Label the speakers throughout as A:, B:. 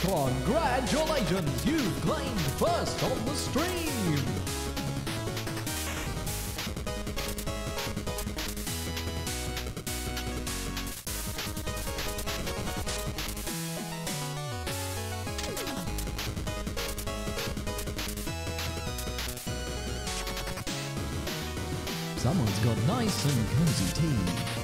A: Congratulations, you've claimed first on the stream! Someone's got nice and cozy tea.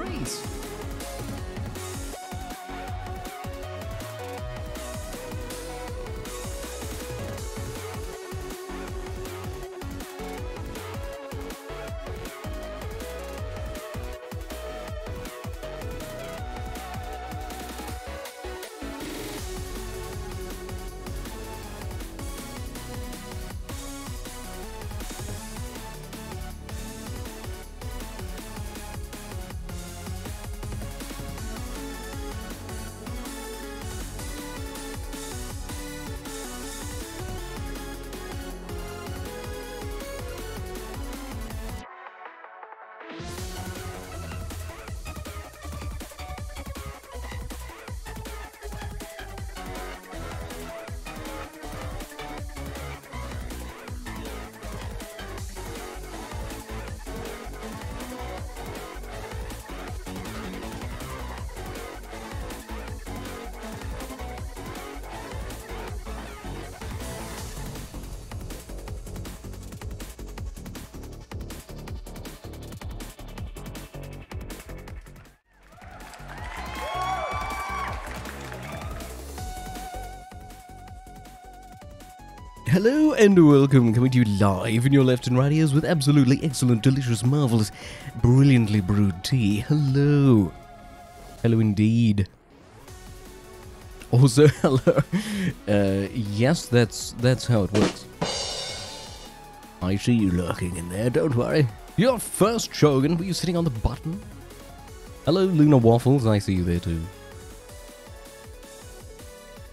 A: Progress
B: Hello and welcome, coming to you live in your left and right ears with absolutely excellent, delicious, marvelous, brilliantly brewed tea. Hello. Hello indeed. Also, hello. Uh, yes, that's that's how it works. I see you lurking in there, don't worry. You're first, Shogun. Were you sitting on the button? Hello, Luna Waffles. I see you there too.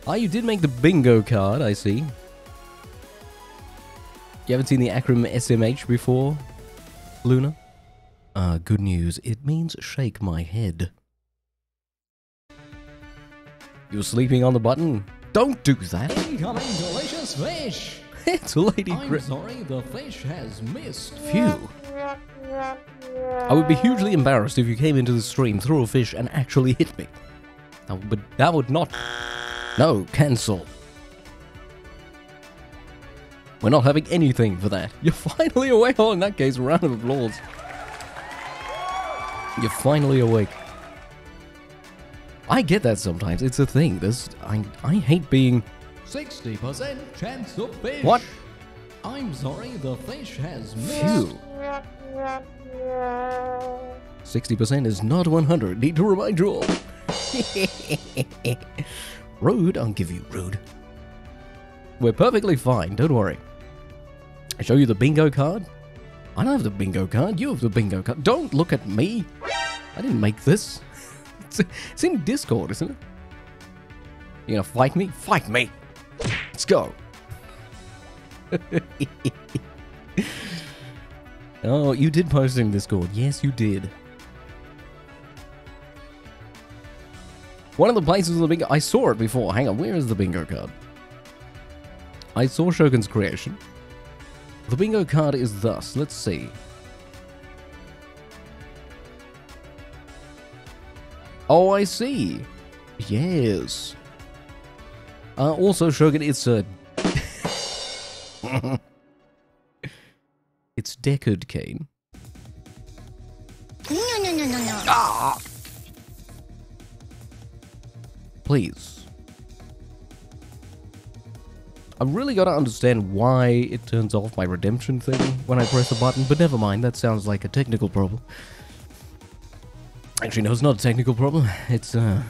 B: Ah, you did make the bingo card, I see. You haven't seen the acronym SMH before, Luna? Uh, good news. It means shake my head. You're sleeping on the button? Don't do that.
C: Incoming delicious fish.
B: it's Lady
C: I'm
B: Gri-
C: sorry, the fish has missed.
B: Phew. I would be hugely embarrassed if you came into the stream, threw a fish, and actually hit me. That would, that would not. No, cancel. We're not having anything for that. You're finally awake. Oh, in that case, round of applause. You're finally awake. I get that sometimes. It's a thing. This I I hate being
C: 60% chance of fish.
B: What?
C: I'm sorry, the fish has missed.
B: Phew. 60% is not 100. Need to remind you all. rude, I'll give you rude. We're perfectly fine, don't worry. I show you the bingo card? I don't have the bingo card, you have the bingo card. Don't look at me. I didn't make this. It's, it's in Discord, isn't it? You gonna fight me? Fight me! Let's go. Oh, you did post in Discord. Yes, you did. One of the places of the bingo. I saw it before. Hang on, where is the bingo card? I saw Shogun's creation. The bingo card is thus. Let's see. Oh, I see. Yes. Uh, also, Shogun, it's a. it's Deckard Cain.
D: No, no, no, no, no.
B: Please. I've really got to understand why it turns off my redemption thing when I press a button, but never mind, that sounds like a technical problem. Actually, no, it's not a technical problem. It's, uh,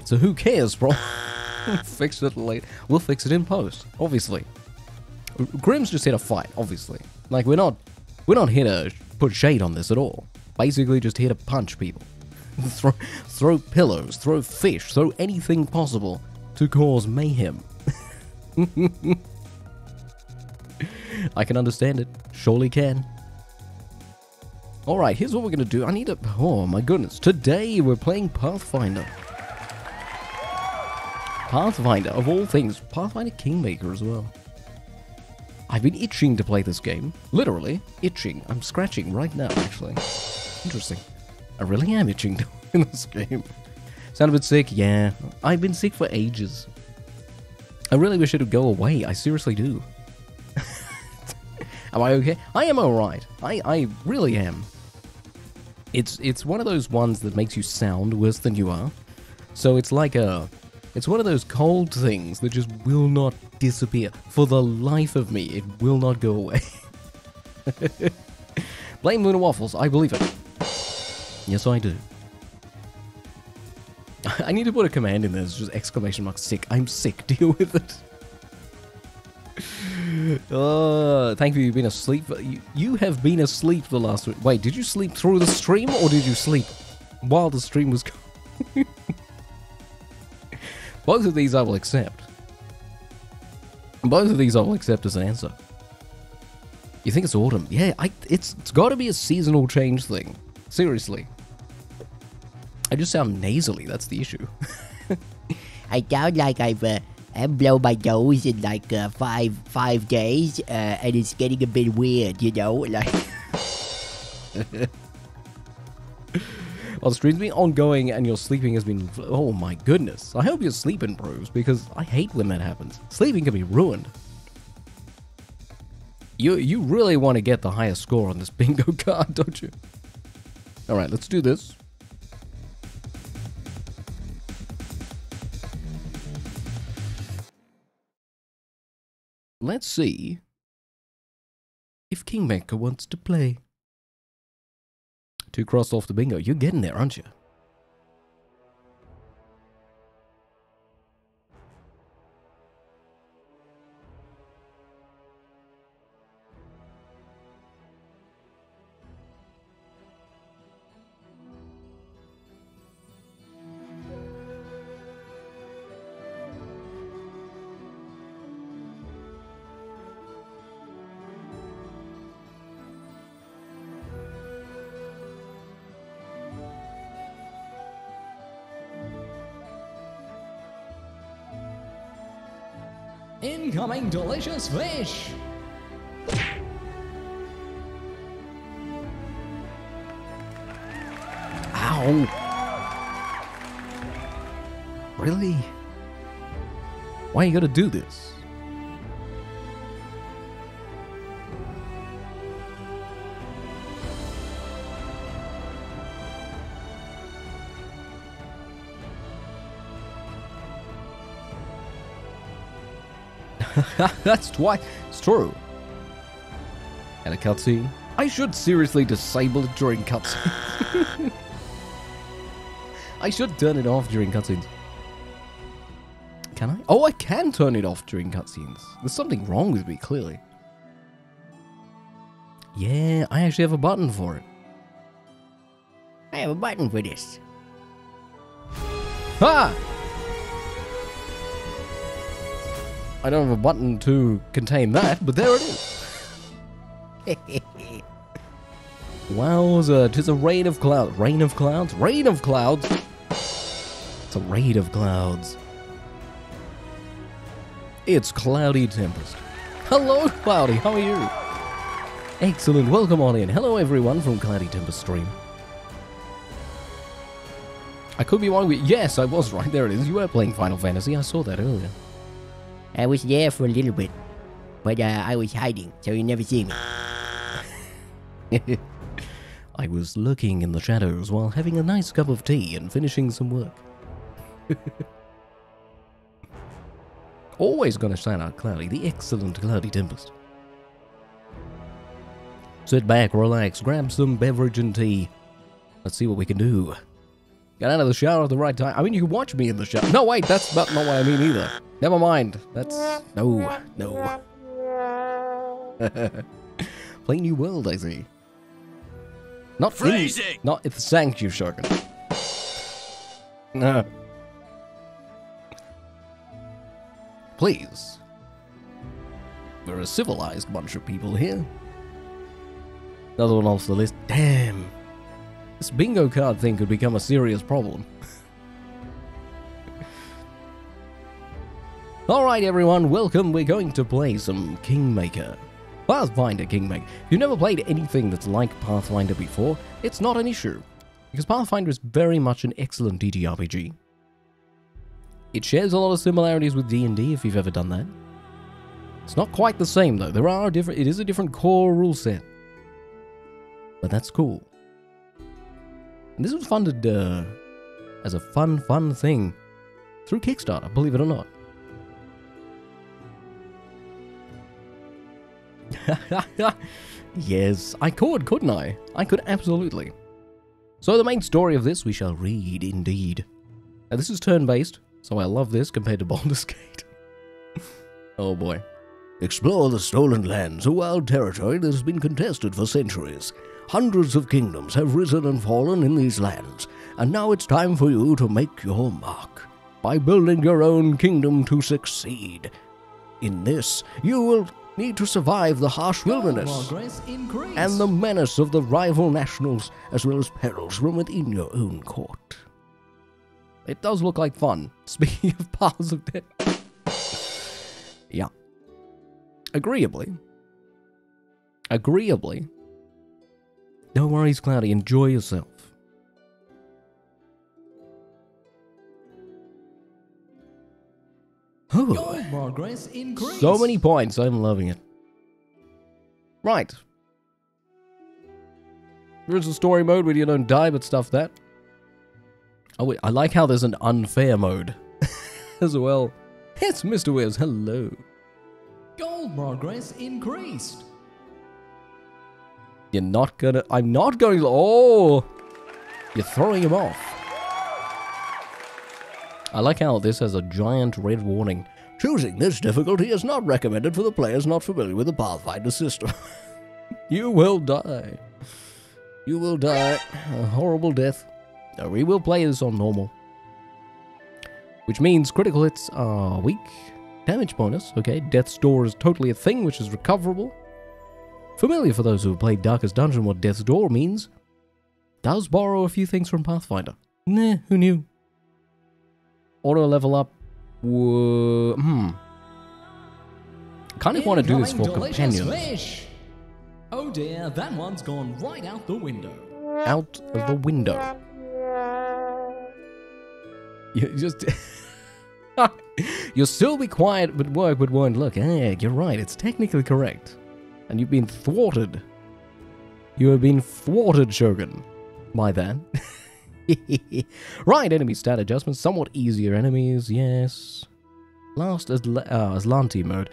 B: it's a who cares problem. fix it later. We'll fix it in post, obviously. Grimm's just here to fight, obviously. Like, we're not, we're not here to put shade on this at all. Basically, just here to punch people. throw, throw pillows, throw fish, throw anything possible to cause mayhem. I can understand it. Surely can. Alright, here's what we're gonna do. I need a. Oh my goodness. Today we're playing Pathfinder. Pathfinder, of all things. Pathfinder Kingmaker as well. I've been itching to play this game. Literally, itching. I'm scratching right now, actually. Interesting. I really am itching to win this game. Sound a bit sick? Yeah. I've been sick for ages. I really wish it would go away. I seriously do. am I okay? I am alright. I, I really am. It's it's one of those ones that makes you sound worse than you are. So it's like a it's one of those cold things that just will not disappear. For the life of me, it will not go away. Blame Luna Waffles, I believe it. Yes, I do. I need to put a command in there. It's just exclamation mark sick. I'm sick. Deal with it. Uh, thank you. You've been asleep. You, you have been asleep the last week. Wait, did you sleep through the stream or did you sleep while the stream was going? Both of these I will accept. Both of these I will accept as an answer. You think it's autumn? Yeah, I, it's it's got to be a seasonal change thing. Seriously. I just sound nasally. That's the issue.
E: I sound like I've uh, haven't blown my nose in like uh, five five days, uh, and it's getting a bit weird, you know. Like,
B: Well, the stream's been ongoing and your sleeping has been. Oh my goodness. I hope your sleep improves because I hate when that happens. Sleeping can be ruined. You you really want to get the highest score on this bingo card, don't you? All right, let's do this. Let's see if Kingmaker wants to play. Two crossed off the bingo. You're getting there, aren't you?
C: Incoming delicious fish.
B: Ow! Really? Why are you gotta do this? That's twice. It's true. And a cutscene. I should seriously disable it during cutscenes. I should turn it off during cutscenes. Can I? Oh, I can turn it off during cutscenes. There's something wrong with me, clearly. Yeah, I actually have a button for it.
E: I have a button for this.
B: Ha! I don't have a button to contain that, but there it is. Wowza, tis a rain of clouds. Rain of clouds? Rain of clouds? It's a rain of clouds. It's Cloudy Tempest. Hello, Cloudy, how are you? Excellent, welcome on in. Hello, everyone from Cloudy Tempest Stream. I could be wrong with. Yes, I was right. There it is. You were playing Final Fantasy. I saw that earlier.
E: I was there for a little bit, but uh, I was hiding, so you never see me.
B: I was lurking in the shadows while having a nice cup of tea and finishing some work. Always gonna shout out Cloudy, the excellent Cloudy Tempest. Sit back, relax, grab some beverage and tea. Let's see what we can do. Get out of the shower at the right time. I mean, you can watch me in the shower. No, wait, that's not, not what I mean either. Never mind. That's. No, no. Play New World, I see. Not in-
F: Freezing!
B: not if thank you, Shogun. No. Please. We're a civilized bunch of people here. Another one off the list. Damn. This bingo card thing could become a serious problem. Alright, everyone, welcome. We're going to play some Kingmaker. Pathfinder Kingmaker. If you've never played anything that's like Pathfinder before, it's not an issue. Because Pathfinder is very much an excellent TTRPG. It shares a lot of similarities with D&D if you've ever done that. It's not quite the same though. There are different it is a different core rule set. But that's cool. And this was funded uh, as a fun, fun thing through Kickstarter, believe it or not. yes, I could, couldn't I? I could absolutely. So the main story of this we shall read indeed. Now this is turn-based, so I love this compared to Baldur's Gate. oh boy. Explore the stolen lands, a wild territory that has been contested for centuries. Hundreds of kingdoms have risen and fallen in these lands, and now it's time for you to make your mark by building your own kingdom to succeed. In this, you will need to survive the harsh wilderness and the menace of the rival nationals, as well as perils from within your own court. It does look like fun. Speaking of Paths of Death. yeah. Agreeably. Agreeably. No worries, Cloudy. Enjoy yourself. So many points. I'm loving it. Right. There's a story mode where you don't die but stuff that. Oh, wait, I like how there's an unfair mode as well. It's Mr. Wiz. Hello.
C: Gold progress increased.
B: You're not gonna. I'm not going to. Oh! You're throwing him off. I like how this has a giant red warning. Choosing this difficulty is not recommended for the players not familiar with the Pathfinder system. you will die. You will die a horrible death. No, we will play this on normal. Which means critical hits are weak. Damage bonus, okay. Death's Door is totally a thing, which is recoverable. Familiar for those who have played Darkest Dungeon what Death's Door means. Does borrow a few things from Pathfinder. Nah, who knew? Auto level up. Whoa, hmm. Kind of want to do this for companions.
C: Fish. Oh dear, that one's gone right out the window.
B: Out of the window. You just. You'll still be quiet, but work, but won't look. Eh, you're right. It's technically correct, and you've been thwarted. You have been thwarted, Shogun. By then. right, enemy stat adjustments. Somewhat easier enemies, yes. Last as uh, Azlanti mode.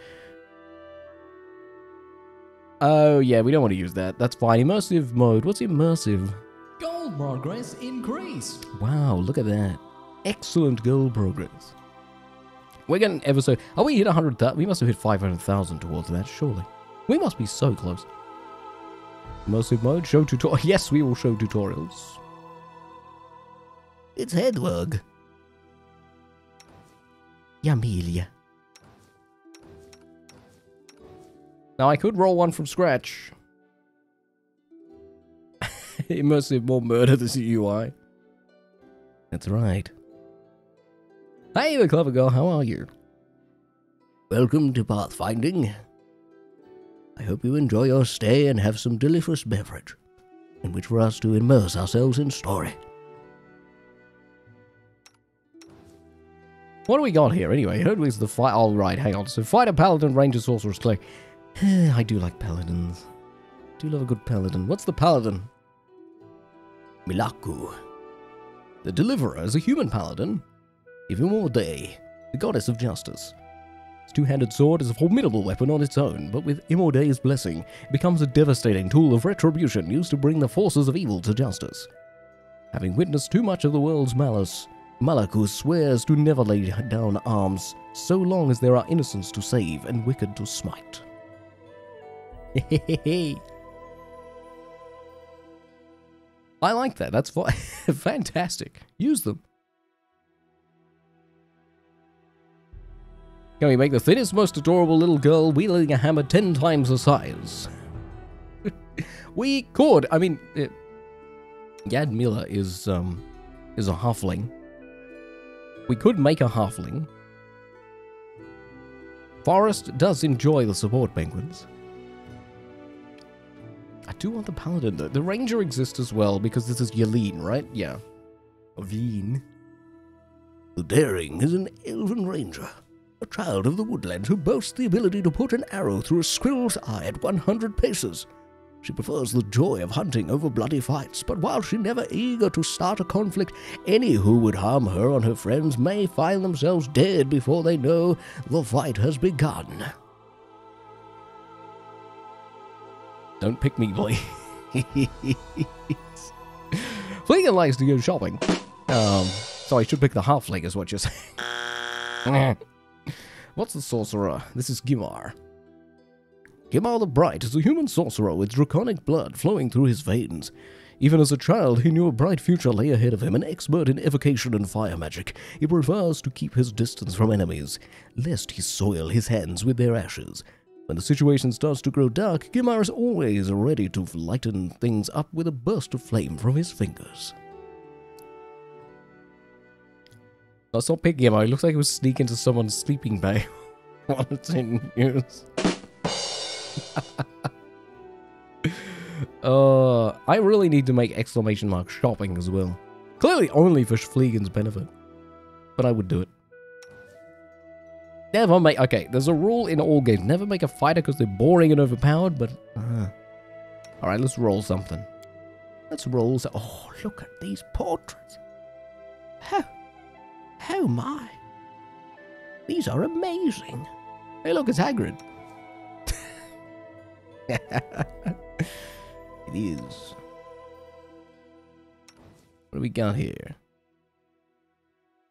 B: Oh yeah, we don't want to use that. That's fine. Immersive mode. What's immersive?
C: Gold progress increased.
B: Wow, look at that. Excellent goal progress. We're getting ever so. Are we hit 100,000. We must have hit 500,000 towards that, surely. We must be so close. Immersive mode, show tutorial. Yes, we will show tutorials. It's Hedwig. Yamilia. Now, I could roll one from scratch. Immersive more murder this UI. That's right. Hey, the clever girl, how are you? Welcome to Pathfinding. I hope you enjoy your stay and have some delicious beverage, in which for us to immerse ourselves in story. What do we got here anyway? Hedwig's the fight. All right, hang on. So, fighter, paladin, ranger, sorceress, cleric. I do like paladins. Do love a good paladin. What's the paladin? Milaku. The Deliverer is a human paladin. Iomedae, the goddess of justice. Two-handed sword is a formidable weapon on its own, but with Iomedae's blessing, it becomes a devastating tool of retribution used to bring the forces of evil to justice. Having witnessed too much of the world's malice, Malaku swears to never lay down arms so long as there are innocents to save and wicked to smite. I like that. That's fantastic. Use them. Can we make the thinnest, most adorable little girl wielding a hammer ten times the size? we could. I mean, it, Yad Miller is um is a halfling. We could make a halfling. Forest does enjoy the support penguins. I do want the paladin though. The ranger exists as well because this is Yelene, right? Yeah. Yelene. The daring is an elven ranger, a child of the woodlands who boasts the ability to put an arrow through a squirrel's eye at 100 paces. She prefers the joy of hunting over bloody fights, but while she never eager to start a conflict, any who would harm her or her friends may find themselves dead before they know the fight has begun. Don't pick me, please. Fleegan likes to go shopping. Um, so I should pick the halfling, is what you're saying. What's the sorcerer? This is Gimar. Gimar the Bright is a human sorcerer with draconic blood flowing through his veins. Even as a child, he knew a bright future lay ahead of him, an expert in evocation and fire magic. He prefers to keep his distance from enemies, lest he soil his hands with their ashes. When the situation starts to grow dark, Gimar is always ready to lighten things up with a burst of flame from his fingers. I saw Pig Gimar. It looks like it was sneak into someone's sleeping bag it's in use. uh, I really need to make exclamation mark shopping as well. Clearly only for Fleegan's benefit. But I would do it. Never make... Okay, there's a rule in all games. Never make a fighter because they're boring and overpowered, but... Uh. Alright, let's roll something. Let's roll... So oh, look at these portraits. Oh. Oh my. These are amazing. Hey, look, it's Hagrid. it is. What do we got here?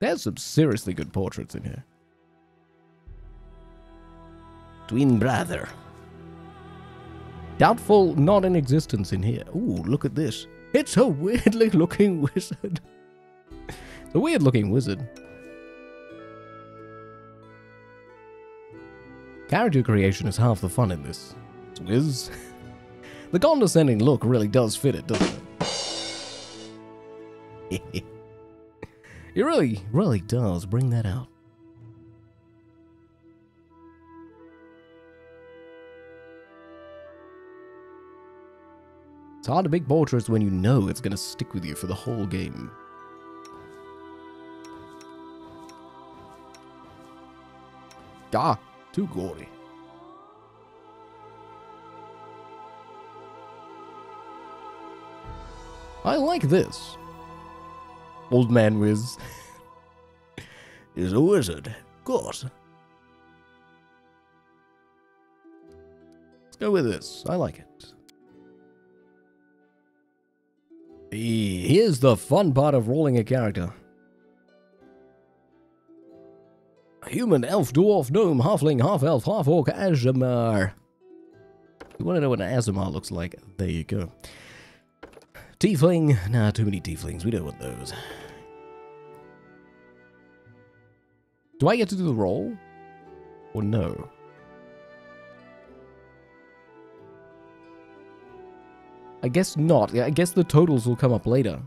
B: There's some seriously good portraits in here. Twin brother. Doubtful not in existence in here. Ooh, look at this. It's a weirdly looking wizard. It's a weird looking wizard. Character creation is half the fun in this. Wiz. the condescending look really does fit it, doesn't it? it really, really does bring that out. It's hard to make portraits when you know it's going to stick with you for the whole game. Ah, too gory. I like this. Old man Wiz is a wizard. Good. Let's go with this. I like it. Here's the fun part of rolling a character. Human, elf, dwarf, gnome, halfling, half-elf, half-orc, Aasimar. You want to know what an Aasimar looks like? There you go. Tiefling? Nah, too many tieflings. We don't want those. Do I get to do the roll? Or no? I guess not. I guess the totals will come up later.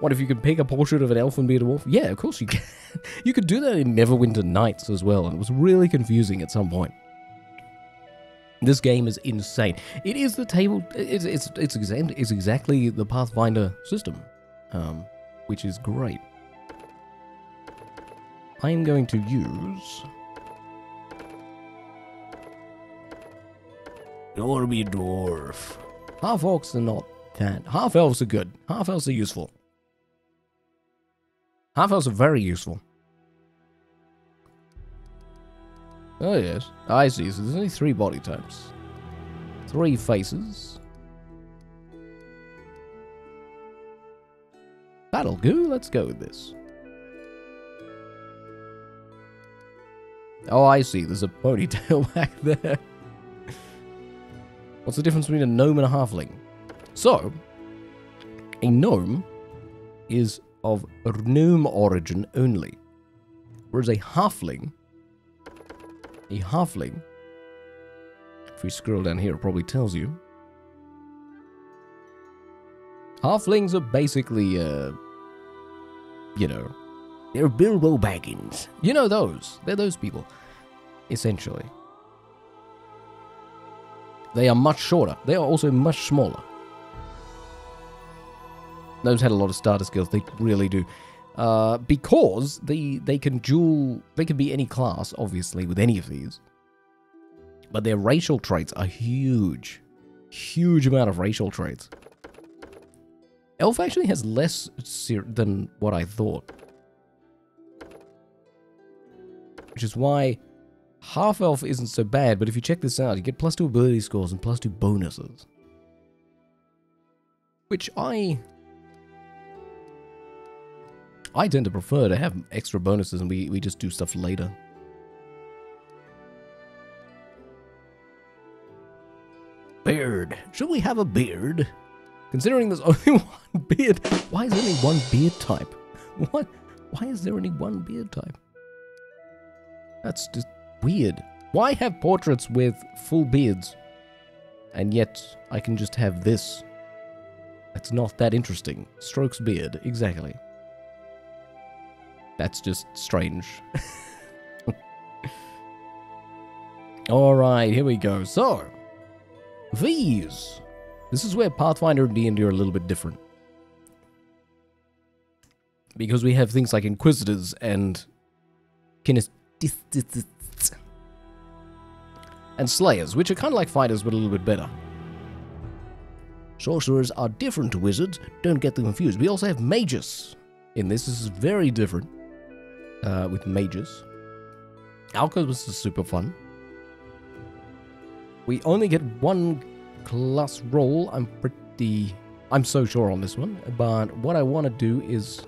B: What if you could pick a portrait of an elf and be a dwarf? Yeah, of course you can. you could do that in Neverwinter Nights as well, and it was really confusing at some point. This game is insane. It is the table. It's it's it's, exa- it's exactly the Pathfinder system, um, which is great. I am going to use. You want to be a dwarf. Half orcs are not that. Half elves are good. Half elves are useful. Elves are very useful. Oh yes, I see. So there's only three body types, three faces. That'll. Let's go with this. Oh, I see. There's a ponytail back there. What's the difference between a gnome and a halfling? So, a gnome is of gnome origin only, whereas a halfling, a halfling, if we scroll down here, it probably tells you. Halflings are basically, uh, you know, they're Bilbo Baggins. You know those. They're those people, essentially. They are much shorter. They are also much smaller. Those had a lot of starter skills. They really do. Uh, because they they can dual. They can be any class, obviously, with any of these. But their racial traits are huge. Huge amount of racial traits. Elf actually has less than what I thought. Which is why Half Elf isn't so bad, but if you check this out, you get plus two ability scores and plus two bonuses. Which I. I tend to prefer to have extra bonuses and we, we just do stuff later. Beard. Should we have a beard? Considering there's only one beard, why is there only one beard type? What? Why is there only one beard type? That's just weird. Why have portraits with full beards? And yet I can just have this. That's not that interesting. Strokes beard, exactly. That's just strange. Alright, here we go. So, these. This is where Pathfinder and D&D are a little bit different. Because we have things like Inquisitors and Kineticists and Slayers, which are kind of like fighters but a little bit better. Sorcerers are different to wizards, don't get them confused. We also have mages in this. This is very different uh, with mages. Alchemists is super fun. We only get one class roll. I'm pretty. I'm so sure on this one. But what I want to do is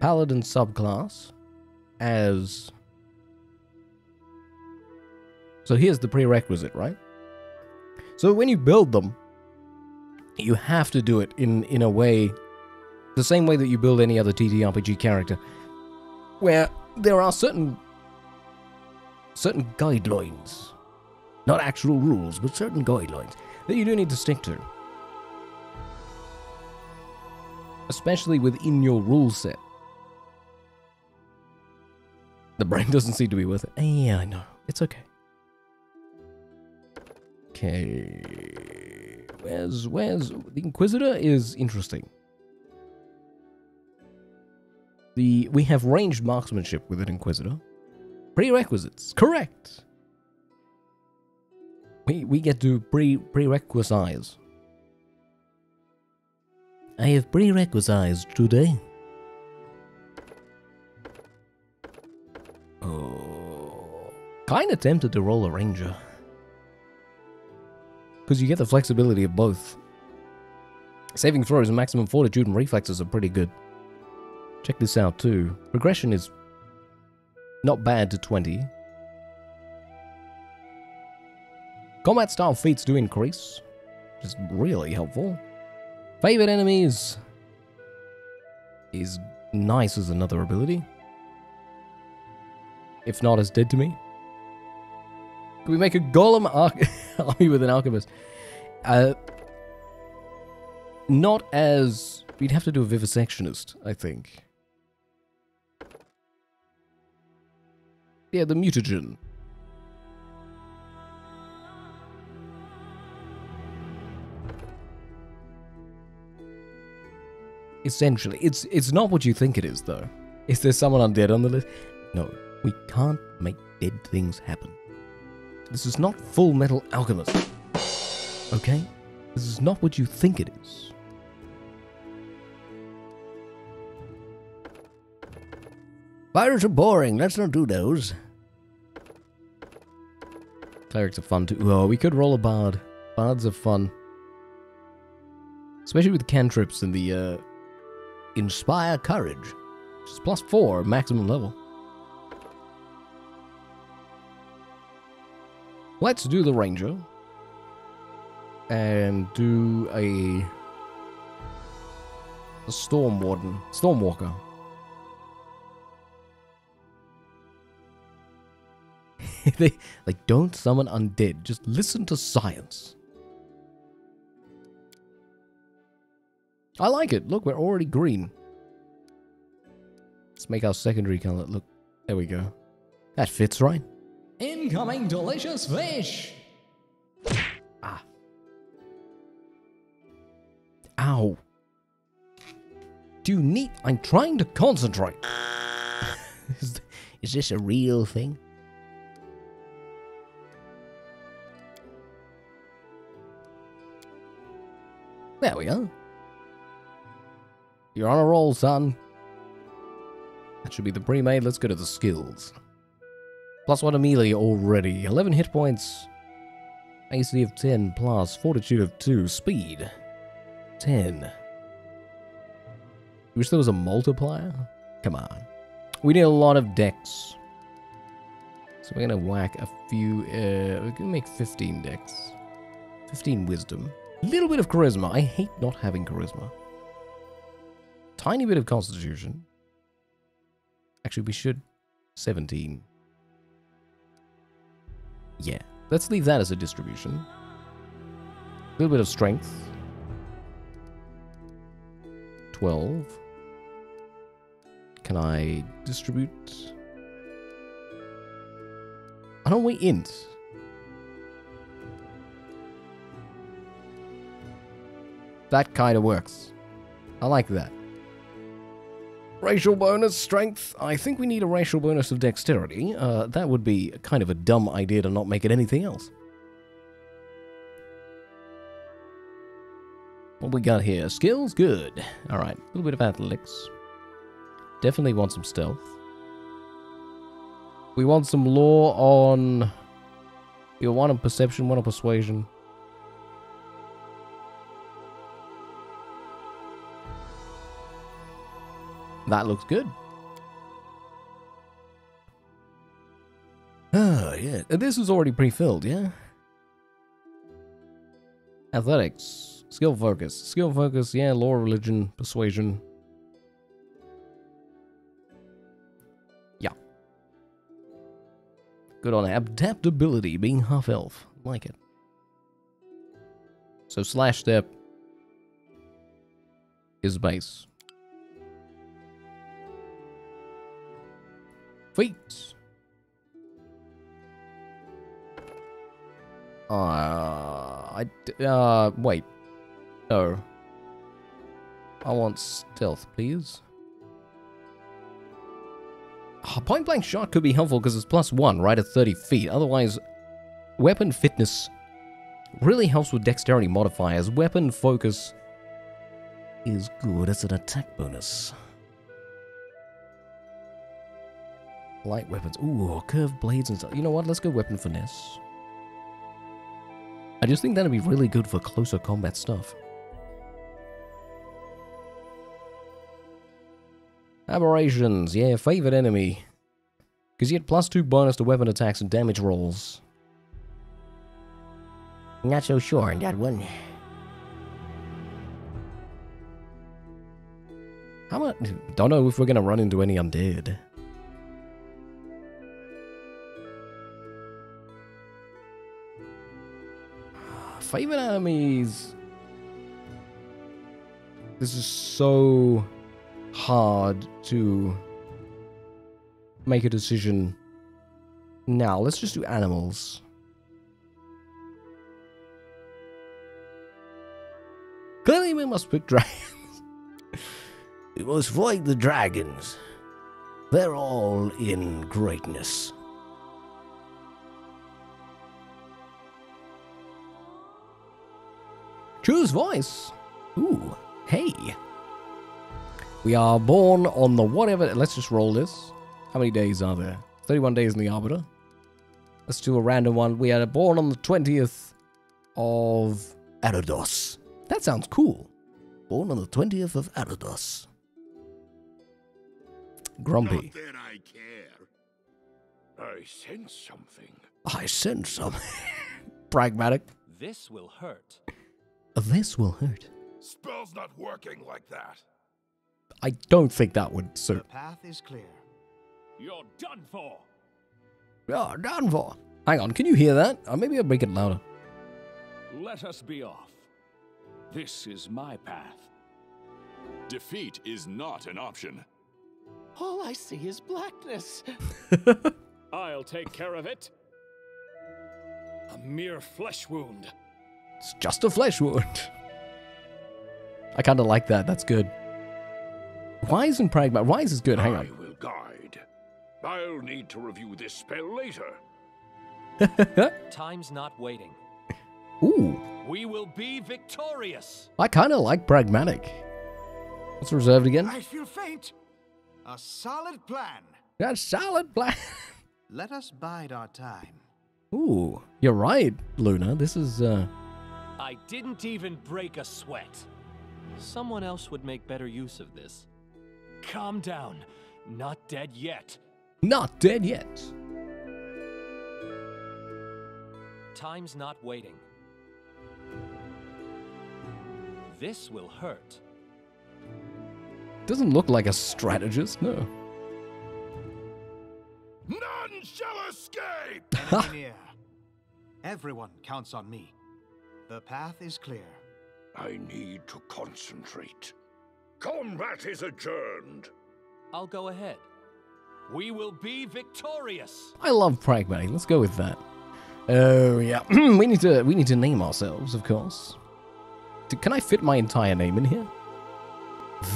B: Paladin subclass as. So here's the prerequisite, right? So when you build them, you have to do it in in a way, the same way that you build any other TTRPG character, where there are certain certain guidelines, not actual rules, but certain guidelines that you do need to stick to, especially within your rule set. The brain doesn't seem to be with it. Eh, Yeah, I know. It's okay. Okay. Where's where's the Inquisitor is interesting. The we have ranged marksmanship with an Inquisitor. Prerequisites, correct. We we get to pre prerequisize. I have prerequisized today. Oh, kind of tempted to roll a ranger. Because you get the flexibility of both. Saving throws and maximum fortitude and reflexes are pretty good. Check this out too. Progression is not bad to 20. Combat style feats do increase, which is really helpful. Favorite enemies is nice as another ability. If not, as dead to me. Can we make a golem army with an alchemist? Uh, not as. We'd have to do a vivisectionist, I think. Yeah, the mutagen. Essentially, it's it's not what you think it is, though. Is there someone undead on the list? No, we can't make dead things happen. This is not Full Metal Alchemist. Okay? This is not what you think it is. Fighters are boring. Let's not do those. Clerics are fun too. Oh, we could roll a bard. Bards are fun. Especially with cantrips and the uh, Inspire Courage. Which is plus four maximum level. Let's do the ranger. And do a, a storm warden. Stormwalker. they like don't summon undead. Just listen to science. I like it. Look, we're already green. Let's make our secondary color. Look, there we go. That fits right.
C: Incoming delicious fish. Ah.
B: Ow. Do you need? I'm trying to concentrate.
E: Is, is this a real thing?
B: There we go. You're on a roll, son. That should be the pre-made. Let's go to the skills. Plus one melee already. 11 hit points. AC of 10 plus fortitude of 2. Speed. 10. Wish there was a multiplier? Come on. We need a lot of dex. So we're gonna whack a few, uh, we're gonna make 15 dex. 15 wisdom. Little bit of charisma. I hate not having charisma. Tiny bit of constitution. Actually, we should. 17. Yeah. Let's leave that as a distribution. A little bit of strength. 12. Can I distribute? I don't we int? That kind of works. I like that. Racial bonus strength. I think we need a racial bonus of dexterity. Uh, that would be kind of a dumb idea to not make it anything else. What we got here? Skills? Good. Alright, a little bit of athletics. Definitely want some stealth. We want some law on You're one on perception, one on persuasion. That looks good. Oh, yeah. This was already pre-filled, yeah? Athletics. Skill focus. Skill focus, yeah. Law, religion, persuasion. Yeah. Good on adaptability, being half elf. Like it. So slash step is base. Feet. Uh, I uh wait. No. I want stealth, please. Ah, point blank shot could be helpful because it's plus one right at 30 feet. Otherwise, weapon finesse really helps with dexterity modifiers. Weapon focus is good as an attack bonus. Light weapons. Ooh, curved blades and stuff. You know what? Let's go weapon finesse. I just think that'd be really good for closer combat stuff. Aberrations, yeah, favorite enemy. Because you get plus two bonus to weapon attacks and damage rolls.
E: Not so sure on that one.
B: How much? Don't know if we're gonna run into any undead. Favorite enemies. This is so hard to make a decision. Now, let's just do animals. Clearly, we must pick dragons.
F: We must fight the dragons. They're all in greatness.
B: Choose voice. Ooh, hey. We are born on the whatever. Let's just roll this. How many days are there? 31 days in the Arbiter. Let's do a random one. We are born on the 20th of.
F: Arodus.
B: That sounds cool.
F: Born on the 20th of Arodus.
B: Grumpy.
G: I care. I sense something.
F: I sense some.
B: Pragmatic.
C: This will hurt.
B: This will hurt.
G: Spell's not working like that.
B: I don't think that would
H: The
B: suit.
H: path is clear.
C: You're done for.
B: Oh, done for. Hang on, can you hear that? Or maybe I'll make it louder.
C: Let us be off. This is my path.
G: Defeat is not an option.
I: All I see is blackness.
C: I'll take care of it. A mere flesh wound.
B: It's just a flesh wound. I kind of like that. That's good. Why isn't pragmatic? Why is this good? Hang on.
G: I will guide. I'll need to review this spell later.
I: Time's not waiting.
B: Ooh,
I: We will be victorious.
B: I kind of like pragmatic. What's reserved again?
H: I feel faint. A solid plan.
B: That solid black.
H: Let us bide our time.
B: Ooh, you're right, Luna. This is uh
I: I didn't even break a sweat. Someone else would make better use of this. Calm down. Not dead yet.
B: not dead yet.
I: Time's not waiting. This will hurt.
B: Doesn't look like a strategist, no.
G: None shall escape!
H: Enemy near. Everyone counts on me. The path is clear.
G: I need to concentrate. Combat is adjourned.
I: I'll go ahead. We will be victorious.
B: I love pragmatic. Let's go with that. Oh yeah, we need to we need to name ourselves, of course. D- Can I fit my entire name in here?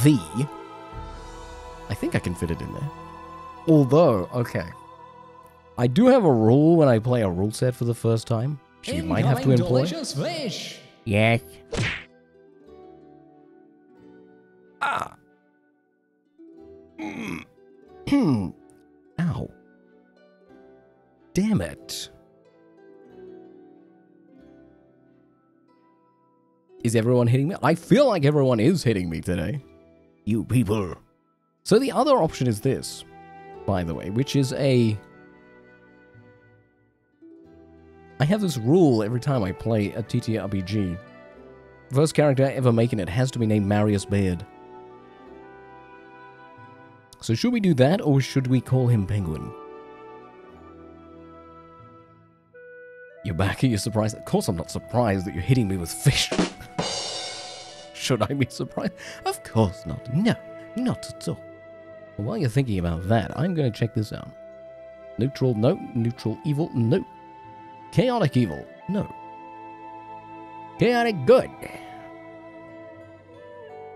B: The. I think I can fit it in there. Although, okay, I do have a rule when I play a rule set for the first time which might have to employ.
C: Fish.
E: Yes.
B: Ah. Hmm. Ow. Damn it. Is everyone hitting me? I feel like everyone is hitting me today.
F: You people.
B: So the other option is this, by the way, which is a I have this rule every time I play a TTRPG. First character ever making it has to be named Marius Beard. So should we do that, or should we call him Penguin? You're back. Are you surprised? Of course I'm not surprised that you're hitting me with fish. should I be surprised? Of course not. No, not at all. While you're thinking about that, I'm going to check this out. Neutral, no. Neutral evil, no. Chaotic evil, no. Chaotic good.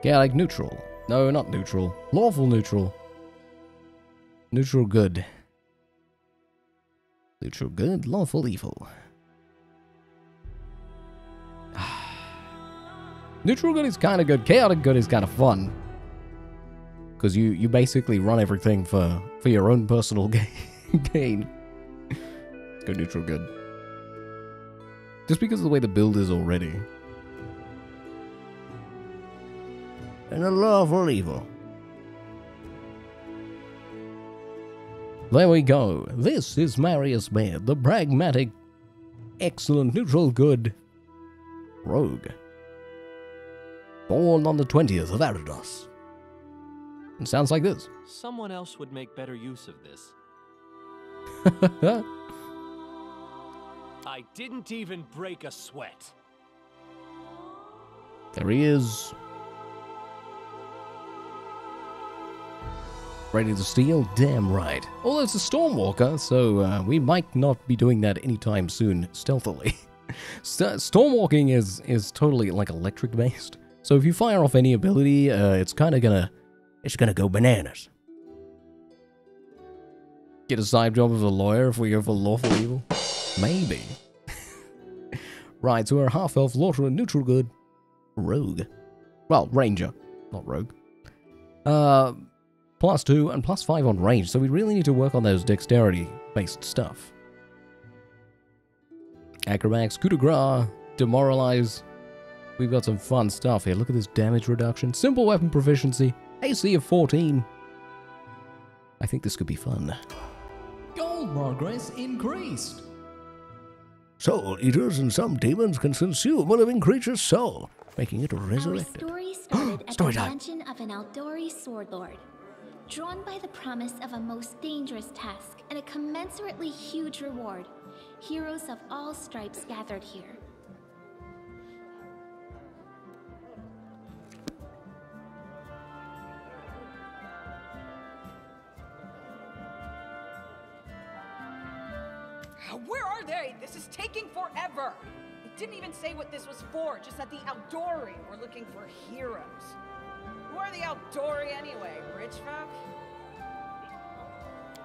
B: Chaotic neutral. No, not neutral. Lawful neutral. Neutral good. Neutral good, lawful evil. Neutral good is kind of good. Chaotic good is kind of fun. Because you, you basically run everything for, for your own personal ga- gain. Go neutral good. Just because of the way the build is already.
F: And a lawful evil.
B: There we go. This is Marius Beard, the pragmatic, excellent, neutral good rogue.
F: Born on the 20th of Arodus.
B: It sounds like this.
I: Someone else would make better use of this. I didn't even break a sweat.
B: There he is. Ready to steal? Damn right. Although it's a Stormwalker, so uh, we might not be doing that anytime soon stealthily. St- Stormwalking is, is totally like electric based. So if you fire off any ability, uh, it's kind of gonna
F: It's gonna go bananas.
B: get a side job as a lawyer if we go for lawful evil. Maybe. right, so we're half elf, lawful, neutral good, rogue. Well, ranger, not rogue. Uh, plus two and plus five on range, so we really need to work on those dexterity based stuff. Acrobatics, coup de grace, demoralize. We've got some fun stuff here. Look at this damage reduction, simple weapon proficiency, AC of 14. I think this could be fun. Gold progress increased.
F: Soul eaters and some demons can consume a living creature's soul, making it
D: Our
F: resurrected.
D: story started at
F: Story
D: the
F: time.
D: mansion of an Aldori sword lord. Drawn by the promise of a most dangerous task and a commensurately huge reward, heroes of all stripes gathered here.
J: Where are they? This is taking forever. It didn't even say what this was for, just that the Aldori were looking for heroes. Who are the Aldori anyway? Rich folk?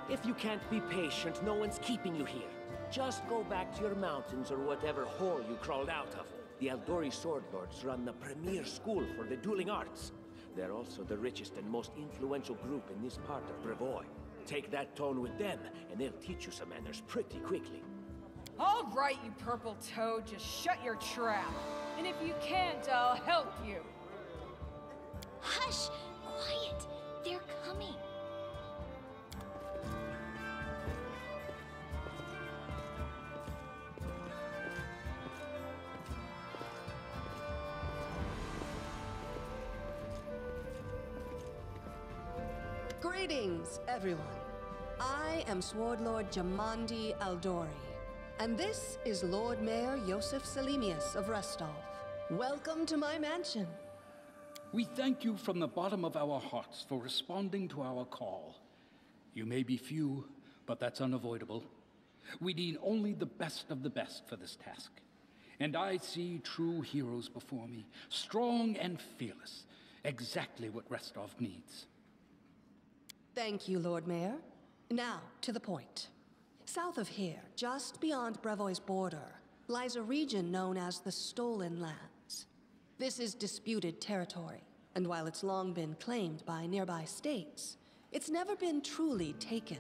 K: If you can't be patient, no one's keeping you here. Just go back to your mountains or whatever hole you crawled out of. The Aldori Sword Lords run the premier school for the dueling arts. They're also the richest and most influential group in this part of Brevoy. Take that tone with them, and they'll teach you some manners pretty quickly.
J: All right, you purple toad, just shut your trap. And if you can't, I'll help you.
D: Hush! Quiet! They're coming.
L: Greetings, everyone. I am Sword Lord Jamandi Aldori, and this is Lord Mayor Yosef Selimius of Restov. Welcome to my mansion.
M: We thank you from the bottom of our hearts for responding to our call. You may be few, but that's unavoidable. We need only the best of the best for this task. And I see true heroes before me, strong and fearless, exactly what Restov needs.
L: Thank you, Lord Mayor. Now, to the point. South of here, just beyond Brevoy's border, lies a region known as the Stolen Lands. This is disputed territory, and while it's long been claimed by nearby states, it's never been truly taken.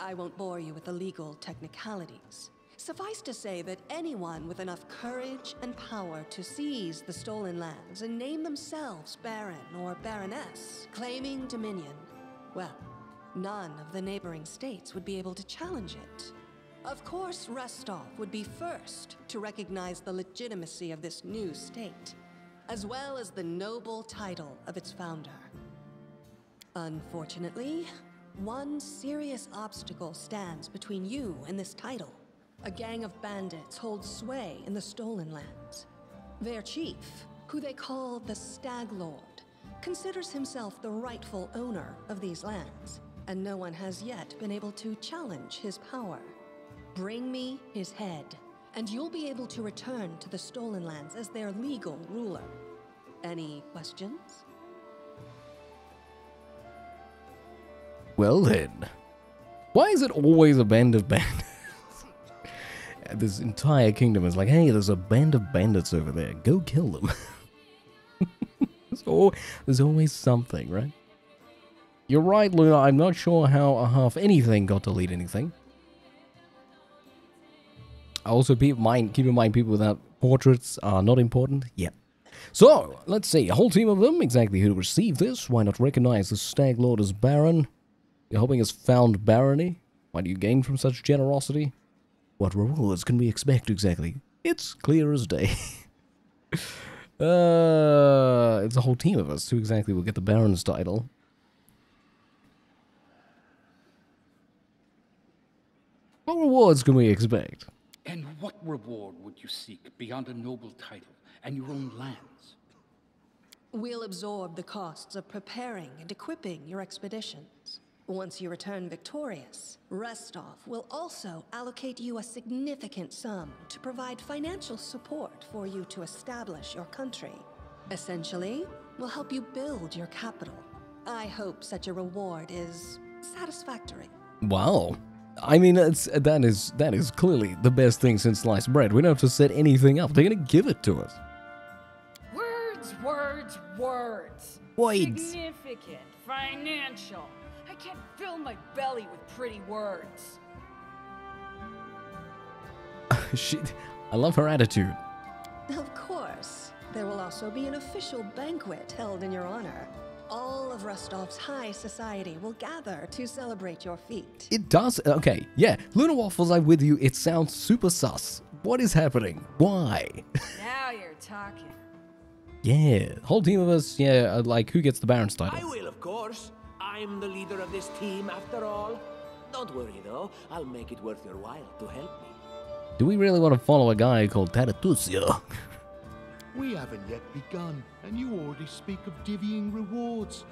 L: I won't bore you with the legal technicalities. Suffice to say that anyone with enough courage and power to seize the stolen lands and name themselves Baron or Baroness, claiming dominion, well, none of the neighboring states would be able to challenge it. Of course, Restov would be first to recognize the legitimacy of this new state, as well as the noble title of its founder. Unfortunately, one serious obstacle stands between you and this title. A gang of bandits holds sway in the Stolen Lands. Their chief, who they call the Stag Lord, considers himself the rightful owner of these lands, and no one has yet been able to challenge his power. Bring me his head, and you'll be able to return to the Stolen Lands as their legal ruler. Any questions?
B: Well then. Why is it always a band of bandits? this entire kingdom is like, hey, there's a band of bandits over there. Go kill them. there's, there's always something, right? You're right, Luna. I'm not sure how a half anything got to lead anything. Also, keep in mind, keep in mind, people without portraits are not important. Yep. So, let's see. A whole team of them. Exactly who received this. Why not recognize the Stag Lord as Baron? You're hoping has found barony? What do you gain from such generosity? What rewards can we expect exactly? It's clear as day. uh, it's a whole team of us who exactly will get the Baron's title. What rewards can we expect?
M: And what reward would you seek beyond a noble title and your own lands?
L: We'll absorb the costs of preparing and equipping your expeditions. Once you return victorious, Restov will also allocate you a significant sum to provide financial support for you to establish your country. Essentially, we'll help you build your capital. I hope such a reward is satisfactory.
B: Wow. I mean, it's, that is that is clearly the best thing since sliced bread. We don't have to set anything up. They're gonna give it to us.
J: Words, words, words.
B: Words.
J: Significant, financial. I fill my belly with pretty words.
B: she, I love her attitude.
L: Of course. There will also be an official banquet held in your honor. All of Restov's high society will gather to celebrate your feat.
B: It does. Okay, yeah. Luna Waffles, I'm with you. It sounds super sus. What is happening? Why?
J: now you're talking.
B: yeah, whole team of us. Yeah, uh, like who gets the Baron's title?
K: I will, of course. I'm the leader of this team, after all. Don't worry, though. I'll make it worth your while to help me.
B: Do we really want to follow a guy called Tartuccio?
N: We haven't yet begun, and you already speak of divvying rewards.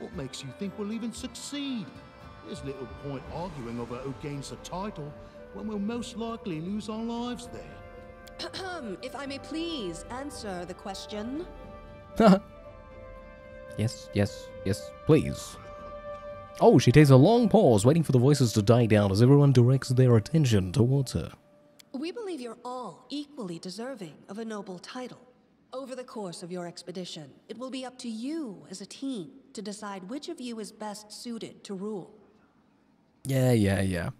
N: What makes you think we'll even succeed? There's little point arguing over who gains the title when we'll most likely lose our lives there.
L: if I may please answer the question.
B: yes, yes, yes, please. Oh, she takes a long pause, waiting for the voices to die down as everyone directs their attention towards her.
L: We believe you're all equally deserving of a noble title. Over the course of your expedition, it will be up to you as a team to decide which of you is best suited to rule.
B: Yeah, yeah, yeah.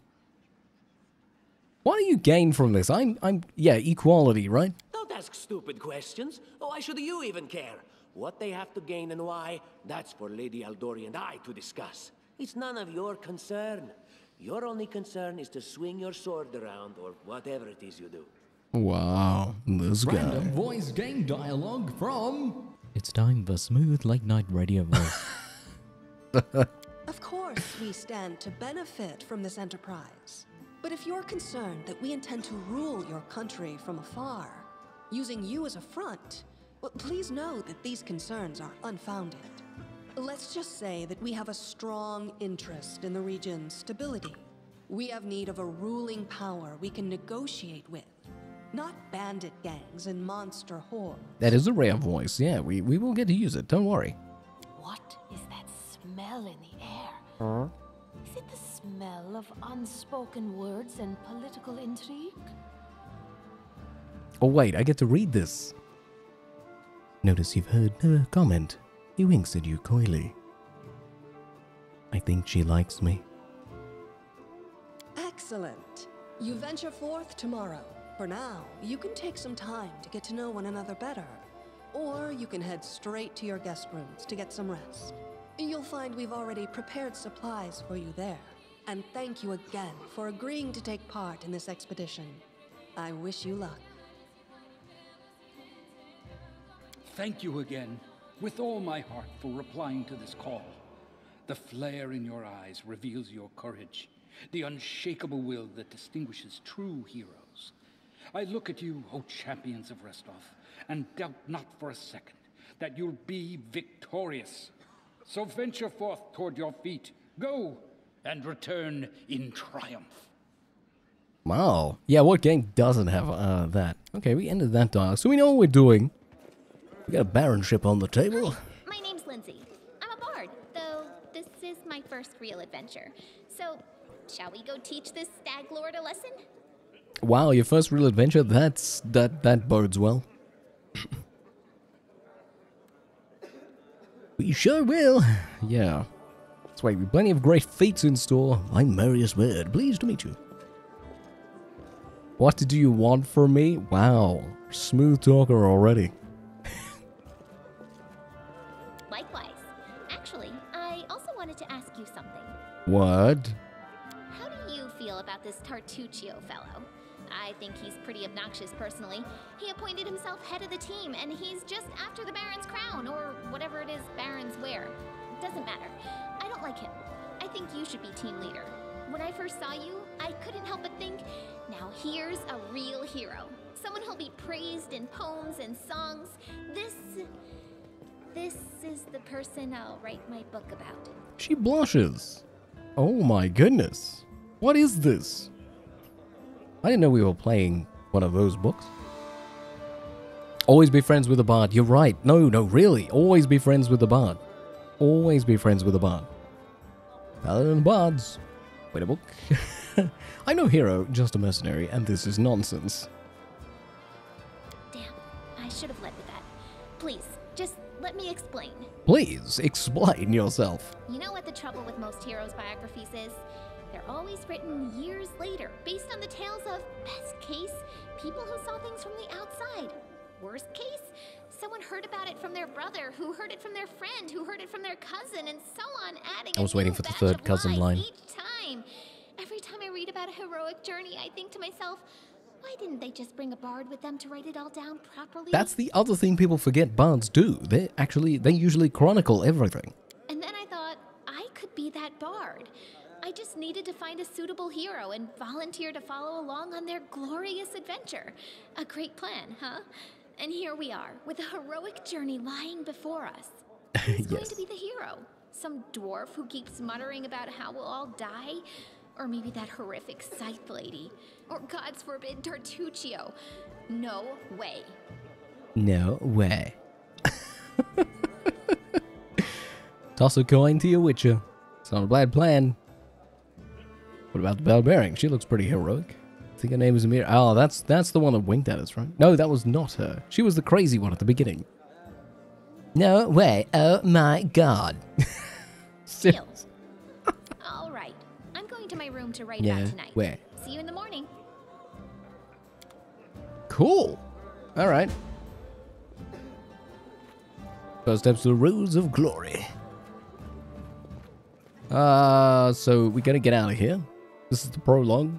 B: What do you gain from this? I'm, I'm, yeah, equality, right?
K: Don't ask stupid questions. Oh, why should you even care? What they have to gain and why, that's for Lady Aldori and I to discuss. It's none of your concern. Your only concern is to swing your sword around or whatever it is you do.
B: Wow, this
A: Random
B: guy.
A: voice game dialogue from.
O: It's time for smooth late night radio voice.
L: Of course, we stand to benefit from this enterprise. But if you're concerned that we intend to rule your country from afar, using you as a front, well, please know that these concerns are unfounded. Let's just say that we have a strong interest in the region's stability. We have need of a ruling power we can negotiate with, not bandit gangs and monster hordes.
B: That is a rare voice. Yeah, we, we will get to use it. Don't worry.
P: What is that smell in the air? Is it the smell of unspoken words and political intrigue?
B: Oh, wait, I get to read this.
O: Notice you've heard no comment. He winks at you coyly. I think she likes me.
L: Excellent. You venture forth tomorrow. For now, you can take some time to get to know one another better. Or you can head straight to your guest rooms to get some rest. You'll find we've already prepared supplies for you there. And thank you again for agreeing to take part in this expedition. I wish you luck.
M: Thank you again, with all my heart, for replying to this call. The flare in your eyes reveals your courage, the unshakable will that distinguishes true heroes. I look at you, O champions of Restov, and doubt not for a second that you'll be victorious. So venture forth toward your feet. Go and return in triumph.
B: Wow. Yeah, what gang doesn't have uh, that? Okay, we ended that dialogue, so we know what we're doing. We got a baronship on the table.
D: My name's Linzi. I'm a bard, though this is my first real adventure. So, shall we go teach this stag lord a lesson?
B: Wow, your first real adventure? That's that that bodes well. we sure will. Yeah. That's why we've plenty of great feats in store.
F: I'm Marius Beard. Pleased to meet you.
B: What do you want from me? Wow. Smooth talker already. What?
D: How do you feel about this Tartuccio fellow? I think he's pretty obnoxious personally. He appointed himself head of the team, and he's just after the Baron's crown, or whatever it is Barons wear. Doesn't matter. I don't like him. I think you should be team leader. When I first saw you, I couldn't help but think, now here's a real hero. Someone who'll be praised in poems and songs. This. This is the person I'll write my book about.
B: She blushes. Oh my goodness. What is this? I didn't know we were playing one of those books. Always be friends with a bard. You're right. No, no, really. Always be friends with the bard. Always be friends with a bard. Paladin and bards. Wait a book. I'm no hero, just a mercenary, and this is nonsense.
D: Damn, I should have led with that. Please, just let me explain.
B: Please, explain yourself.
D: You know what the trouble with most heroes' biographies is? They're always written years later, based on the tales of, best case, people who saw things from the outside. Worst case, someone heard about it from their brother, who heard it from their friend, who heard it from their cousin, and so on, adding
B: I was
D: a
B: waiting for the third
D: of
B: cousin line.
D: Each time. Every time I read about a heroic journey, I think to myself, why didn't they just bring a bard with them to write it all down properly?
B: That's the other thing people forget bards do. They actually, they usually chronicle everything.
D: And then I thought, I could be that bard. I just needed to find a suitable hero and volunteer to follow along on their glorious adventure. A great plan, huh? And here we are, with a heroic journey lying before us. Who's going to be the hero? Some dwarf who keeps muttering about how we'll all die? Or maybe that horrific scythe lady? Or, God's forbid, Tartuccio? No way.
B: No way. Toss a coin to your witcher. It's not a bad plan. What about the barbarian? She looks pretty heroic. I think her name is Amiri. Oh, that's that's the one that winked at us, right? No, that was not her. She was the crazy one at the beginning.
E: No way. Oh my god.
D: Still. Room to write
B: Yeah,
D: about tonight.
B: where?
D: See you in the morning.
B: Cool. All right. First steps to the roads of glory. Uh, so we gotta get out of here. This is the prologue.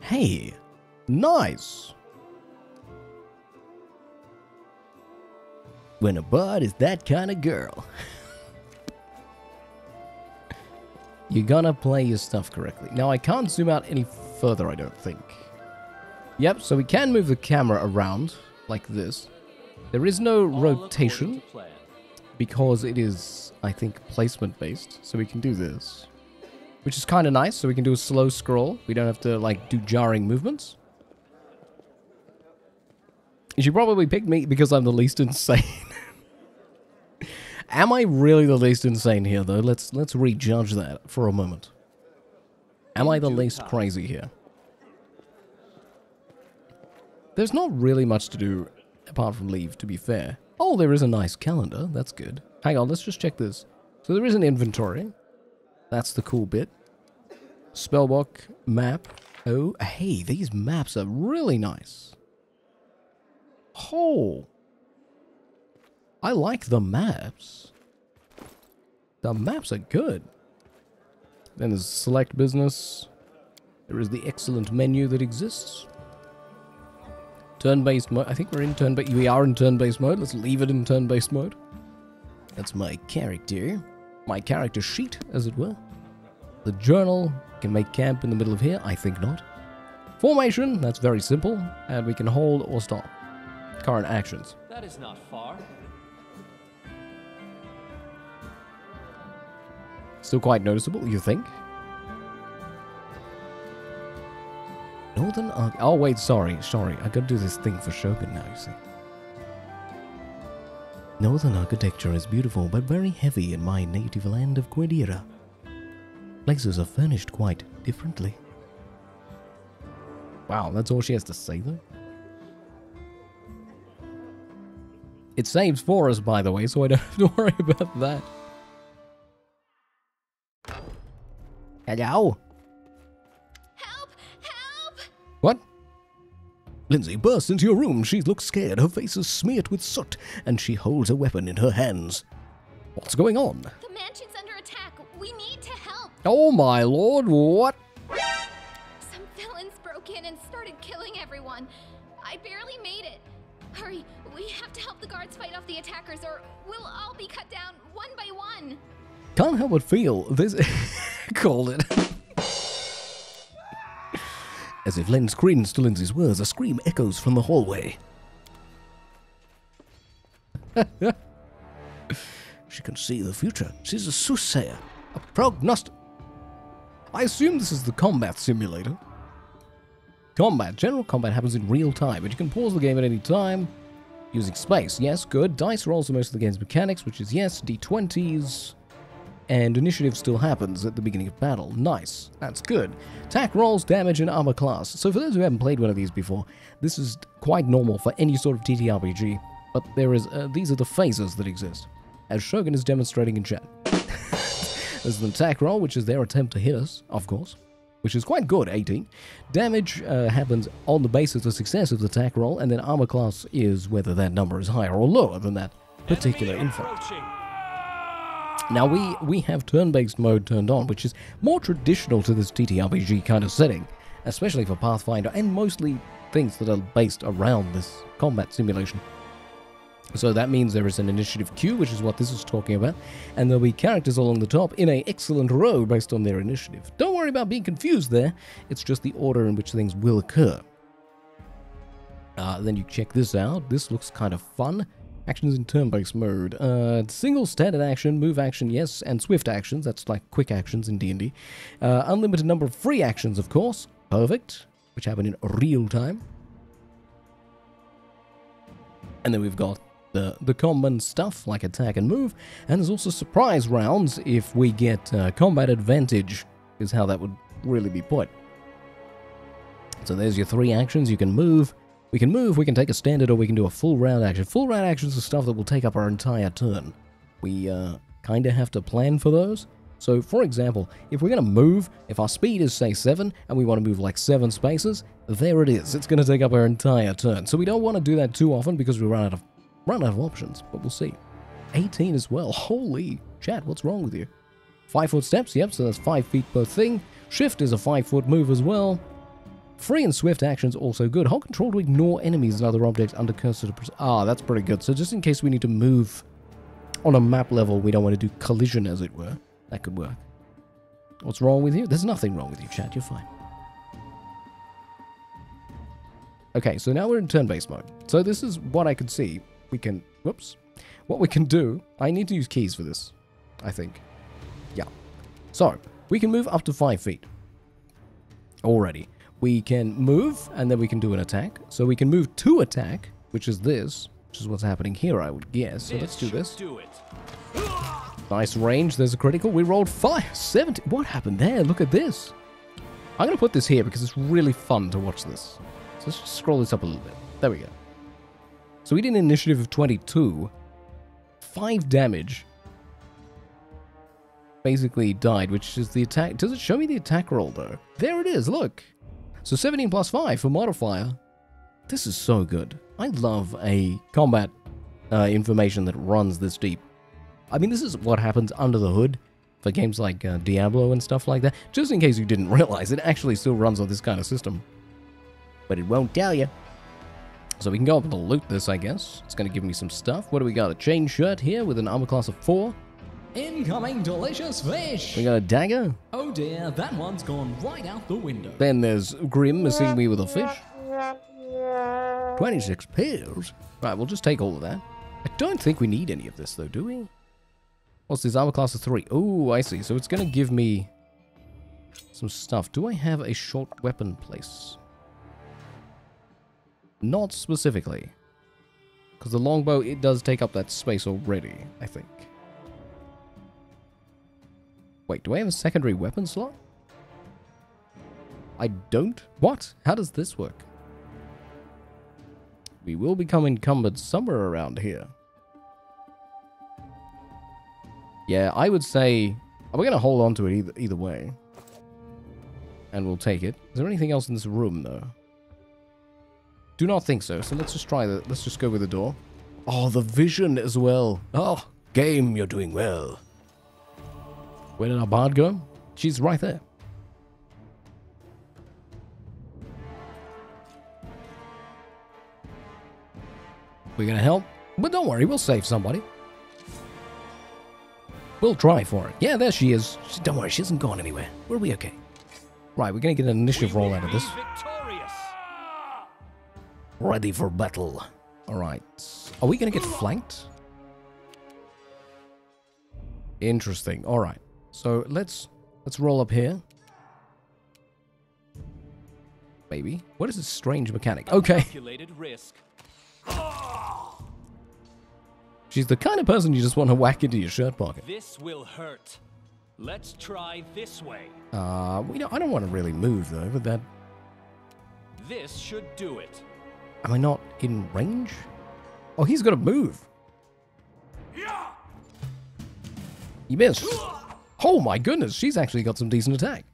B: Hey, nice.
F: When a bud is that kind of girl.
B: You're gonna play your stuff correctly. Now, I can't zoom out any further, I don't think. Yep, so we can move the camera around like this. There is no rotation because it is, I think, placement based. So we can do this, which is kind of nice. So we can do a slow scroll. We don't have to like do jarring movements. You should probably picked me because I'm the least insane. Am I really the least insane here, though? Let's let's rejudge that for a moment. Am I the least crazy here? There's not really much to do apart from leave, to be fair. Oh, there is a nice calendar. That's good. Hang on, let's just check this. So there is an inventory. That's the cool bit. Spellbook map. Oh, hey, these maps are really nice. Oh. I like the maps. The maps are good. Then there's select business. There is the excellent menu that exists. Turn-based mode. I think we're in turn-based. We are in turn-based mode. Let's leave it in turn-based mode. That's my character. My character sheet, as it were. The journal. Can make camp in the middle of here? I think not. Formation. That's very simple. And we can hold or stop. Current actions.
I: That is not far.
B: Still quite noticeable, you think? Northern Arc. Oh, wait, sorry, sorry. I gotta do this thing for Shogun now, you see.
O: Northern architecture is beautiful but very heavy in my native land of Qadira. Places are furnished quite differently.
B: Wow, that's all she has to say, though? It saves for us, by the way, so I don't have to worry about that.
E: Hello?
B: What?
F: Linzi bursts into your room. She looks scared. Her face is smeared with soot, and she holds a weapon in her hands.
B: What's going on?
D: The mansion's under attack. We need to help.
B: Oh my lord, what?
D: Some villains broke in and started killing everyone. I barely made it. Hurry, we have to help the guards fight off the attackers, or we'll all be cut down one by one.
B: Can't help but feel this. called it.
F: As if lends credence to Linzi's words, a scream echoes from the hallway. she can see the future. She's a soothsayer, a prognostic.
B: I assume this is the combat simulator. Combat. General combat happens in real time, but you can pause the game at any time using space. Yes, good. Dice rolls are most of the game's mechanics, which is yes, d20s, and initiative still happens at the beginning of battle. Nice. That's good. Attack rolls, damage, and armor class. So for those who haven't played one of these before, this is quite normal for any sort of TTRPG, but there is uh, these are the phases that exist, as Shogun is demonstrating in chat. There's an attack roll, which is their attempt to hit us, of course, which is quite good, 18. Damage uh, happens on the basis of success of the attack roll, and then armor class is whether that number is higher or lower than that particular info. Now we we have turn-based mode turned on, which is more traditional to this TTRPG kind of setting, especially for Pathfinder and mostly things that are based around this combat simulation. So that means there is an initiative queue, which is what this is talking about, and there'll be characters along the top in a excellent row based on their initiative. Don't worry about being confused there, it's just the order in which things will occur. Uh, then you check this out, this looks kind of fun. Actions in turn-based mode. Uh, single standard action, move action, yes, and swift actions. That's like quick actions in D&D. Uh, unlimited number of free actions, of course. Perfect. Which happen in real time. And then we've got the, the common stuff like attack and move. And there's also surprise rounds if we get uh, combat advantage, is how that would really be put. So there's your three actions. You can move, we can move, we can take a standard, or we can do a full round action. Full round actions are stuff that will take up our entire turn. We uh, kind of have to plan for those. So, for example, if we're going to move, if our speed is, say, 7, and we want to move like 7 spaces, there it is. It's going to take up our entire turn. So we don't want to do that too often because we run out of, run out of options, but we'll see. 18 as well. Holy chat, what's wrong with you? 5 foot steps, yep, so that's 5 feet per thing. Shift is a 5 foot move as well. Free and swift actions also good. Hold control to ignore enemies and other objects under cursor to... Ah, that's pretty good. So just in case we need to move on a map level, we don't want to do collision, as it were. That could work. What's wrong with you? There's nothing wrong with you, chat. You're fine. Okay, so now we're in turn-based mode. So this is what I can see. We can... Whoops. What we can do... I need to use keys for this, I think. Yeah. So, we can move up to 5 feet. Already. We can move, and then we can do an attack. So we can move to attack, which is this, which is what's happening here, I would guess. So let's do this.
I: Do.
B: Nice range. There's a critical. We rolled 5. 70. What happened there? Look at this. I'm going to put this here because it's really fun to watch this. So let's just scroll this up a little bit. There we go. So we did an initiative of 22. 5 damage. basically died, which is the attack. Does it show me the attack roll though? There it is, look. So 17 plus 5 for modifier. This is so good. I love a combat uh, information that runs this deep. I mean, this is what happens under the hood for games like uh, Diablo and stuff like that. Just in case you didn't realize, it actually still runs on this kind of system. But it won't tell you. So we can go up and loot this, I guess. It's going to give me some stuff. What do we got? A chain shirt here with an armor class of 4.
A: Incoming delicious fish!
B: We got a dagger.
A: Oh dear, that one's gone right out the window.
B: Then there's Grim missing me with a fish. 26 pills. Right, we'll just take all of that. I don't think we need any of this, though, do we? What's this? Armor class of 3. Oh, I see. So it's going to give me some stuff. Do I have a short weapon place? Not specifically. Because the longbow, it does take up that space already, I think. Wait, do I have a secondary weapon slot? I don't? What? How does this work? We will become encumbered somewhere around here. Yeah, I would say... We're going to hold on to it either, either way. And we'll take it. Is there anything else in this room, though? Do not think so, so let's just try that. Let's just go with the door. Oh, the vision as well.
F: Oh, game, you're doing well.
B: Where did our bard go? She's right there. We're gonna help, but don't worry, we'll save somebody. We'll try for it. Yeah, there she is.
F: She, don't worry, she hasn't gone anywhere. We'll be okay.
B: Right, we're gonna get an initiative roll out of this.
F: Ready for battle.
B: Alright. Are we gonna get flanked? Interesting. Alright. So let's let's roll up here. Maybe. What is this strange mechanic? Okay.
I: Calculated risk.
B: She's the kind of person you just want to whack into your shirt pocket.
I: This will hurt. Let's try this way.
B: Uh, we don't, I don't want to really move though, but that.
I: This should do it.
B: Am I not in range? Oh, he's gonna move. Yeah. You missed. Oh my goodness, she's actually got some decent attack.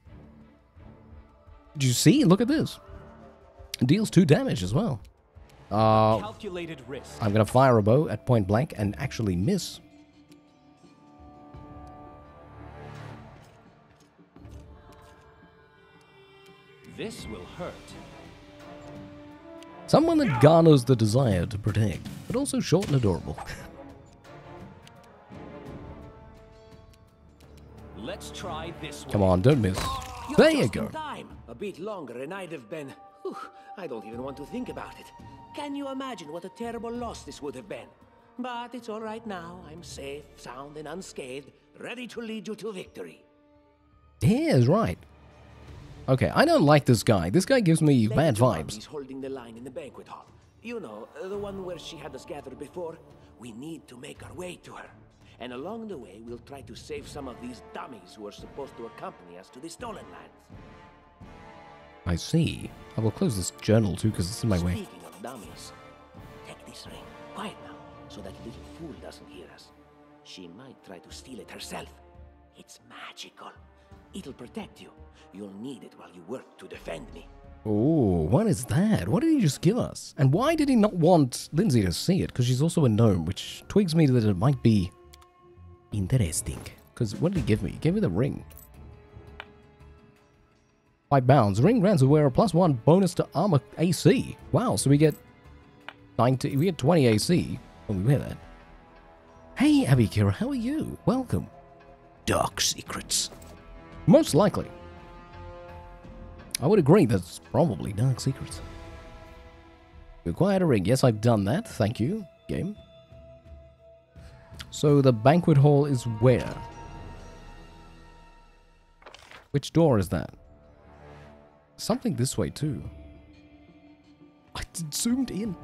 B: Did you see? Look at this. Deals two damage as well. Uh,
I: Calculated risk.
B: I'm gonna fire a bow at point blank and actually miss.
I: This will hurt.
B: Someone that garners the desire to protect, but also short and adorable.
I: Let's try this one.
B: Come on, don't miss.
K: You're
B: There you go.
K: time. A bit longer and I'd have been... Whew, I don't even want to think about it. Can you imagine what a terrible loss this would have been? But it's all right now. I'm safe, sound, and unscathed, ready to lead you to victory.
B: He is right. Okay, I don't like this guy. This guy gives me bad vibes.
K: He's holding the line in the banquet hall. You know, the one where she had us gathered before. We need to make our way to her. And along the way, we'll try to save some of these dummies who are supposed to accompany us to the Stolen Lands.
B: I see. I will close this journal too because it's in my way.
K: Speaking of dummies, take this ring. Quiet now, so that little fool doesn't hear us. She might try to steal it herself. It's magical. It'll protect you. You'll need it while you work to defend me.
B: Oh, what is that? What did he just give us? And why did he not want Linzi to see it? Because she's also a gnome, which twigs me that it might be interesting. Because what did he give me? He gave me the ring. Five bounds. Ring grants a plus one bonus to armor AC. Wow, so we get 90, we get 20 AC when we wear that. Hey, Abikira, how are you? Welcome.
F: Dark secrets.
B: Most likely. I would agree that's probably Dark Secrets. You acquired a ring. Yes, I've done that. Thank you, game. So the banquet hall is where? Which door is that? Something this way too. I zoomed in.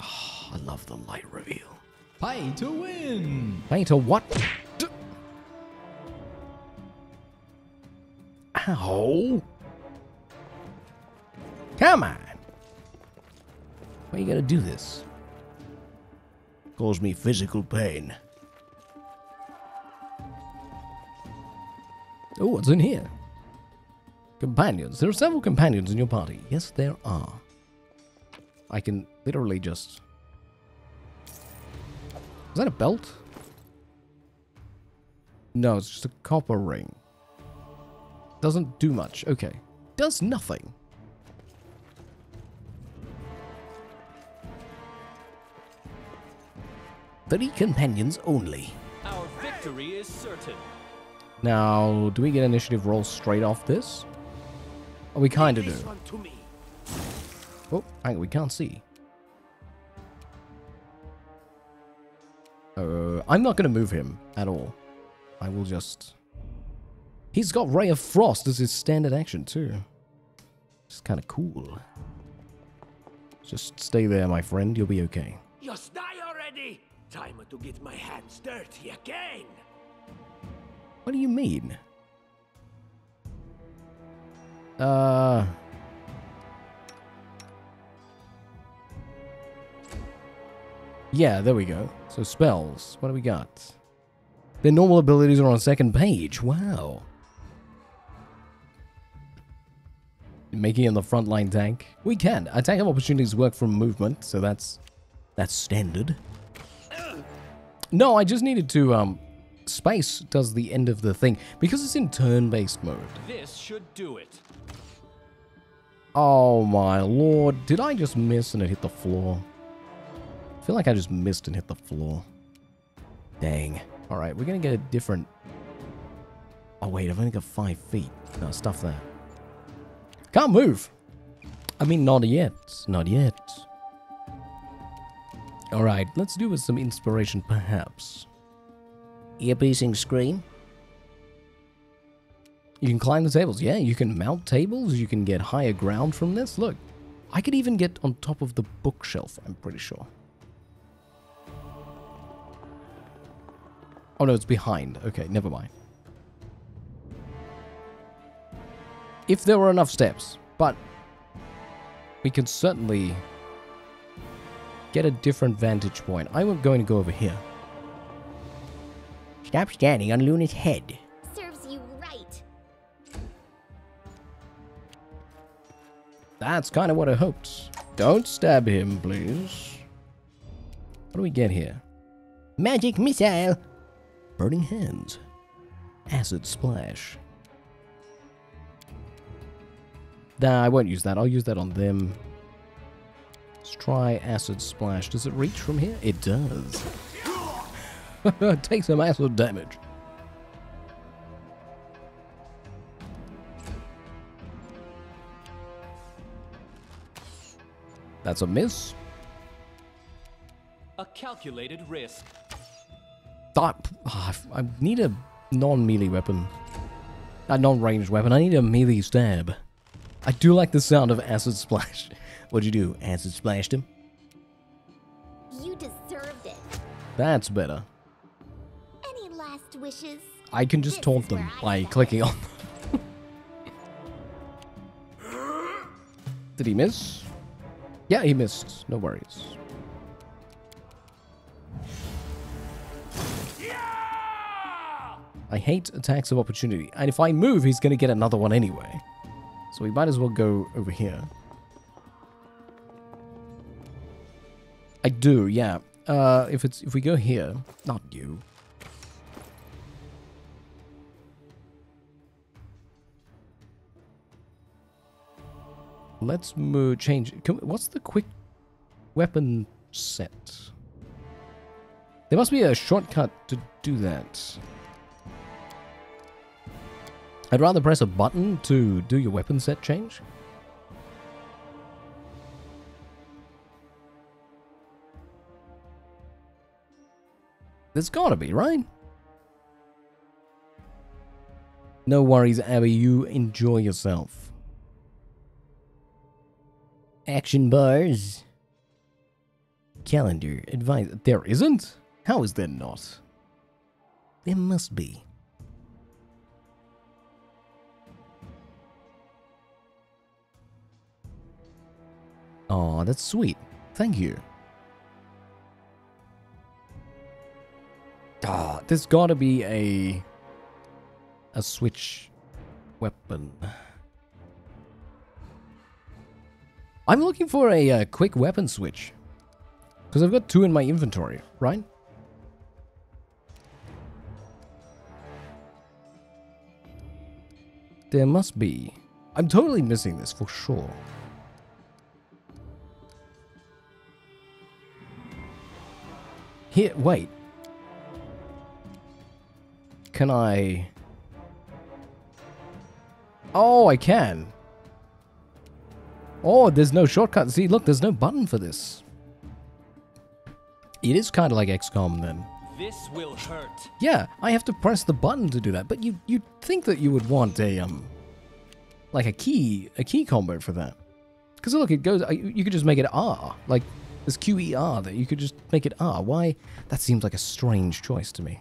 F: Oh, I love the light reveal.
A: Pay to win!
B: Pay to what? D- Ow! Come on! Why you gotta do this?
F: Cause me physical pain.
B: Oh, what's in here? Companions. There are several companions in your party. Yes, there are. I can literally just... Is that a belt? No, it's just a copper ring. Doesn't do much. Okay. Does nothing.
F: Three companions only.
I: Our victory is certain.
B: Now, do we get initiative rolls straight off this? Oh, we kind of do. Oh, hang on, we can't see. Uh, I'm not going to move him at all. I will just... He's got Ray of Frost as his standard action, too. It's kind of cool. Just stay there, my friend. You'll be okay.
K: Just die already! To get my hands dirty again!
B: What do you mean? Uh... Yeah, there we go. So spells. What do we got? Their normal abilities are on second page. Wow. Making in the frontline tank. We can. Attack of opportunities work from movement, so that's that's standard. No, I just needed to um space does the end of the thing because it's in turn-based mode.
I: This should do it.
B: Oh my lord, did I just miss and it hit the floor? I feel like I just missed and hit the floor. Dang. Alright, we're gonna get a different... Oh wait, I've only got five feet. No, stuff there. Can't move! I mean, not yet. Not yet. Alright, let's do with some inspiration, perhaps.
E: Ear-piercing scream?
B: You can climb the tables. Yeah, you can mount tables. You can get higher ground from this. Look, I could even get on top of the bookshelf, I'm pretty sure. Oh no, it's behind. Okay, never mind. If there were enough steps, but we can certainly get a different vantage point. I'm going to go over here.
E: Stop standing on Luna's head.
D: Serves you right.
B: That's kind of what I hoped. Don't stab him, please. What do we get here?
E: Magic missile.
F: Burning hands. Acid splash.
B: Nah, I won't use that. I'll use that on them. Let's try acid splash. Does it reach from here? It does. Take some acid damage. That's a miss.
I: A calculated risk.
B: That, ah, I need a non-melee weapon. A non-ranged weapon. I need a melee stab. I do like the sound of acid splash. What'd you do? Acid splashed him?
D: You deserved it.
B: That's better.
D: Any last wishes?
B: I can just taunt them by clicking on them. Did he miss? Yeah, he missed. No worries. I hate attacks of opportunity. And if I move, he's going to get another one anyway. So we might as well go over here. I do, yeah. Uh, if it's if we go here, not you. Let's move. Change. Can, what's the quick weapon set? There must be a shortcut to do that. I'd rather press a button to do your weapon set change. There's gotta be, right? No worries, Abby. You enjoy yourself.
E: Action bars.
B: Calendar. Advice. There isn't? How is there not?
F: There must be.
B: Aw, that's sweet. Thank you. There's gotta be a a switch weapon. I'm looking for a uh, quick weapon switch. Because I've got two in my inventory, right? There must be. I'm totally missing this for sure. Here, wait. Can I... Oh, I can. Oh, there's no shortcut. See, look, there's no button for this. It is kind of like XCOM then.
I: This will hurt.
B: Yeah, I have to press the button to do that. But you you'd think that you would want a um like a key a key combo for that. Because look, it goes. You could just make it R. Like there's QER that you could just make it R. Why? That seems like a strange choice to me.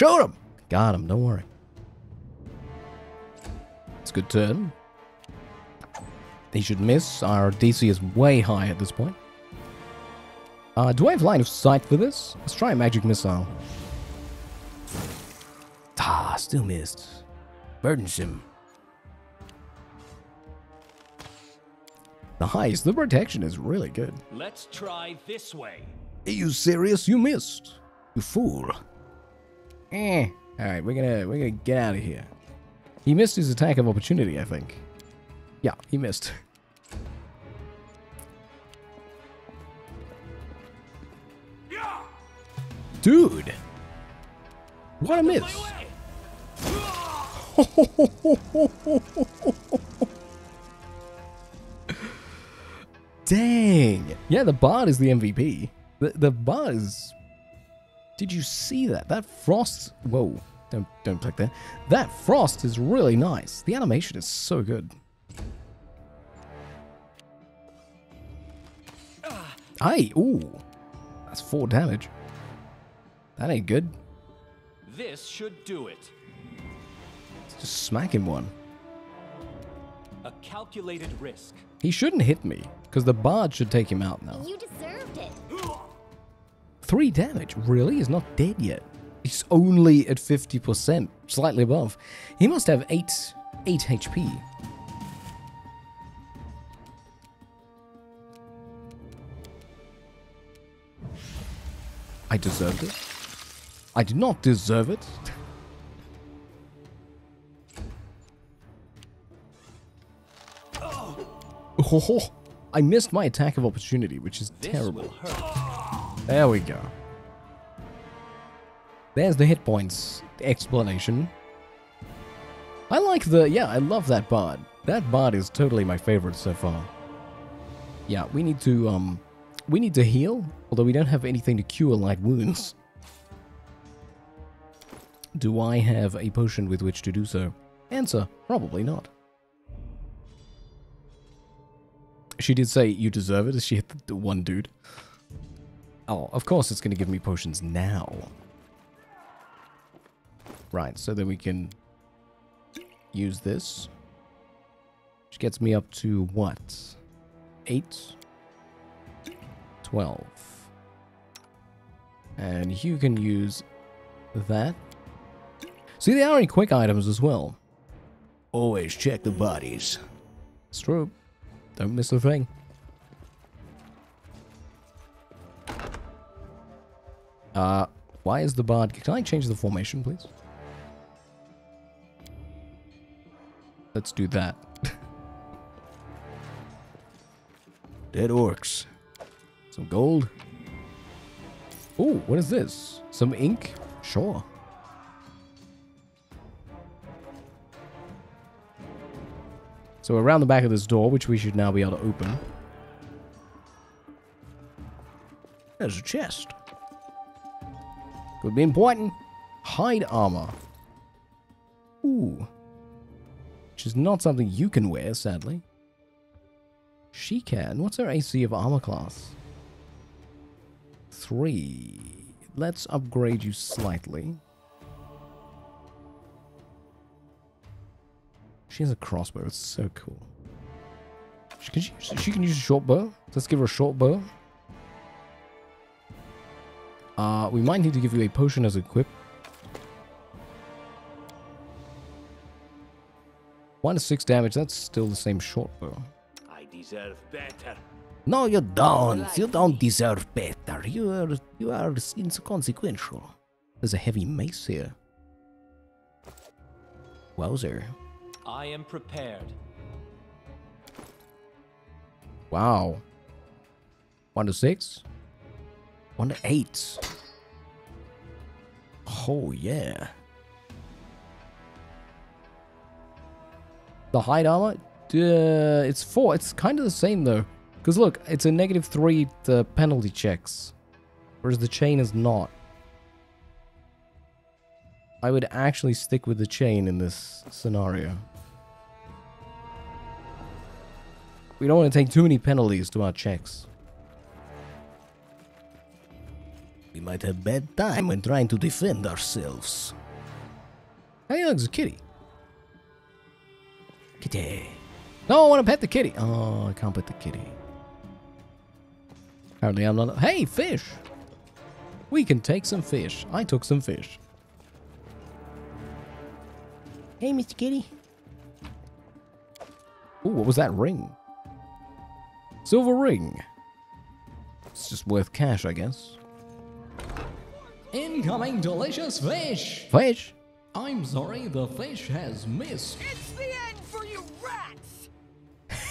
B: Shoot him. Got him. Don't worry. It's a good turn. He should miss. Our DC is way high at this point. Uh, do I have line of sight for this? Let's try a magic missile.
F: Ah, still missed. Burdensome.
B: Nice. The protection is really good.
I: Let's try this way.
F: Are you serious? You missed. You fool.
B: Eh. All right, we're gonna we're gonna get out of here. He missed his attack of opportunity, I think. Yeah, he missed. Yeah. Dude! What a miss! Dang! Yeah, the bard is the MVP. The the bard is. Did you see that? That frost. Whoa! Don't don't click there. That frost is really nice. The animation is so good. Aye, ooh. That's four damage. That ain't good.
I: This should do it.
B: Just smack him one.
I: A calculated risk.
B: He shouldn't hit me, because the bard should take him out now.
D: You deserved it.
B: Three damage? Really? He's not dead yet. He's only at 50%, slightly above. He must have 8, 8 HP. I deserved it. I did not deserve it. Oh, I missed my attack of opportunity, which is terrible. There we go. There's the hit points explanation. I like the, yeah, I love that bard. That bard is totally my favorite so far. Yeah, we need to, um, we need to heal, although we don't have anything to cure light wounds. Do I have a potion with which to do so? Answer, probably not. She did say you deserve it as she hit the one dude. Oh, of course it's going to give me potions now. Right, so then we can use this. Which gets me up to what? 8? 12. And you can use that. See, there are in quick items as well.
F: Always check the bodies.
B: It's true. Don't miss a thing. Uh, why is the bard... Can I change the formation, please? Let's do that.
F: Dead orcs.
B: Some gold. Oh, what is this? Some ink? Sure. So around the back of this door, which we should now be able to open.
F: There's a chest.
B: Could be important. Hide armor. Ooh. Which is not something you can wear, sadly. She can. What's her AC of armor class? Three. Let's upgrade you slightly. She has a crossbow. It's so cool. She can, she, she can use a short bow. Let's give her a short bow. Uh, we might need to give you a potion as a equip. One to six damage, that's still the same short bow.
K: I deserve better.
F: No, you don't. You don't deserve better. You are you are inconsequential.
B: There's a heavy mace here. Wowzer.
I: I am prepared.
B: Wow. One to six. One to eight. Oh yeah. The hide armor, uh, it's four. It's kind of the same though, because look, it's a negative three to penalty checks, whereas the chain is not. I would actually stick with the chain in this scenario. We don't want to take too many penalties to our checks.
F: We might have bad time when trying to defend ourselves.
B: Hey, it's a kitty.
F: Kitty.
B: No, I want to pet the kitty. Oh, I can't pet the kitty. Apparently I'm not... Hey, fish! We can take some fish. I took some fish.
E: Hey, Mr. Kitty.
B: Ooh, what was that ring? Silver ring. It's just worth cash, I guess.
A: Incoming delicious fish!
B: Fish?
A: I'm sorry, the fish has missed.
J: It's the end for you rats!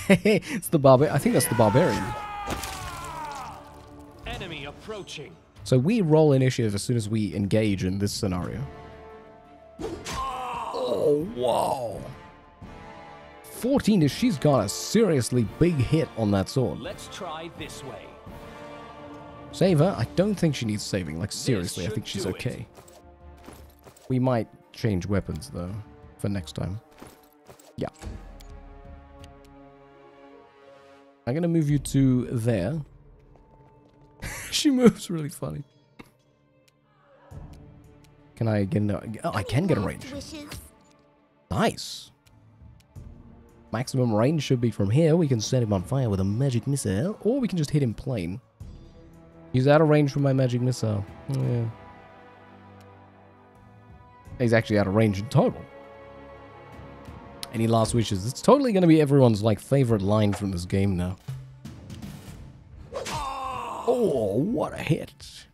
B: it's the barbar. I think that's the barbarian.
I: Enemy approaching.
B: So we roll initiative as soon as we engage in this scenario. Oh. oh, wow. 14 is she's got a seriously big hit on that sword.
I: Let's try this way.
B: Save her? I don't think she needs saving. Like, seriously, I think she's okay. We might change weapons, though, for next time. Yeah. I'm gonna move you to there. she moves really funny. Can I get a... Oh, I can get a range. Nice. Maximum range should be from here. We can set him on fire with a magic missile, or we can just hit him plain. He's out of range for my magic missile. Yeah. He's actually out of range in total. Any last wishes? It's totally going to be everyone's like favorite line from this game now. Oh, what a hit.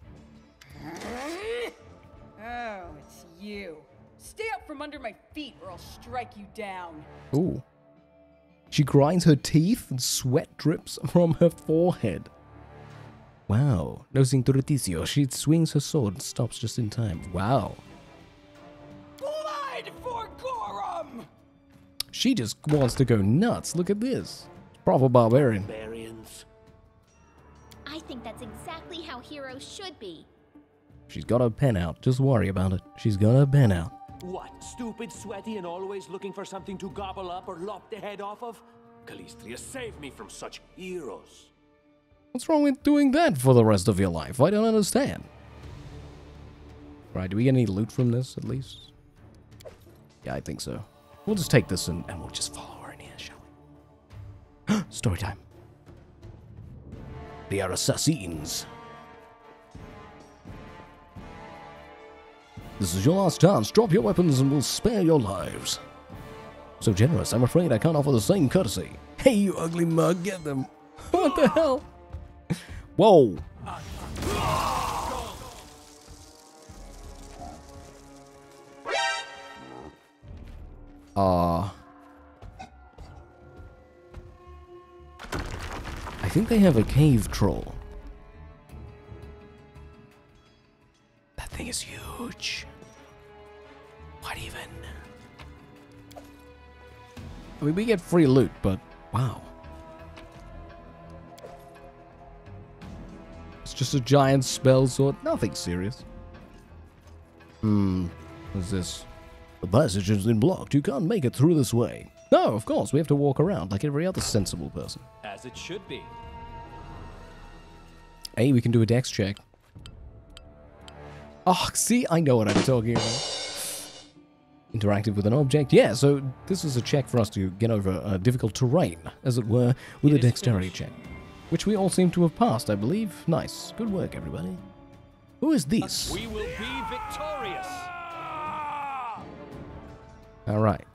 J: Oh, it's you. Stay up from under my feet or I'll strike you down.
B: Ooh. She grinds her teeth and sweat drips from her forehead. Wow. Noticing Tartuccio, she swings her sword and stops just in time. Wow.
J: Blood for Gorum!
B: She just wants to go nuts. Look at this. Proper barbarian.
K: Barbarians.
D: I think that's exactly how heroes should be.
B: She's got her pen out. Just worry about it. She's got her pen out.
K: What? Stupid, sweaty, and always looking for something to gobble up or lop the head off of? Calistria, save me from such heroes.
B: What's wrong with doing that for the rest of your life? I don't understand. Right, do we get any loot from this, at least? Yeah, I think so. We'll just take this and, and we'll just follow her in here, shall we? Story time.
F: They are assassins.
B: This is your last chance. Drop your weapons and we'll spare your lives. So generous, I'm afraid I can't offer the same courtesy. Hey, you ugly mug, get them. what the hell? Whoa. Uh... I think they have a cave troll. That thing is huge. What even? I mean, we get free loot, but wow. It's just a giant spell sword. Nothing serious. Hmm. What's this?
F: The passage has been blocked. You can't make it through this way.
B: No, of course. We have to walk around like every other sensible person.
I: As it should be.
B: Hey, we can do a dex check. Oh, see, I know what I'm talking about. Interactive with an object. Yeah, so this is a check for us to get over a difficult terrain, as it were, with
I: It
B: a
I: is
B: dexterity
I: finished.
B: check. Which we all seem to have passed, I believe. Nice. Good work, everybody.
F: Who is this?
I: We will be victorious.
B: All right.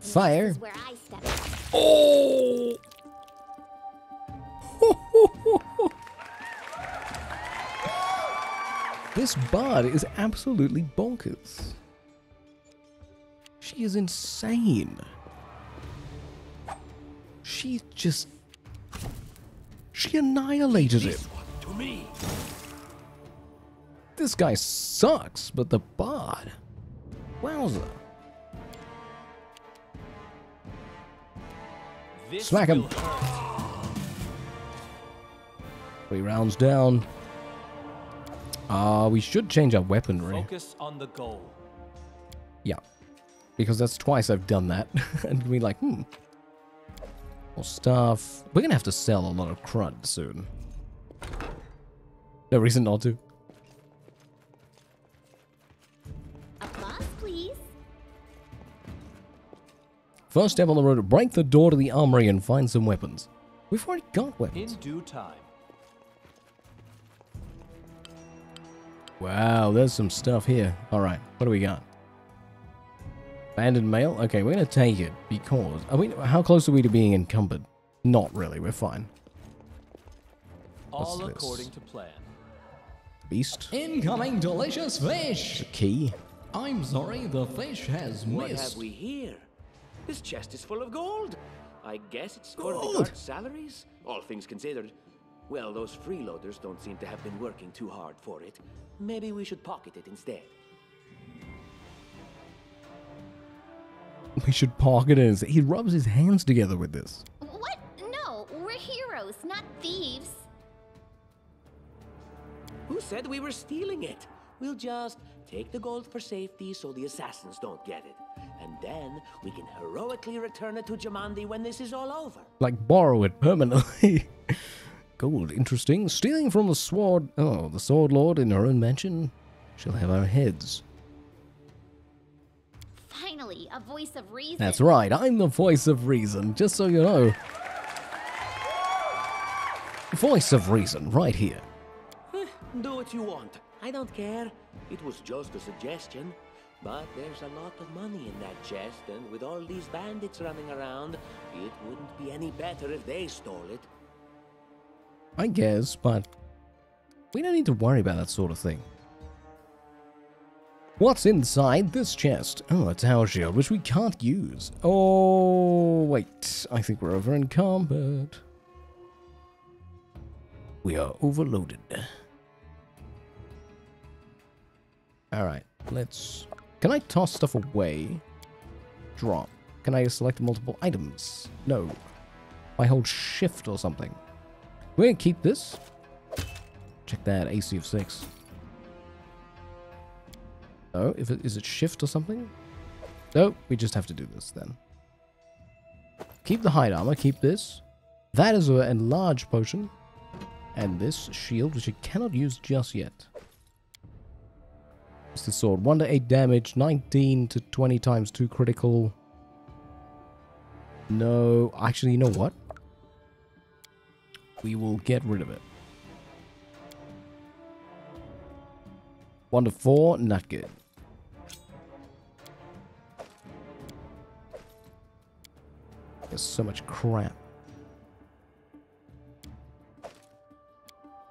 B: Fire.
D: Where I step in.
B: Oh! this bard is absolutely bonkers. She is insane. She just. She annihilated
K: me.
B: This guy sucks, but the bard. Wowza.
I: This
B: Smack him. Three rounds down. Uh, we should change our weaponry.
I: Focus on the goal.
B: Yeah. Because that's twice I've done that. and we like, hmm. More stuff. We're gonna have to sell a lot of crud soon. No reason not to.
D: Applause, please.
B: First step on the road break the door to the armory and find some weapons. We've already got weapons.
I: In due time.
B: Wow, there's some stuff here. Alright, what do we got? Abandoned mail? Okay, we're gonna take it because are we how close are we to being encumbered? Not really, we're fine.
I: All
B: this?
I: according to plan.
B: Beast.
A: Incoming delicious fish!
B: The key.
A: I'm sorry, the fish has
K: What
A: missed.
K: What have we here? This chest is full of gold. I guess it's for the
B: Gold?
K: guards' salaries, all things considered. Well, those freeloaders don't seem to have been working too hard for it. Maybe we should pocket it instead.
B: We should pocket it. He rubs his hands together with this.
D: What? No, we're heroes, not thieves.
K: Who said we were stealing it? We'll just take the gold for safety so the assassins don't get it. And then we can heroically return it to Jamandi when this is all over.
B: Like borrow it permanently. Gold, interesting. Stealing from the sword. Oh, the sword lord in her own mansion. She'll have our heads.
D: Finally, a voice of reason.
B: That's right. I'm the voice of reason. Just so you know. Voice of reason, right here.
K: Do what you want. I don't care. It was just a suggestion. But there's a lot of money in that chest, and with all these bandits running around, it wouldn't be any better if they stole it.
B: I guess, but we don't need to worry about that sort of thing. What's inside this chest? Oh, a tower shield, which we can't use. Oh, wait. I think we're over encumbered. We are overloaded. Alright, let's... Can I toss stuff away? Drop. Can I select multiple items? No. I hold shift or something. We're gonna keep this. Check that, AC of 6. Oh, if it, is it shift or something? No, we just have to do this then. Keep the hide armor, keep this. That is an enlarged potion. And this shield, which I cannot use just yet. It's the sword. 1 to 8 damage, 19 to 20 times 2 critical. No, actually, you know what? We will get rid of it. 1 to 4, not good. There's so much crap.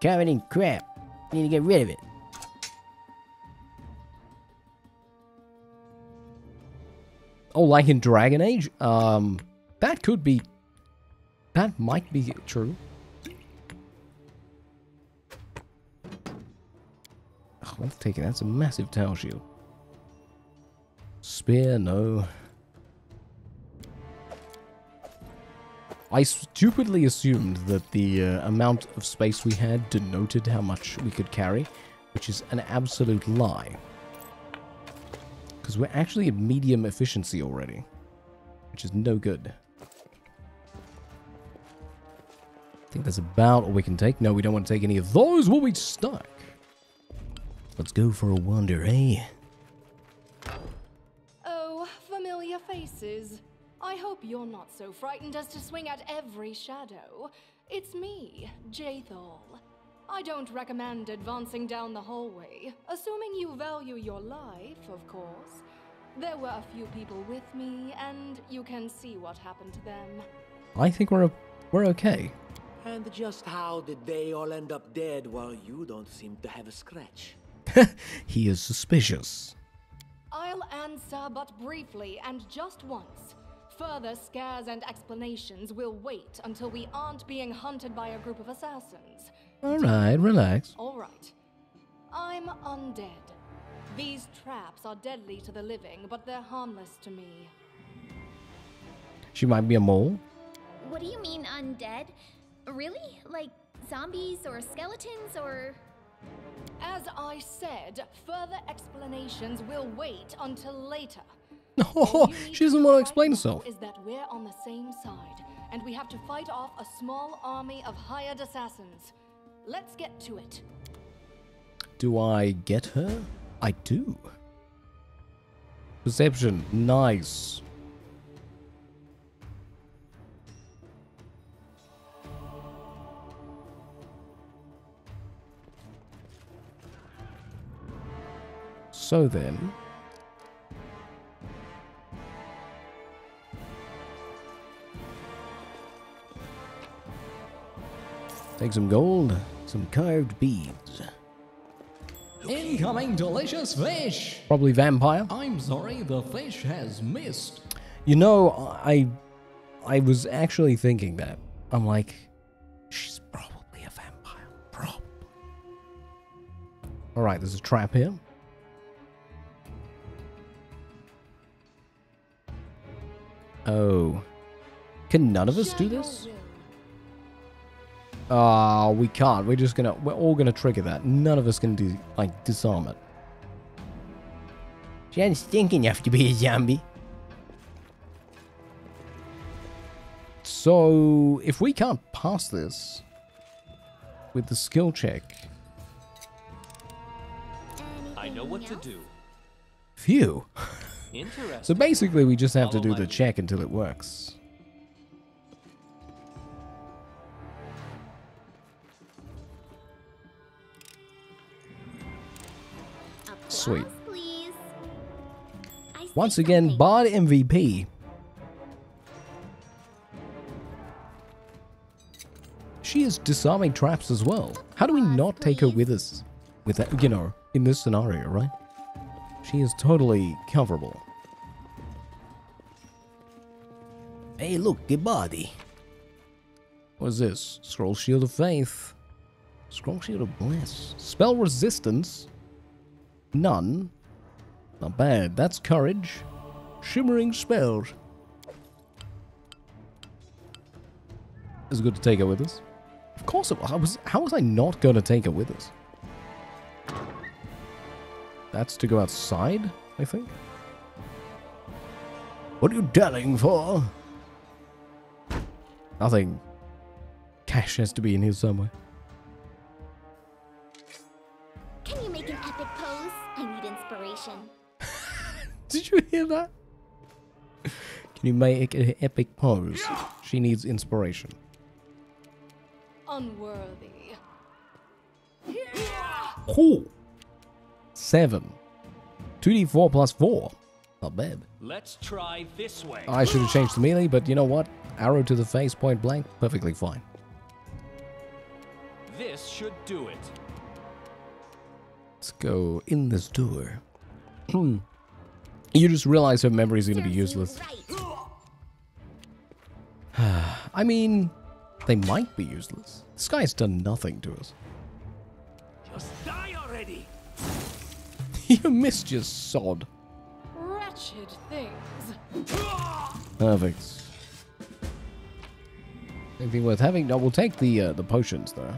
E: Covered in crap. Need to get rid of it.
B: Oh, like in Dragon Age? Um, that could be... That might be true. Oh, let's take it. That's a massive tower shield. Spear, no. I stupidly assumed that the uh, amount of space we had denoted how much we could carry, which is an absolute lie. Because we're actually at medium efficiency already, which is no good. I think that's about all we can take. No, we don't want to take any of those. We'll be stuck. Let's go for a wander, eh?
Q: Oh, familiar faces. I hope you're not so frightened as to swing at every shadow. It's me, Jaethal. I don't recommend advancing down the hallway, assuming you value your life, of course. There were a few people with me, and you can see what happened to them.
B: I think we're we're okay.
K: And just how did they all end up dead while you don't seem to have a scratch?
B: he is suspicious.
Q: I'll answer but briefly and just once. Further scares and explanations will wait until we aren't being hunted by a group of assassins.
B: Alright, relax.
Q: Alright. I'm undead. These traps are deadly to the living, but they're harmless to me.
B: She might be a mole.
D: What do you mean undead? Really? Like zombies or skeletons or.
Q: As I said, further explanations will wait until later.
B: Oh, she doesn't want to explain herself.
Q: Is that we're on the same side, and we have to fight off a small army of hired assassins. Let's get to it.
B: Do I get her? I do. Perception, nice. So then... Take some gold, some carved beads.
A: Incoming delicious fish!
B: Probably vampire.
A: I'm sorry, the fish has missed.
B: You know, I I was actually thinking that. I'm like, she's probably a vampire. Probably. Alright, there's a trap here. Oh. Can none of us do this? Ah, uh, we can't. We're just gonna, we're all gonna trigger that. None of us can do, like, disarm it.
E: She ain't stinking enough to be a zombie.
B: So, if we can't pass this with the skill check.
I: I know what to do.
B: Phew. So basically, we just have to do the check until it works. Sweet. Once again, Bard MVP. She is disarming traps as well. How do we not take her with us? With that, you know, in this scenario, right? She is totally coverable.
E: Hey, look, a body.
B: What is this? Scroll Shield of Faith. Scroll Shield of Bliss. Spell Resistance. None. Not bad. That's Courage. Shimmering Spells. It's good to take her with us. Of course it was. I was how was I not going to take her with us? That's to go outside, I think. What are you telling for? Nothing. Cash has to be in here somewhere. Did you hear that? Can you make an epic pose? She needs inspiration.
Q: Unworthy.
B: Cool. Seven. 2d4 plus 4. Not bad.
I: Let's try this way.
B: I should have changed the melee, but you know what? Arrow to the face, point blank, perfectly fine.
I: This should do it.
B: Let's go in this door. you just realize her memory is going to be useless. I mean, they might be useless. This guy's done nothing to us.
K: Just die already!
B: you missed your sod.
Q: Wretched things.
B: Perfect. Anything worth having? No, we'll take the uh, the potions though.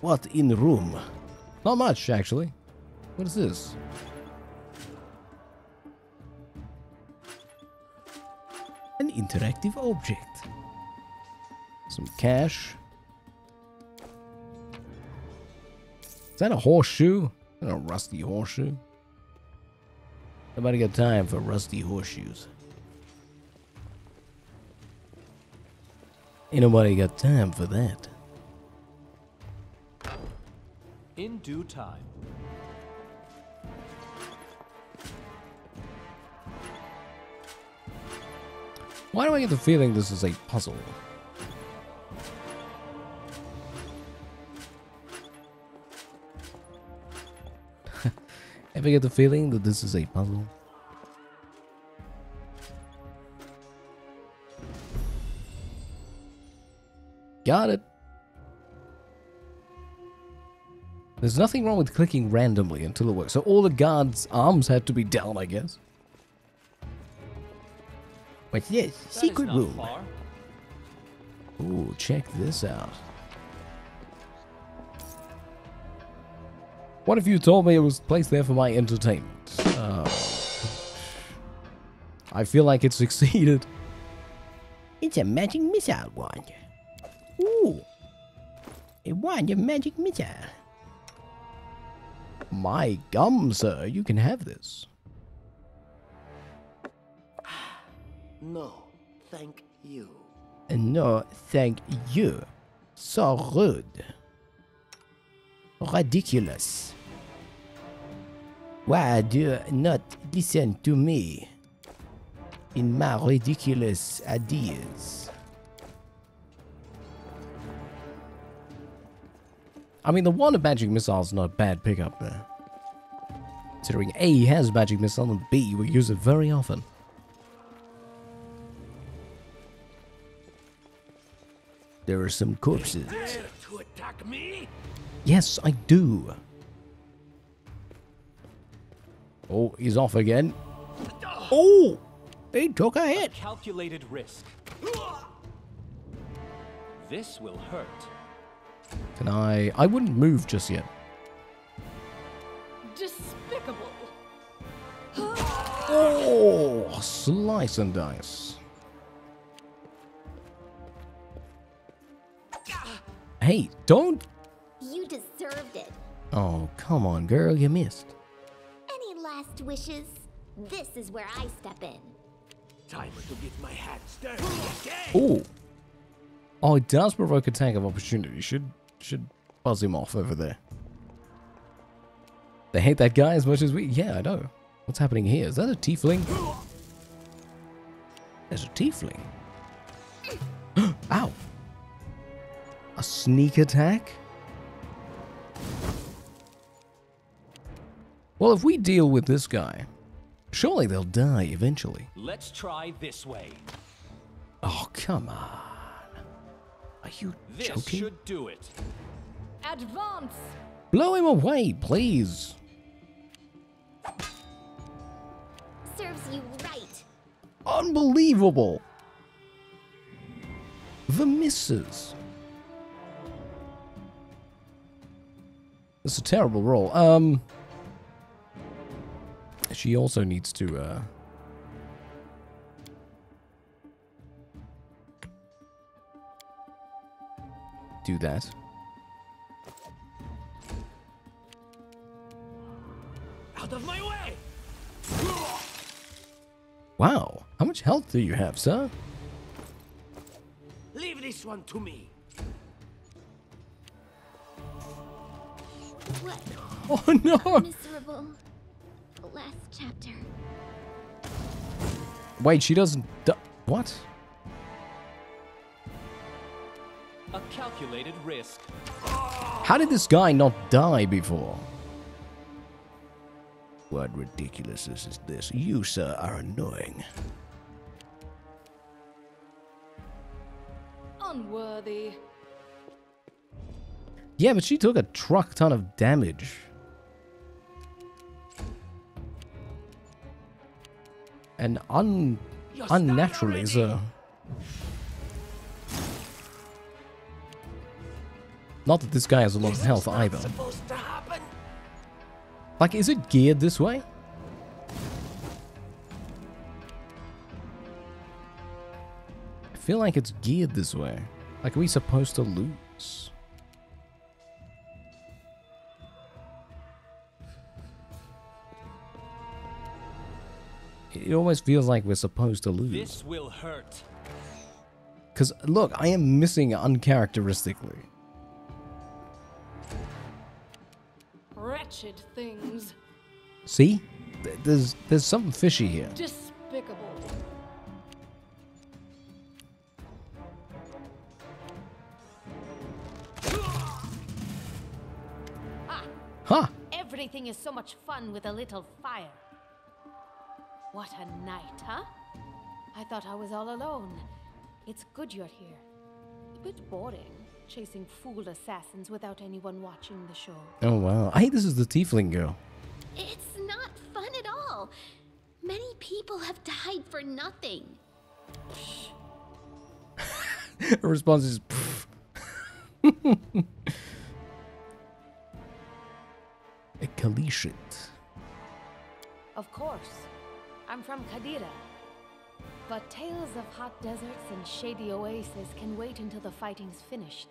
B: What in room? Not much, actually. What is this? An interactive object. Some cash. Is that a horseshoe? A rusty horseshoe. Nobody got time for rusty horseshoes.
O: Ain't nobody got time for that.
I: In due time.
B: Why do I get the feeling this is a puzzle? Ever get the feeling that this is a puzzle? Got it. There's nothing wrong with clicking randomly until it works. So all the guards' arms had to be down, I guess.
E: What's this?
I: That
E: Secret
I: is
E: room.
I: far.
B: Ooh, check this out. What if you told me it was placed there for my entertainment? Uh, I feel like it succeeded.
E: It's a magic missile wand. Ooh. A wand of magic missile.
B: My gum, sir, you can have this.
K: No, thank you.
E: No, thank you. So rude. Ridiculous. Why do you not listen to me in my ridiculous ideas?
B: I mean, the one of magic missile is not a bad pickup there. Considering A he has magic missile and B we use it very often.
E: There are some corpses.
K: To attack me?
B: Yes, I do. Oh, he's off again.
E: Oh! He took a hit.
I: Calculated risk. This will hurt.
B: Can I... I wouldn't move just yet.
Q: Despicable.
B: Oh, slice and dice. Hey, don't...
D: You deserved it.
B: Oh, come on, girl, you missed.
D: Any last wishes? This is where I step in.
K: Time to get my hands dirty again.
B: Oh. Oh, it does provoke attack of opportunity. Should should buzz him off over there. They hate that guy as much as we... Yeah, I know. What's happening here? Is that a tiefling? There's a tiefling. Ow. A sneak attack? Well, if we deal with this guy, surely they'll die eventually.
I: Let's try this way.
B: Oh, come on. Are you
I: This
B: joking?
I: should do it.
Q: Advance!
B: Blow him away, please.
D: Serves you right.
B: Unbelievable. The misses. It's a terrible roll. Um, she also needs to. Uh, do that.
K: Out of my way!
B: Wow, how much health do you have, sir?
K: Leave this one to me.
D: What?
B: Oh no!
D: Miserable. Last chapter.
B: Wait, she doesn't. What?
I: A calculated risk.
B: How did this guy not die before?
O: What ridiculousness is this? You, sir, are annoying.
Q: Unworthy.
B: Yeah, but she took a truck ton of damage. And un unnaturally so. Not that this guy has a lot of health either.
K: Supposed to happen.
B: Like, is it geared this way? I feel like it's geared this way. Like, are we supposed to lose? It almost feels like we're supposed to lose.
I: This will hurt.
B: Because, look, I am missing uncharacteristically.
Q: Wretched things.
B: See? There's, there's something fishy here.
Q: Despicable.
P: Ah,
B: Huh.
P: everything is so much fun with a little fire. What a night, huh? I thought I was all alone. It's good you're here. A bit boring, chasing fool assassins without anyone watching the show.
B: Oh, wow. Hey, this is the tiefling girl.
D: It's not fun at all. Many people have died for nothing.
B: Her response is, "Pfft." A Keleshite.
P: Of course. I'm from Qadira. But tales of hot deserts and shady oases can wait until the fighting's finished.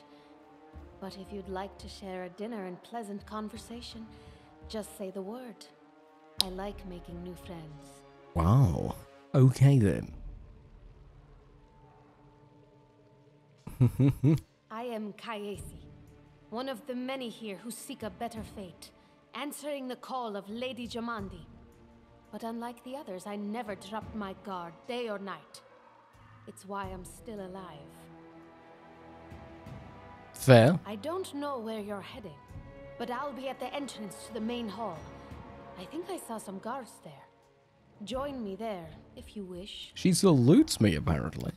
P: But if you'd like to share a dinner and pleasant conversation, just say the word. I like making new friends.
B: Wow. Okay then.
P: I am Kayesi, one of the many here who seek a better fate, answering the call of Lady Jamandi. But unlike the others, I never dropped my guard, day or night. It's why I'm still alive.
B: Fair.
P: I don't know where you're heading, but I'll be at the entrance to the main hall. I think I saw some guards there. Join me there, if you wish.
B: She salutes me, apparently.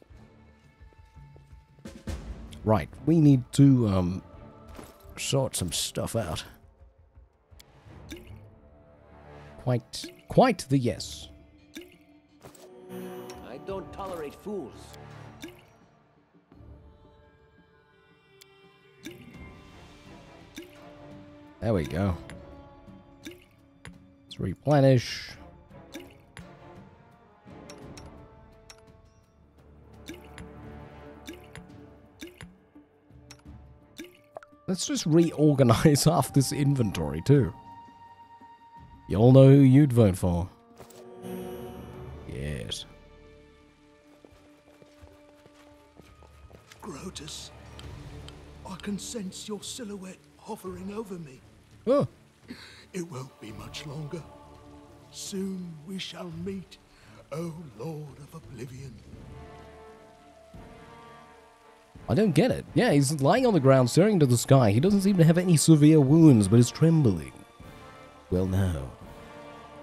B: Right, we need to, um, sort some stuff out. Quite, quite the yes.
K: I don't tolerate fools.
B: There we go. Let's replenish. Let's just reorganize half this inventory too. You all know who you'd vote for. Yes.
N: Groetus, I can sense your silhouette hovering over me.
B: Oh.
N: It won't be much longer. Soon we shall meet, O Lord of Oblivion.
B: I don't get it. Yeah, he's lying on the ground staring into the sky. He doesn't seem to have any severe wounds, but is trembling. Well, now.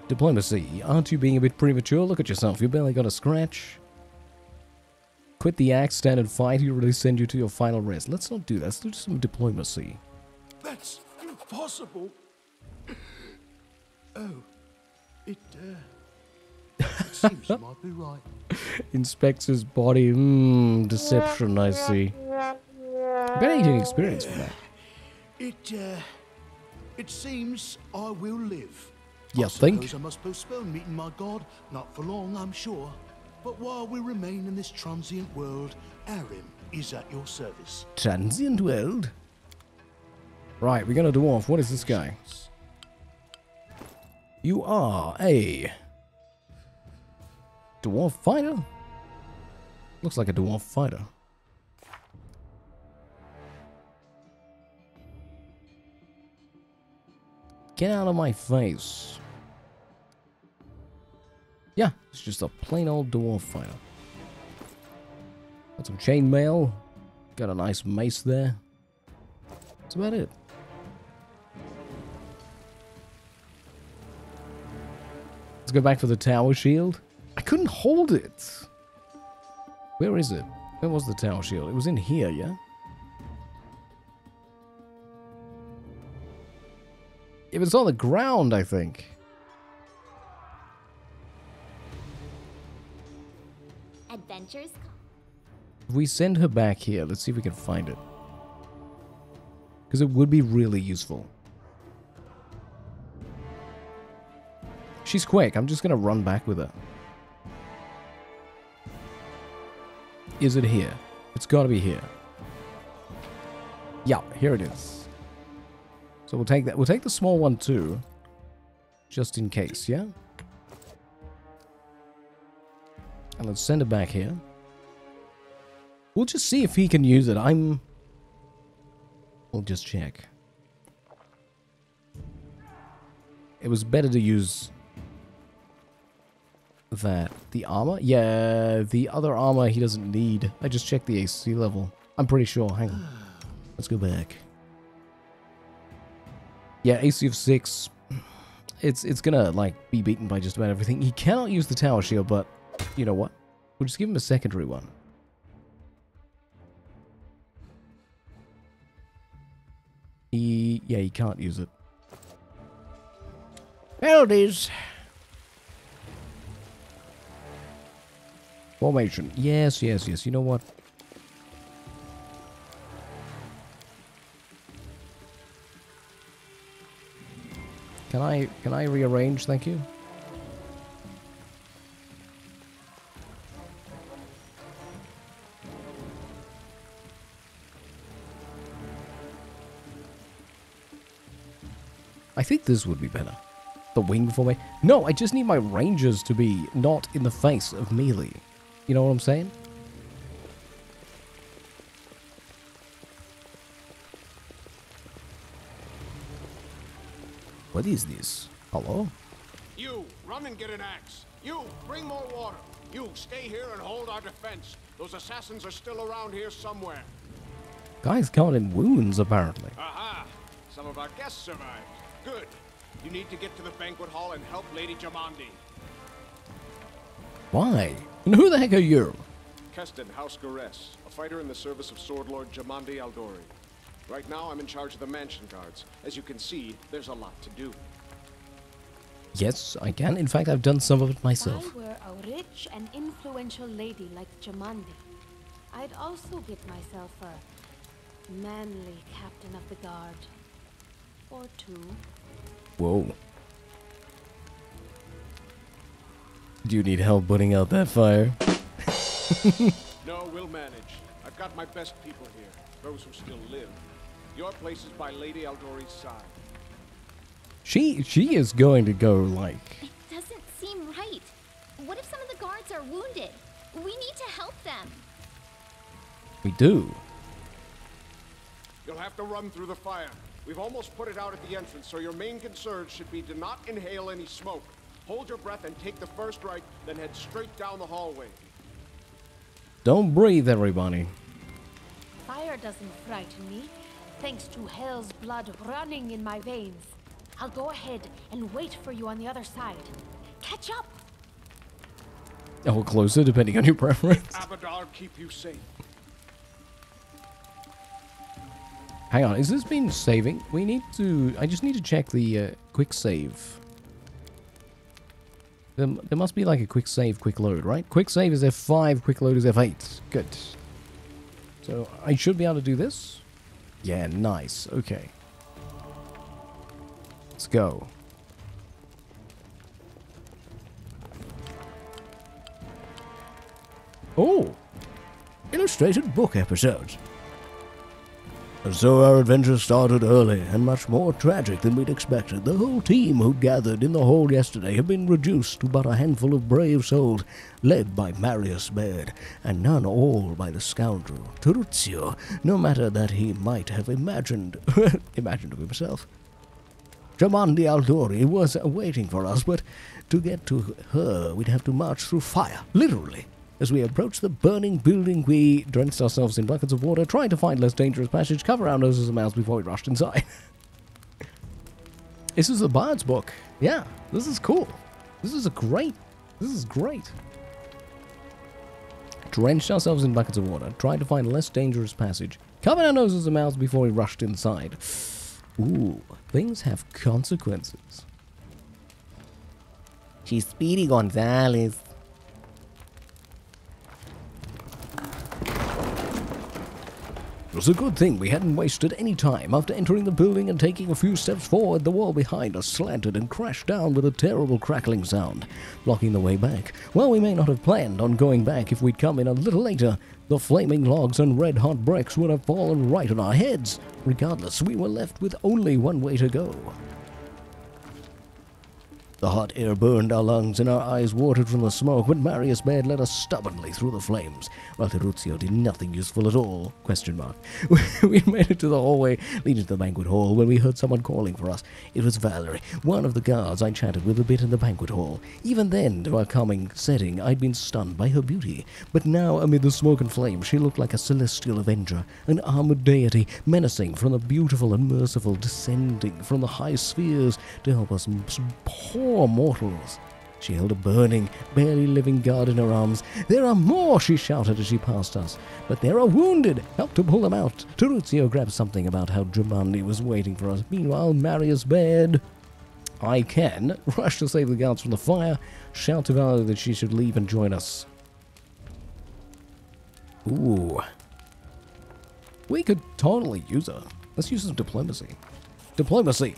B: Diplomacy. Aren't you being a bit premature? Look at yourself. You barely got a scratch. Quit the axe, stand and fight. he'll really send you to your final rest. Let's not do that. Let's do some diplomacy.
N: That's impossible. Oh, it, uh, it seems you might be right.
B: Inspects his body. Mmm, deception, I see. Better get experience for that.
N: It, uh, it seems I will live.
B: You
N: I
B: think?
N: I must postpone meeting my god. Not for long, I'm sure. But while we remain in this transient world, Harrim is at your service.
B: Transient world. Right, we got a dwarf. What is this guy? You are a dwarf fighter. Looks like a dwarf fighter. Get out of my face. Yeah, it's just a plain old dwarf fighter. Got some chainmail. Got a nice mace there. That's about it. Let's go back for the tower shield. I couldn't hold it. Where is it? Where was the tower shield? It was in here, yeah? It was on the ground, I think.
D: Adventures?
B: If we send her back here, let's see if we can find it. Because it would be really useful. She's quick. I'm just going to run back with her. Is it here? It's got to be here. Yeah, here it is. So we'll take that. We'll take the small one too. Just in case, yeah? And let's send it back here. We'll just see if he can use it. I'm... We'll just check. It was better to use that. The armor? Yeah, the other armor he doesn't need. I just checked the AC level. I'm pretty sure. Hang on. Let's go back. Yeah, AC of 6. It's it's gonna, like, be beaten by just about everything. He cannot use the tower shield, but you know what? We'll just give him a secondary one. He... yeah, he can't use it. Penalties! Formation. Yes, yes, yes. You know what? Can I can I rearrange? Thank you. I think this would be better. The wing for me. No, I just need my rangers to be not in the face of melee. You know what I'm saying? What is this? Hello?
G: You, run and get an axe. You, bring more water. You, stay here and hold our defense. Those assassins are still around here somewhere.
B: Guy's covered in wounds, apparently.
G: Aha! Some of our guests survived. Good. You need to get to the banquet hall and help Lady Jamandi.
B: Why? And who the heck are you?
G: Kesten, House Garess, a fighter in the service of Sword Lord Jamandi Aldori. Right now, I'm in charge of the mansion guards. As you can see, there's a lot to do.
B: Yes, I can. In fact, I've done some of it myself.
P: If I were a rich and influential lady like Jamandi, I'd also get myself a manly captain of the guard. Or two.
B: Whoa. Do you need help putting out that fire?
G: no, we'll manage. I've got my best people here, those who still live. Your place is by Lady Aldori's side.
B: She she is going to go like
D: It doesn't seem right. What if some of the guards are wounded? We need to help them.
B: we do.
G: You'll have to run through the fire. We've almost put it out at the entrance, so your main concern should be to not inhale any smoke. Hold your breath and take the first right, then head straight down the hallway.
B: Don't breathe, everybody.
P: Fire doesn't frighten me, thanks to hell's blood running in my veins. I'll go ahead and wait for you on the other side. Catch up!
B: Or closer, depending on your preference.
G: Abadar keep you safe.
B: Hang on, is this been saving? We need to... I just need to check the uh, quick save. There, there must be like a quick save, quick load, right? Quick save is F5, quick load is F8. Good. So I should be able to do this? Yeah, nice. Okay. Let's go.
F: Oh! Illustrated book episodes. And so our adventure started early and much more tragic than we'd expected. The whole team who'd gathered in the hall yesterday had been reduced to but a handful of brave souls, led by Marius Beard, and none all by the scoundrel Tartuccio, no matter that he might have imagined imagined of himself. Jamandi Aldori was waiting for us, but to get to her we'd have to march through fire, literally. As we approached the burning building, we drenched ourselves in buckets of water, trying to find less dangerous passage, cover our noses and mouths before we rushed inside. this is the Bard's book. Yeah, this is cool. This is a great. This is great. Drenched ourselves in buckets of water, trying to find less dangerous passage, covered our noses and mouths before we rushed inside. Ooh, things have consequences.
E: She's Speedy Gonzales.
F: Was a good thing we hadn't wasted any time. After entering the building and taking a few steps forward, the wall behind us slanted and crashed down with a terrible crackling sound, blocking the way back. While we may not have planned on going back if we'd come in a little later, the flaming logs and red hot bricks would have fallen right on our heads. Regardless, we were left with only one way to go.
B: The hot air burned our lungs and our eyes watered from the smoke, but Marius Beard led us stubbornly through the flames, while Tartuccio did nothing useful at all. Question mark. we made it to the hallway leading to the banquet hall when we heard someone calling for us. It was Valerie, one of the guards I chatted with a bit in the banquet hall. Even then, to our calming setting, I'd been stunned by her beauty. But now, amid the smoke and flame, she looked like a celestial avenger, an armored deity, menacing from the beautiful and merciful, descending from the high spheres to help us poor mortals. She held a burning, barely living guard in her arms. There are more, she shouted as she passed us. But there are wounded. Help to pull them out. Tartuccio grabbed something about how Jamandi was waiting for us. Meanwhile, Marius Beard. I can rush to save the guards from the fire, shout to Valerie that she should leave and join us. Ooh. We could totally use her. Let's use some diplomacy. Diplomacy.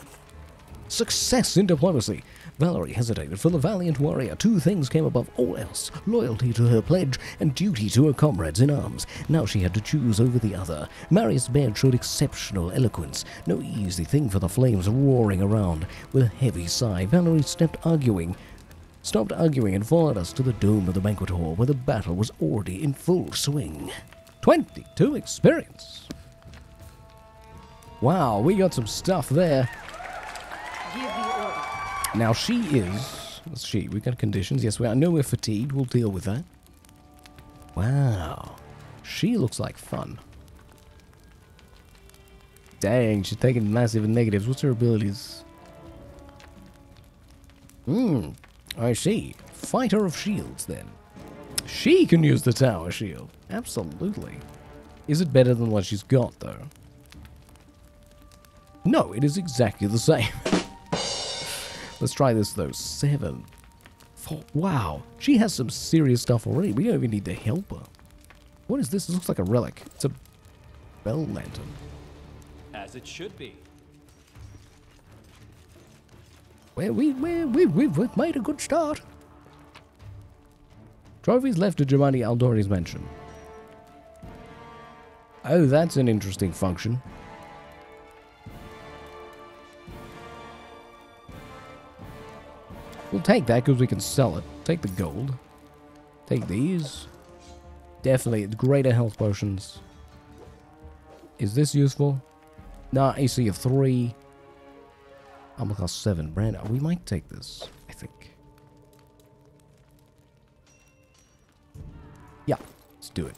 B: Success in diplomacy. Valerie hesitated. For the valiant warrior, two things came above all else loyalty to her pledge and duty to her comrades in arms. Now she had to choose over the other. Marius Beard showed exceptional eloquence. No easy thing for the flames roaring around. With a heavy sigh, Valerie stepped arguing. Stopped arguing and followed us to the dome of the banquet hall where the battle was already in full swing. 22 experience. Wow, we got some stuff there. Now she is. She. We got conditions. Yes, we are. I know we're fatigued. We'll deal with that. Wow. She looks like fun. Dang, she's taking massive negatives. What's her abilities? Hmm. I see. Fighter of shields, then. She can use the tower shield. Absolutely. Is it better than what she's got, though? No, it is exactly the same. Let's try this though. Seven. Four. Wow. She has some serious stuff already. We don't even need to help her. What is this? This looks like a relic. It's a bell lantern.
I: As it should be.
B: Well, we, we, we, we've made a good start. Trophies left to Jamandi Aldori's mansion. Oh, that's an interesting function. We'll take that because we can sell it. Take the gold. Take these. Definitely greater health potions. Is this useful? Nah, AC of 3. Armor class 7. Brand, we might take this, I think. Yeah, let's do it.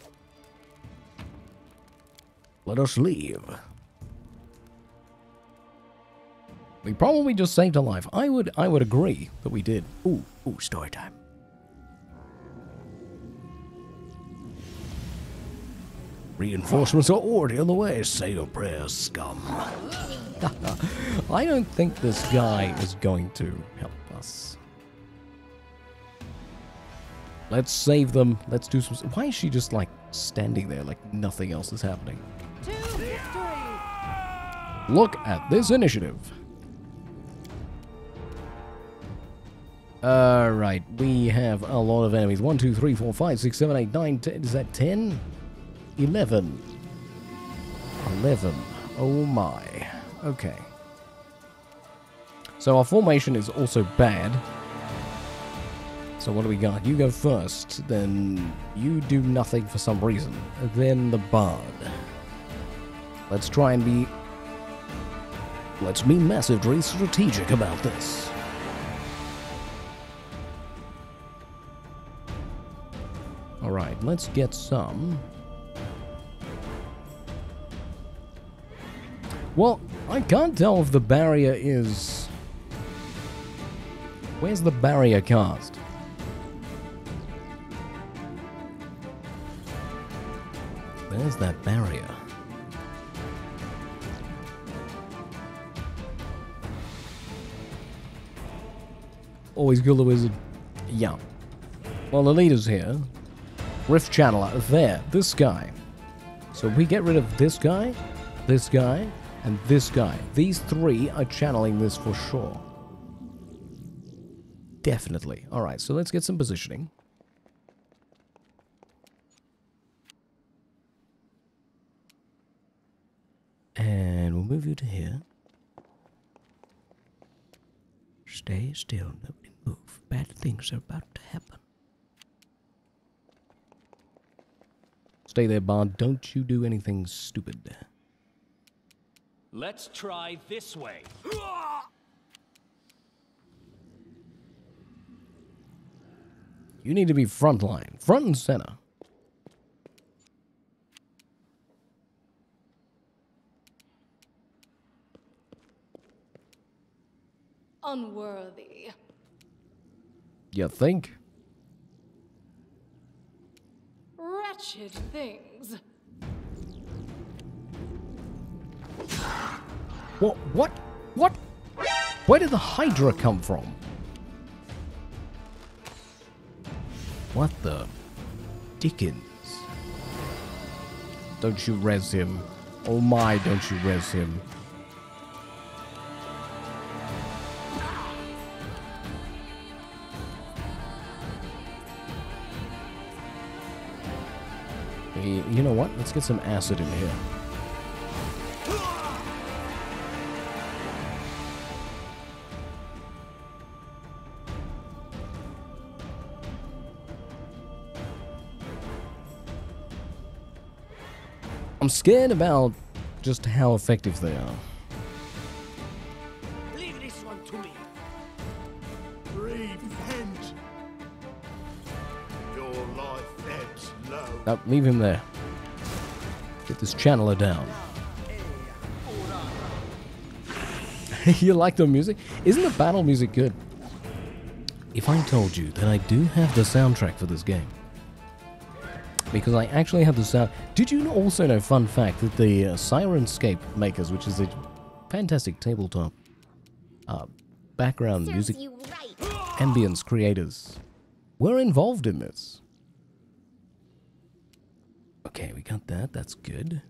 B: Let us leave. We probably just saved a life. I would I would agree that we did. Ooh, ooh, story time. Reinforcements are already on the way. Say your prayers, scum. I don't think this guy is going to help us. Let's save them. Let's do some... Why is she just, like, standing there like nothing else is happening? Look at this initiative. Alright, we have a lot of enemies. 1, 2, 3, 4, 5, 6, 7, 8, 9, 10. Is that 10? 11. 11. Oh my. Okay. So our formation is also bad. So what do we got? You go first, then you do nothing for some reason. Then the bard. Let's try and be... Let's be massively strategic about this. Alright, let's get some. Well, I can't tell if the barrier is... Where's the barrier cast? There's that barrier. Always kill wizard. Yeah. Well, the leader's here. Rift Channeler. There. This guy. So we get rid of this guy, this guy, and this guy. These three are channeling this for sure. Definitely. Alright, so let's get some positioning. And we'll move you to here.
F: Stay still. Nobody move. Bad things are about to happen.
B: Stay there, Bond. Don't you do anything stupid.
I: Let's try this way.
B: You need to be frontline, front and center.
Q: Unworthy.
B: You think?
Q: Wretched things.
B: What? What? What? Where did the Hydra come from? What the dickens? Don't you res him. Oh my, don't you res him. Hey, You know what? Let's get some acid in here. I'm scared about just how effective they are.
K: Leave
B: him there. Get this channeler down. you like the music? Isn't the battle music good? If I told you that I do have the soundtrack for this game, because I actually have the sound. Did you also know, fun fact, that the uh, Syrinscape makers, which is a fantastic tabletop uh, background music ambience creators, were involved in this? Okay, we got that. That's good.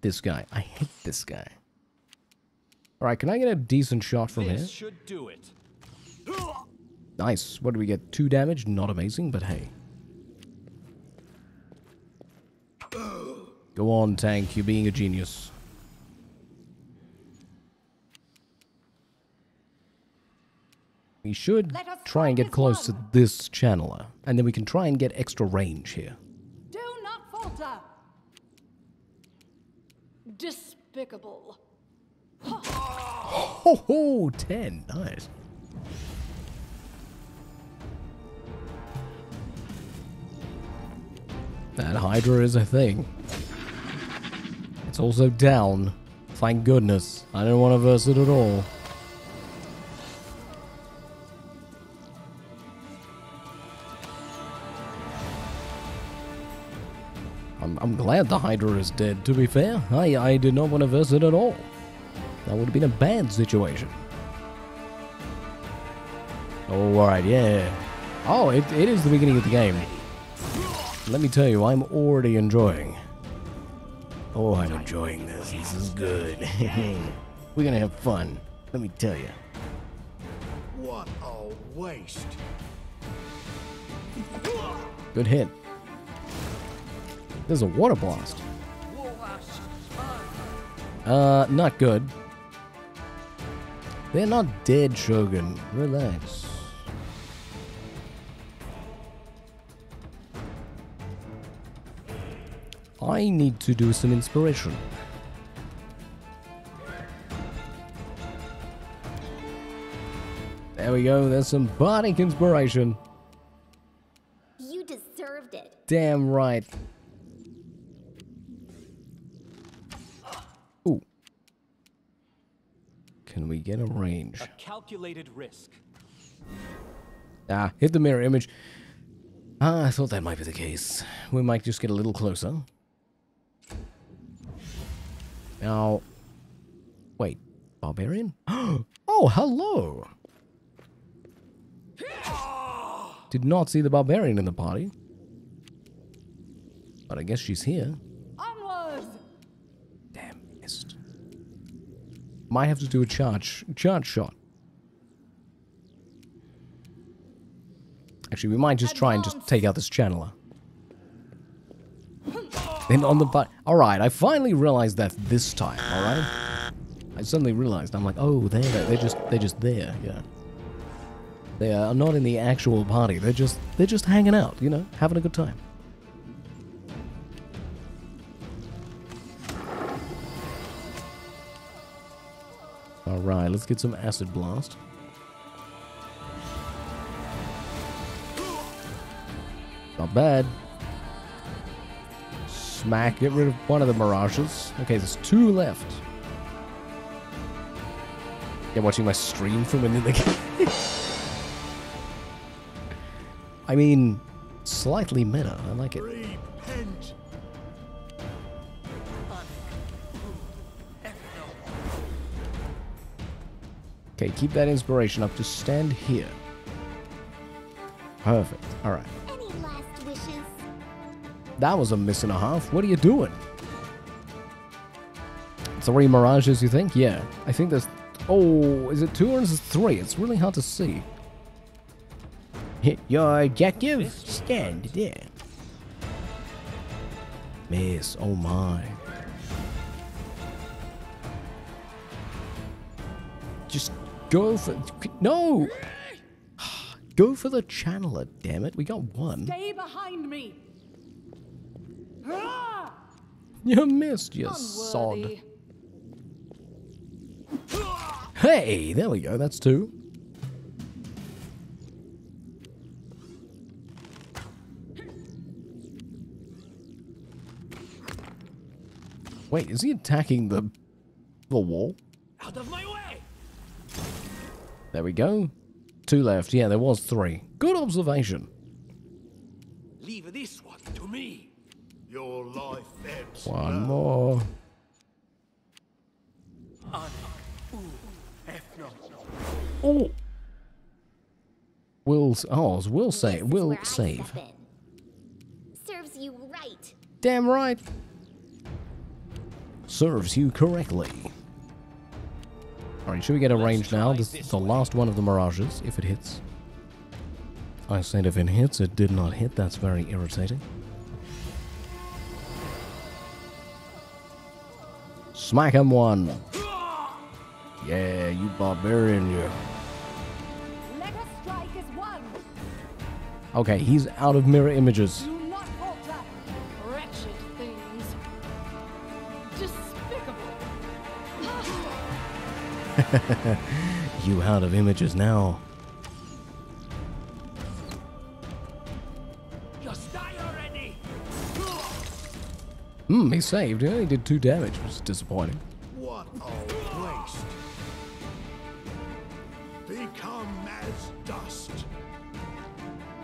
B: This guy. I hate this guy. Alright, can I get a decent shot from
I: this
B: here?
I: should do it.
B: Nice. What do we get? Two damage? Not amazing, but hey. Go on, tank. You're being a genius. We should try and get close to this channeler, and then we can try and get extra range here.
Q: Do not falter. Despicable.
B: Ho ho! 10. Nice. That Hydra is a thing. It's also down. Thank goodness. I don't want to verse it at all. I'm, glad the Hydra is dead, to be fair. I, I did not want to verse it at all. That would have been a bad situation. Oh, alright, yeah. Oh, it, it is the beginning of the game. Let me tell you, I'm already enjoying. Oh, I'm enjoying this. This is good. We're gonna have fun. Let me tell you.
N: What a waste.
B: Good hit. There's a water blast. Uh, not good. They're not dead, Shogun. Relax. I need to do some inspiration. There we go, there's some bardic inspiration.
D: You deserved it.
B: Damn right. Can we get a range?
I: A calculated risk.
B: Ah, hit the mirror image. Ah, I thought that might be the case. We might just get a little closer. Now, wait, barbarian? Oh, hello! Did not see the barbarian in the party. But I guess she's here.
Q: Onwards!
B: Missed. Might have to do a charge, charge shot. Actually, we might just try and just take out this channeler. Then on the but. All right, I finally realized that this time. All right. I suddenly realized. I'm like, oh, they're they're just they're just there. Yeah. They are not in the actual party. They're just they're just hanging out. You know, having a good time. All right, let's get some acid blast. Not bad. Smack, get rid of one of the mirages. Okay, there's two left. Yeah, watching my stream from within the game. I mean, slightly meta. I like it.
N: Repent.
B: Okay, keep that inspiration up. Just stand here. Perfect. All right.
D: Any last wishes?
B: That was a miss and a half. What are you doing? Three mirages, you think? Yeah. I think there's... Oh, is it two or is it three? It's really hard to see.
E: Hit your objective. Stand there.
B: Miss. Oh my. Just go for... No! Go for the channeler, damn it. We got one.
J: Stay behind me.
B: You missed, you sod. Hey, there we go. That's two. Wait, is he attacking the the wall?
K: Out of my way!
B: There we go. Two left. Yeah, there was three. Good observation.
K: Leave this one to me.
N: Your life ebbs.
B: One more. Oh. Will oh, will save. will save.
D: step in. Serves you right.
B: Damn right. Serves you correctly. Alright, should we get a range now? This is the last one of the mirages, if it hits. I said if it hits, it did not hit. That's very irritating. Smack him one. Yeah, you barbarian, you.
J: Let us strike as one.
B: Okay, he's out of mirror images. you out of images now.
K: Just!
B: Hmm, he saved. He only did two damage, which is disappointing.
N: What a waste. Become as dust.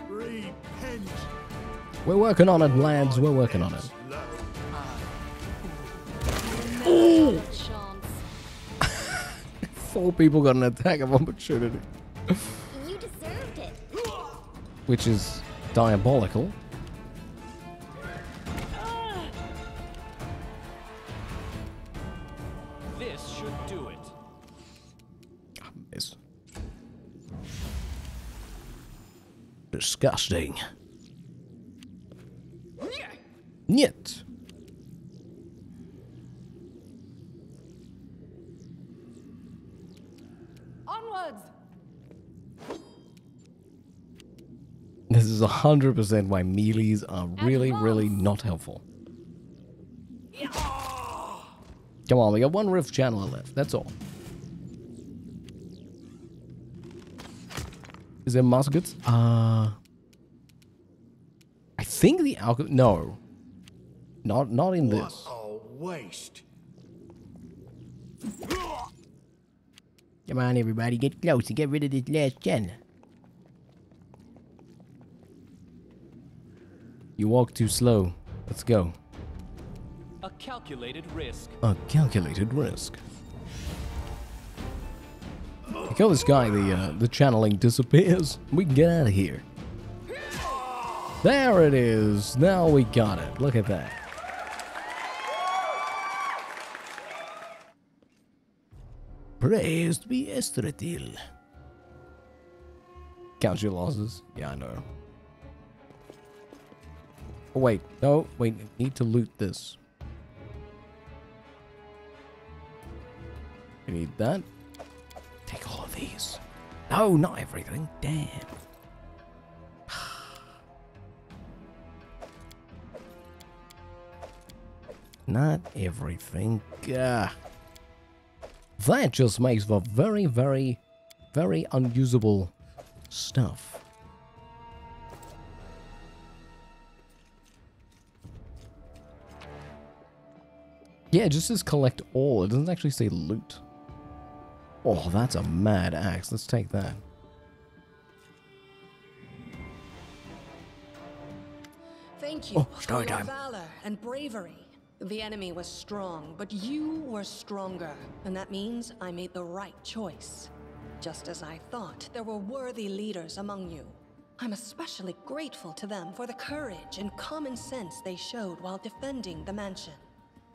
N: Repent.
B: We're working on it, lads. We're working on it. Four people got an attack of opportunity,
D: You deserved it.
B: which is diabolical.
I: This should do it.
B: Ah, miss.
F: Disgusting.
B: Niet. Is 100% why melees are really, really not helpful. Come on, we got one rift channeler left. That's all. Is there muskets? Uh, I think the alchemy. No, not not in
N: What
B: this.
N: a waste.
E: Come on, everybody, get close and get rid of this last channel.
B: You walk too slow. Let's go.
I: A calculated risk.
B: A calculated risk. You kill this guy, the uh, the channeling disappears. We can get out of here. There it is. Now we got it. Look at that.
F: Praised be Estratil.
B: Count your losses. Yeah, I know. Oh, wait. No, wait. Need to loot this. We need that. Take all of these. No, not everything. Damn. Not everything. Gah. That just makes for very, very, very unusable stuff. Yeah, it just says collect all. It doesn't actually say loot. Oh, that's a mad axe. Let's take that.
L: Thank you
B: Oh,
L: for
B: story
L: your
B: time.
L: valor and bravery. The enemy was strong, but you were stronger, and that means I made the right choice. Just as I thought, there were worthy leaders among you. I'm especially grateful to them for the courage and common sense they showed while defending the mansion.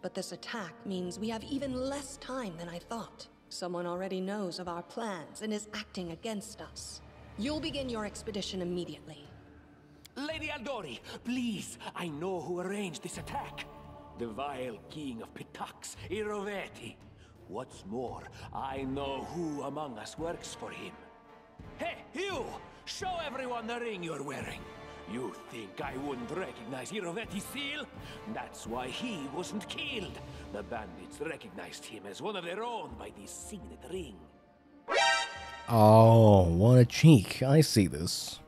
L: But this attack means we have even less time than I thought. Someone already knows of our plans and is acting against us. You'll begin your expedition immediately.
K: Lady Aldori, please, I know who arranged this attack. The vile king of Pitax, Irovetti. What's more, I know who among us works for him. Hey, you! Show everyone the ring you're wearing. You think I wouldn't recognize Irovetti's seal? That's why he wasn't killed. The bandits recognized him as one of their own by this signet ring.
B: Oh, what a cheek. I see this.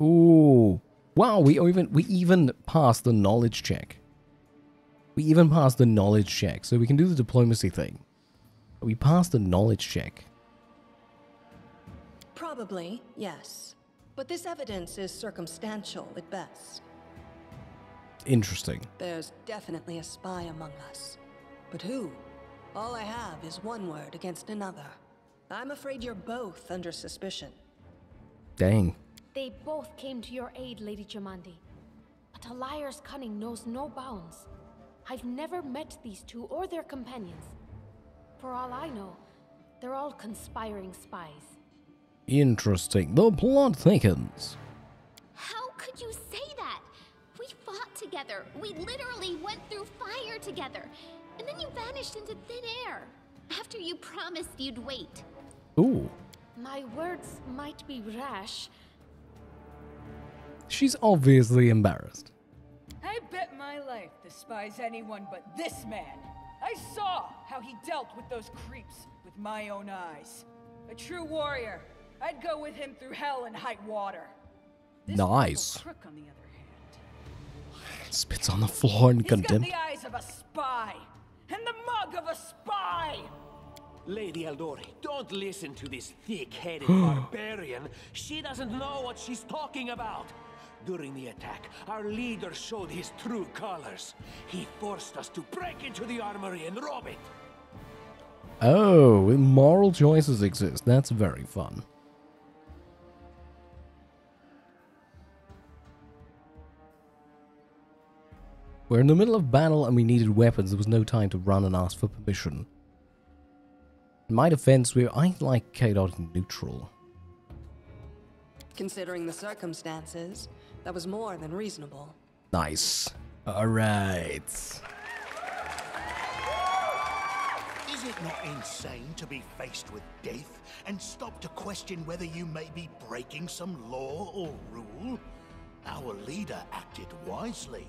B: Ooh. Wow, we even we even passed the knowledge check. We even passed the knowledge check, so we can do the diplomacy thing. We passed the knowledge check.
L: Probably, yes. But this evidence is circumstantial at best.
B: Interesting.
L: There's definitely a spy among us. But who? All I have is one word against another. I'm afraid you're both under suspicion.
B: Dang.
P: They both came to your aid, Lady Jamandi. But a liar's cunning knows no bounds. I've never met these two or their companions. For all I know, they're all conspiring spies.
B: Interesting. The plot thickens.
D: How could you say that? We fought together. We literally went through fire together. And then you vanished into thin air. After you promised you'd wait.
B: Ooh.
P: My words might be rash.
B: She's obviously embarrassed.
J: I bet my life despise anyone but this man. I saw how he dealt with those creeps with my own eyes. A true warrior. I'd go with him through hell and high water. This
B: Nice.
J: Crook, on the other hand,
B: Spits on the floor in
J: he's got
B: contempt.
J: the eyes of a spy and the mug of a spy.
K: Lady Aldori, don't listen to this thick-headed barbarian. She doesn't know what she's talking about. During the attack, our leader showed his true colors. He forced us to break into the armory and rob it.
B: Oh, moral choices exist. That's very fun. We're in the middle of battle and we needed weapons. There was no time to run and ask for permission. In my defense, we're I like chaotic neutral.
L: Considering the circumstances, that was more than reasonable.
B: Nice. Alright.
N: Is it not insane to be faced with death and stop to question whether you may be breaking some law or rule? Our leader acted wisely.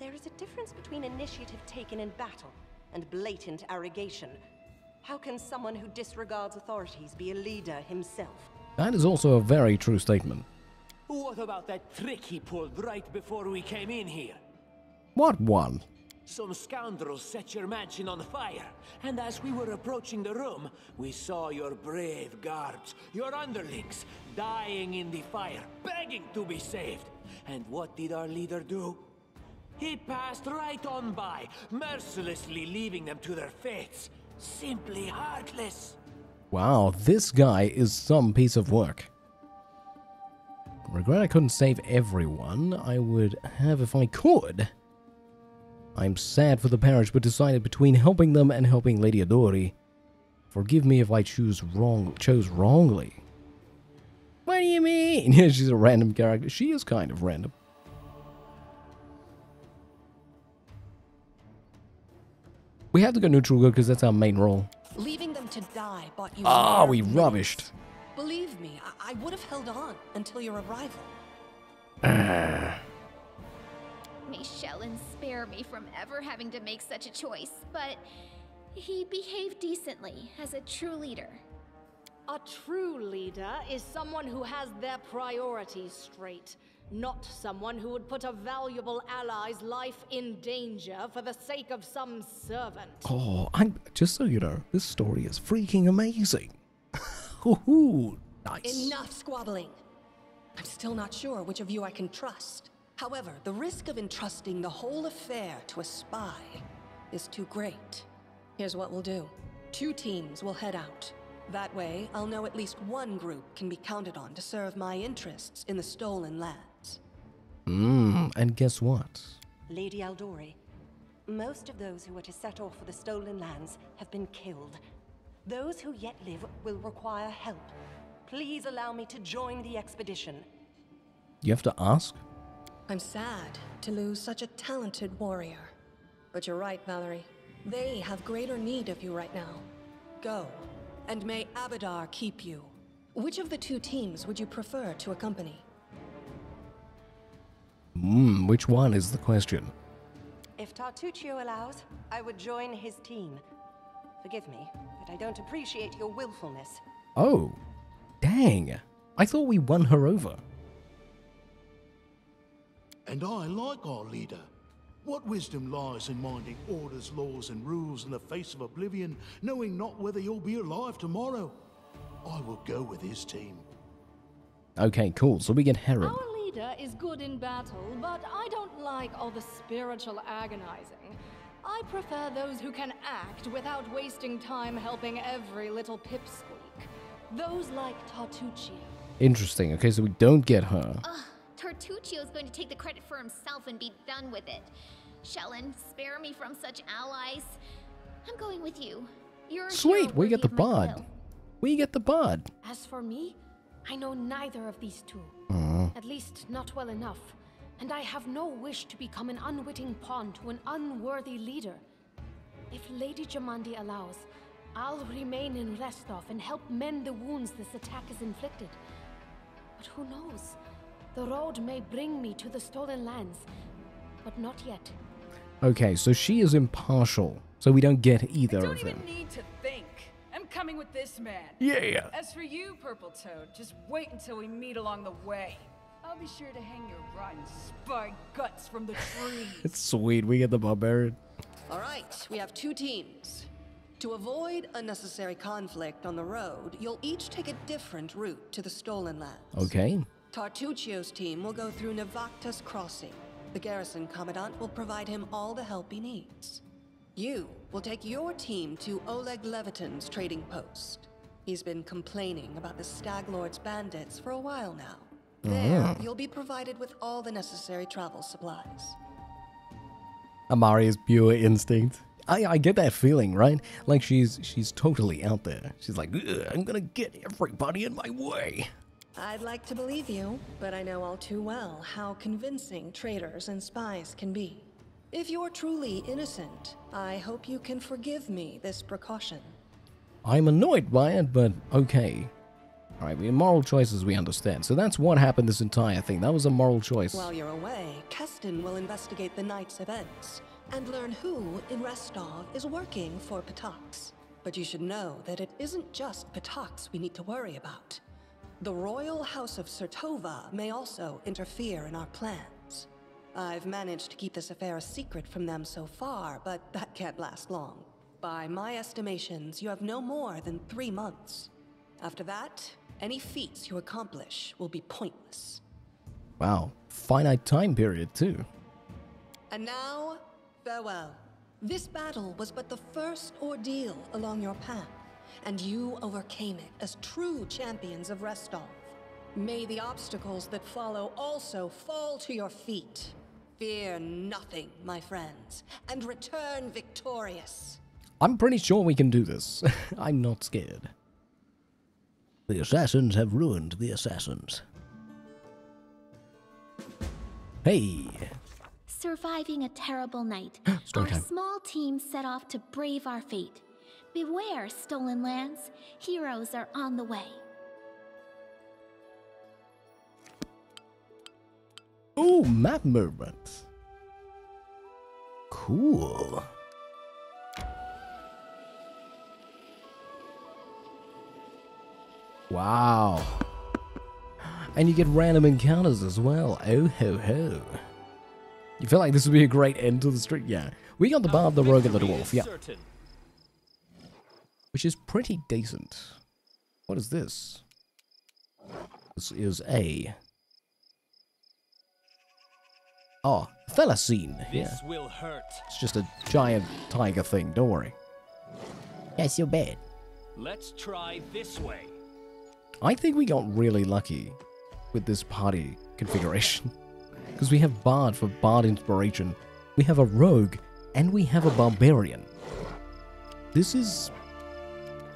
R: There is a difference between initiative taken in battle and blatant arrogation. How can someone who disregards authorities be a leader himself?
B: That is also a very true statement.
K: What about that trick he pulled right before we came in here?
B: What one?
K: Some scoundrels set your mansion on fire, and as we were approaching the room, we saw your brave guards, your underlings, dying in the fire, begging to be saved. And what did our leader do? He passed right on by, mercilessly leaving them to their fates. Simply heartless.
B: Wow, this guy is some piece of work. Regret I couldn't save everyone. I would have if I could. I'm sad for the parish, but decided between helping them and helping Lady Aldori. Forgive me if I choose wrong, chose wrongly. What do you mean? She's a random character. She is kind of random. We have to go neutral good because that's our main role.
L: Leaving them to die bought you.
B: Ah,
L: mere
B: we
L: minutes.
B: rubbished.
L: Believe me, I, I would have held on until your arrival.
D: May Shelyn spare me from ever having to make such a choice, but he behaved decently as a true leader.
P: A true leader is someone who has their priorities straight, not someone who would put a valuable ally's life in danger for the sake of some servant.
B: Oh, I'm just so you know, this story is freaking amazing. Ooh, nice.
L: Enough squabbling. I'm still not sure which of you I can trust. However, the risk of entrusting the whole affair to a spy is too great. Here's what we'll do. Two teams will head out. That way, I'll know at least one group can be counted on to serve my interests in the stolen lands.
B: Mmm, and guess what?
R: Lady Aldori, most of those who were to set off for the stolen lands have been killed. Those who yet live will require help. Please allow me to join the expedition.
B: You have to ask?
L: I'm sad to lose such a talented warrior. But you're right, Valerie. They have greater need of you right now. Go, and may Abadar keep you. Which of the two teams would you prefer to accompany?
B: Mmm, which one is the question?
R: If Tartuccio allows, I would join his team. Forgive me, but I don't appreciate your willfulness.
B: Oh, dang. I thought we won her over.
N: And I like our leader. What wisdom lies in minding orders, laws, and rules in the face of oblivion, knowing not whether you'll be alive tomorrow? I will go with his team.
B: Okay, cool. So we get Harrim.
P: Our leader is good in battle, but I don't like all the spiritual agonizing. I prefer those who can act without wasting time helping every little pipsqueak. Those like Tartuccio.
B: Interesting. Okay, so we don't get her.
D: Ugh, Tartuccio's going to take the credit for himself and be done with it. Shelyn, spare me from such allies. I'm going with you. You're
B: Sweet, we get the
D: worthy of my
B: bod. We get the bod.
P: As for me, I know neither of these two.
B: Aw.
P: At least not well enough. And I have no wish to become an unwitting pawn to an unworthy leader. If Lady Jamandi allows, I'll remain in Restov and help mend the wounds this attack has inflicted. But who knows? The road may bring me to the stolen lands, but not yet.
B: Okay, so she is impartial. So we don't get either of them.
J: Coming with this man.
B: Yeah.
J: As for you, Purple Toad, just wait until we meet along the way. I'll be sure to hang your rotten spy guts from the tree.
B: It's sweet. We get the barbarian.
L: All right, we have two teams. To avoid unnecessary conflict on the road, you'll each take a different route to the stolen lands.
B: Okay.
L: Tartuccio's team will go through Navacta's crossing. The garrison commandant will provide him all the help he needs. You will take your team to Oleg Leveton's trading post. He's been complaining about the Staglord's bandits for a while now. There,
B: Ah.
L: you'll be provided with all the necessary travel supplies.
B: Amiri's pure instinct. I, I get that feeling, right? Like she's she's totally out there. She's like, I'm gonna get everybody in my way.
L: I'd like to believe you, but I know all too well how convincing traitors and spies can be. If you're truly innocent, I hope you can forgive me this precaution.
B: I'm annoyed by it, but okay. Alright, we moral choices we understand. So that's what happened this entire thing. That was a moral choice.
L: While you're away, Kesten will investigate the night's events and learn who in Restov is working for Pitax. But you should know that it isn't just Pitax we need to worry about. The Royal House of Surtova may also interfere in our plans. I've managed to keep this affair a secret from them so far, but that can't last long. By my estimations, you have no more than three months. After that, any feats you accomplish will be pointless.
B: Wow. Finite time period, too.
L: And now, farewell. This battle was but the first ordeal along your path, and you overcame it as true champions of Restov. May the obstacles that follow also fall to your feet. Fear nothing, my friends, and return victorious.
B: I'm pretty sure we can do this. I'm not scared.
F: The assassins have ruined the assassins. Hey!
D: Surviving a terrible night, our
F: time.
D: small team set off to brave our fate. Beware, stolen lands. Heroes are on the way.
F: Ooh, map movement. Cool.
B: Wow. And you get random encounters as well. Oh ho ho. You feel like this would be a great end to the street? Yeah. We got the Barb, the Rogue, and the Dwarf. Yeah. Which is pretty decent. What is this? This is a... Oh, thylacine. Yeah.
I: Will hurt.
B: It's just a giant tiger thing. Don't worry.
E: Not so bad.
I: Let's try this way.
B: I think we got really lucky with this party configuration. Because we have Bard for Bard Inspiration, we have a Rogue, and we have a Barbarian. This is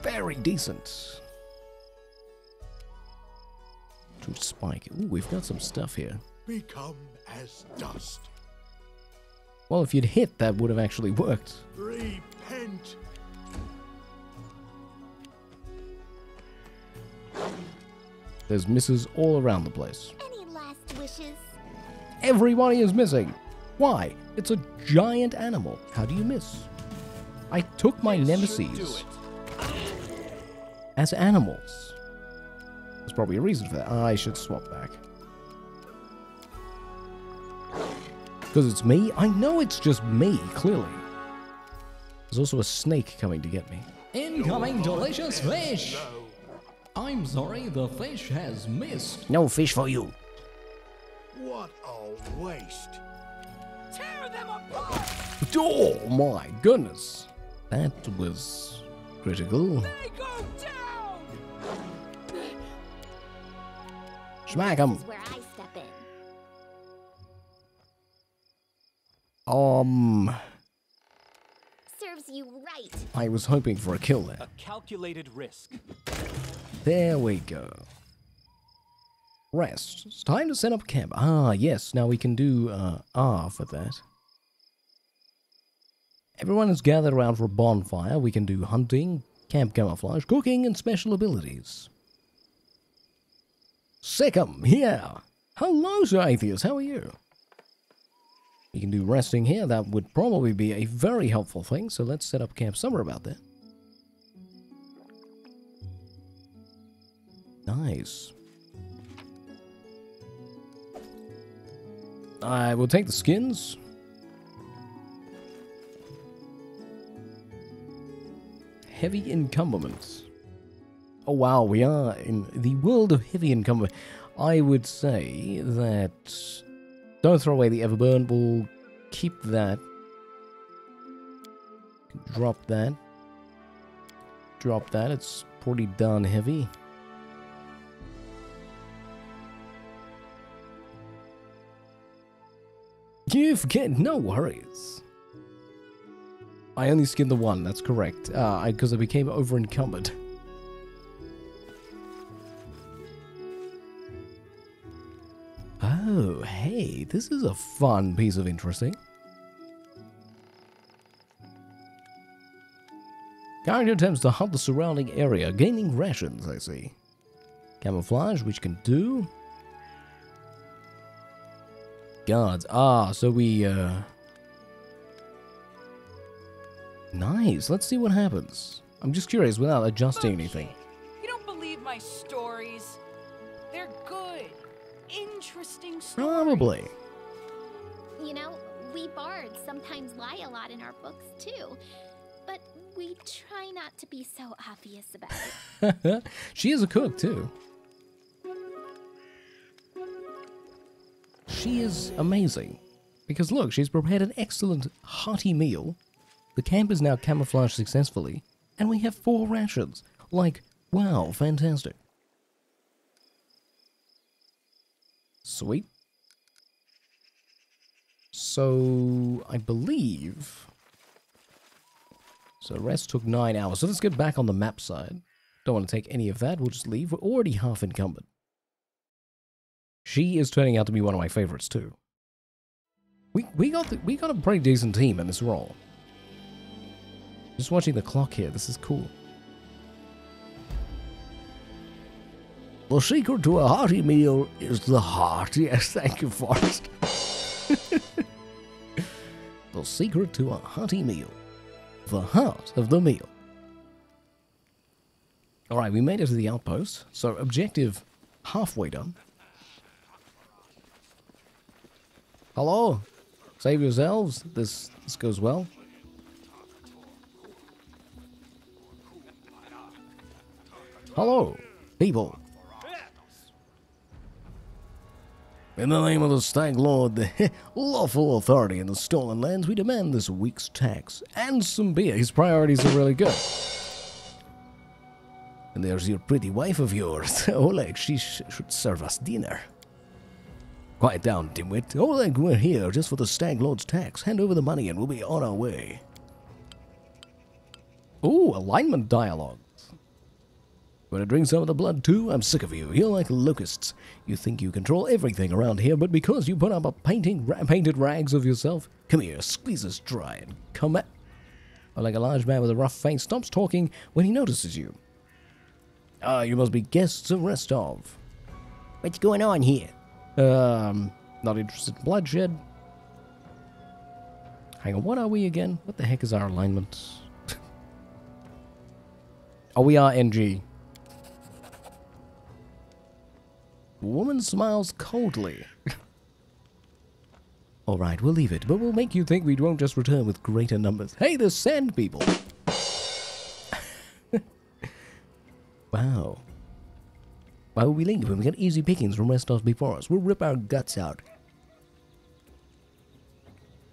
B: very decent. To Spike. Ooh, we've got some stuff here.
N: Become as dust.
B: Well, if you'd hit, that would have actually worked.
N: Repent.
B: There's misses all around the place.
D: Any last wishes?
B: Everybody is missing. Why? It's a giant animal. How do you miss? I took my nemesis as animals. There's probably a reason for that. I should swap back. Because it's me? I know it's just me, clearly. There's also a snake coming to get me.
A: Incoming delicious fish! I'm sorry, the fish has missed.
E: No fish for you.
N: What a waste.
J: Tear them apart!
B: Oh my goodness. That was critical.
J: They go down!
B: Smack him. Um,
D: Serves you right.
B: I was hoping for a kill there.
I: A calculated risk.
B: There we go. Rest. It's time to set up camp. Ah, yes. Now we can do uh, R for that. Everyone is gathered around for a bonfire. We can do hunting, camp camouflage, cooking, and special abilities. Sikkim, here. Hello, Sir Atheist. How are you? You can do resting here. That would probably be a very helpful thing. So let's set up camp somewhere about there. Nice. I will take the skins. Heavy encumberments. Oh wow, we are in the world of heavy encumberment. I would say that don't throw away the Everburn. We'll keep that. Drop that. Drop that. It's pretty darn heavy. You've forget, no worries. I only skinned the one, that's correct. Uh, because I became over encumbered. Oh, hey, this is a fun piece of interesting. Character attempts to hunt the surrounding area, gaining rations, I see. Camouflage, which can do. Guards. Ah, so we, uh... Nice. Let's see what happens. I'm just curious without adjusting anything.
J: You don't believe my stories. They're good, interesting stories.
B: Probably.
D: You know, we bards sometimes lie a lot in our books too. But we try not to be so obvious about it.
B: she is a cook, too. She is amazing. Because look, she's prepared an excellent hearty meal. The camp is now camouflaged successfully. And we have four rations. Like, wow, fantastic. Sweet. So, I believe... So rest took nine hours. So let's get back on the map side. Don't want to take any of that. We'll just leave. We're already half encumbered. She is turning out to be one of my favorites too. We we got the, we got a pretty decent team in this role. Just watching the clock here. This is cool.
F: The secret to a hearty meal is the heart. Yes, thank you, Forrest.
B: the secret to a hearty meal. The heart of the meal. Alright, we made it to the outpost. So objective halfway done. Hello? Save yourselves. This this goes well. Hello, people.
F: In the name of the Stag Lord, the lawful authority in the stolen lands, we demand this week's tax and some beer.
B: His priorities are really good.
F: And there's your pretty wife of yours, Oleg. She sh should serve us dinner. Quiet down, dimwit. Oleg, we're here just for the Stag Lord's tax. Hand over the money and we'll be on our way.
B: Ooh, alignment dialogue.
F: Want to drink some of the blood too? I'm sick of you. You're like locusts. You think you control everything around here, but because you put up a painting, ra painted rags of yourself, come here, squeeze us dry and come at...
B: Or like a large man with a rough face stops talking when he notices you.
F: Ah, you must be guests of Restov.
E: What's going on here?
B: Um, not interested in bloodshed. Hang on, what are we again? What the heck is our alignment? oh, we are NG.
F: Woman smiles coldly.
B: All right, we'll leave it, but we'll make you think we won't just return with greater numbers. Hey, the sand people!
F: wow. Why would we leave when we get easy pickings from Restov before us? We'll rip our guts out.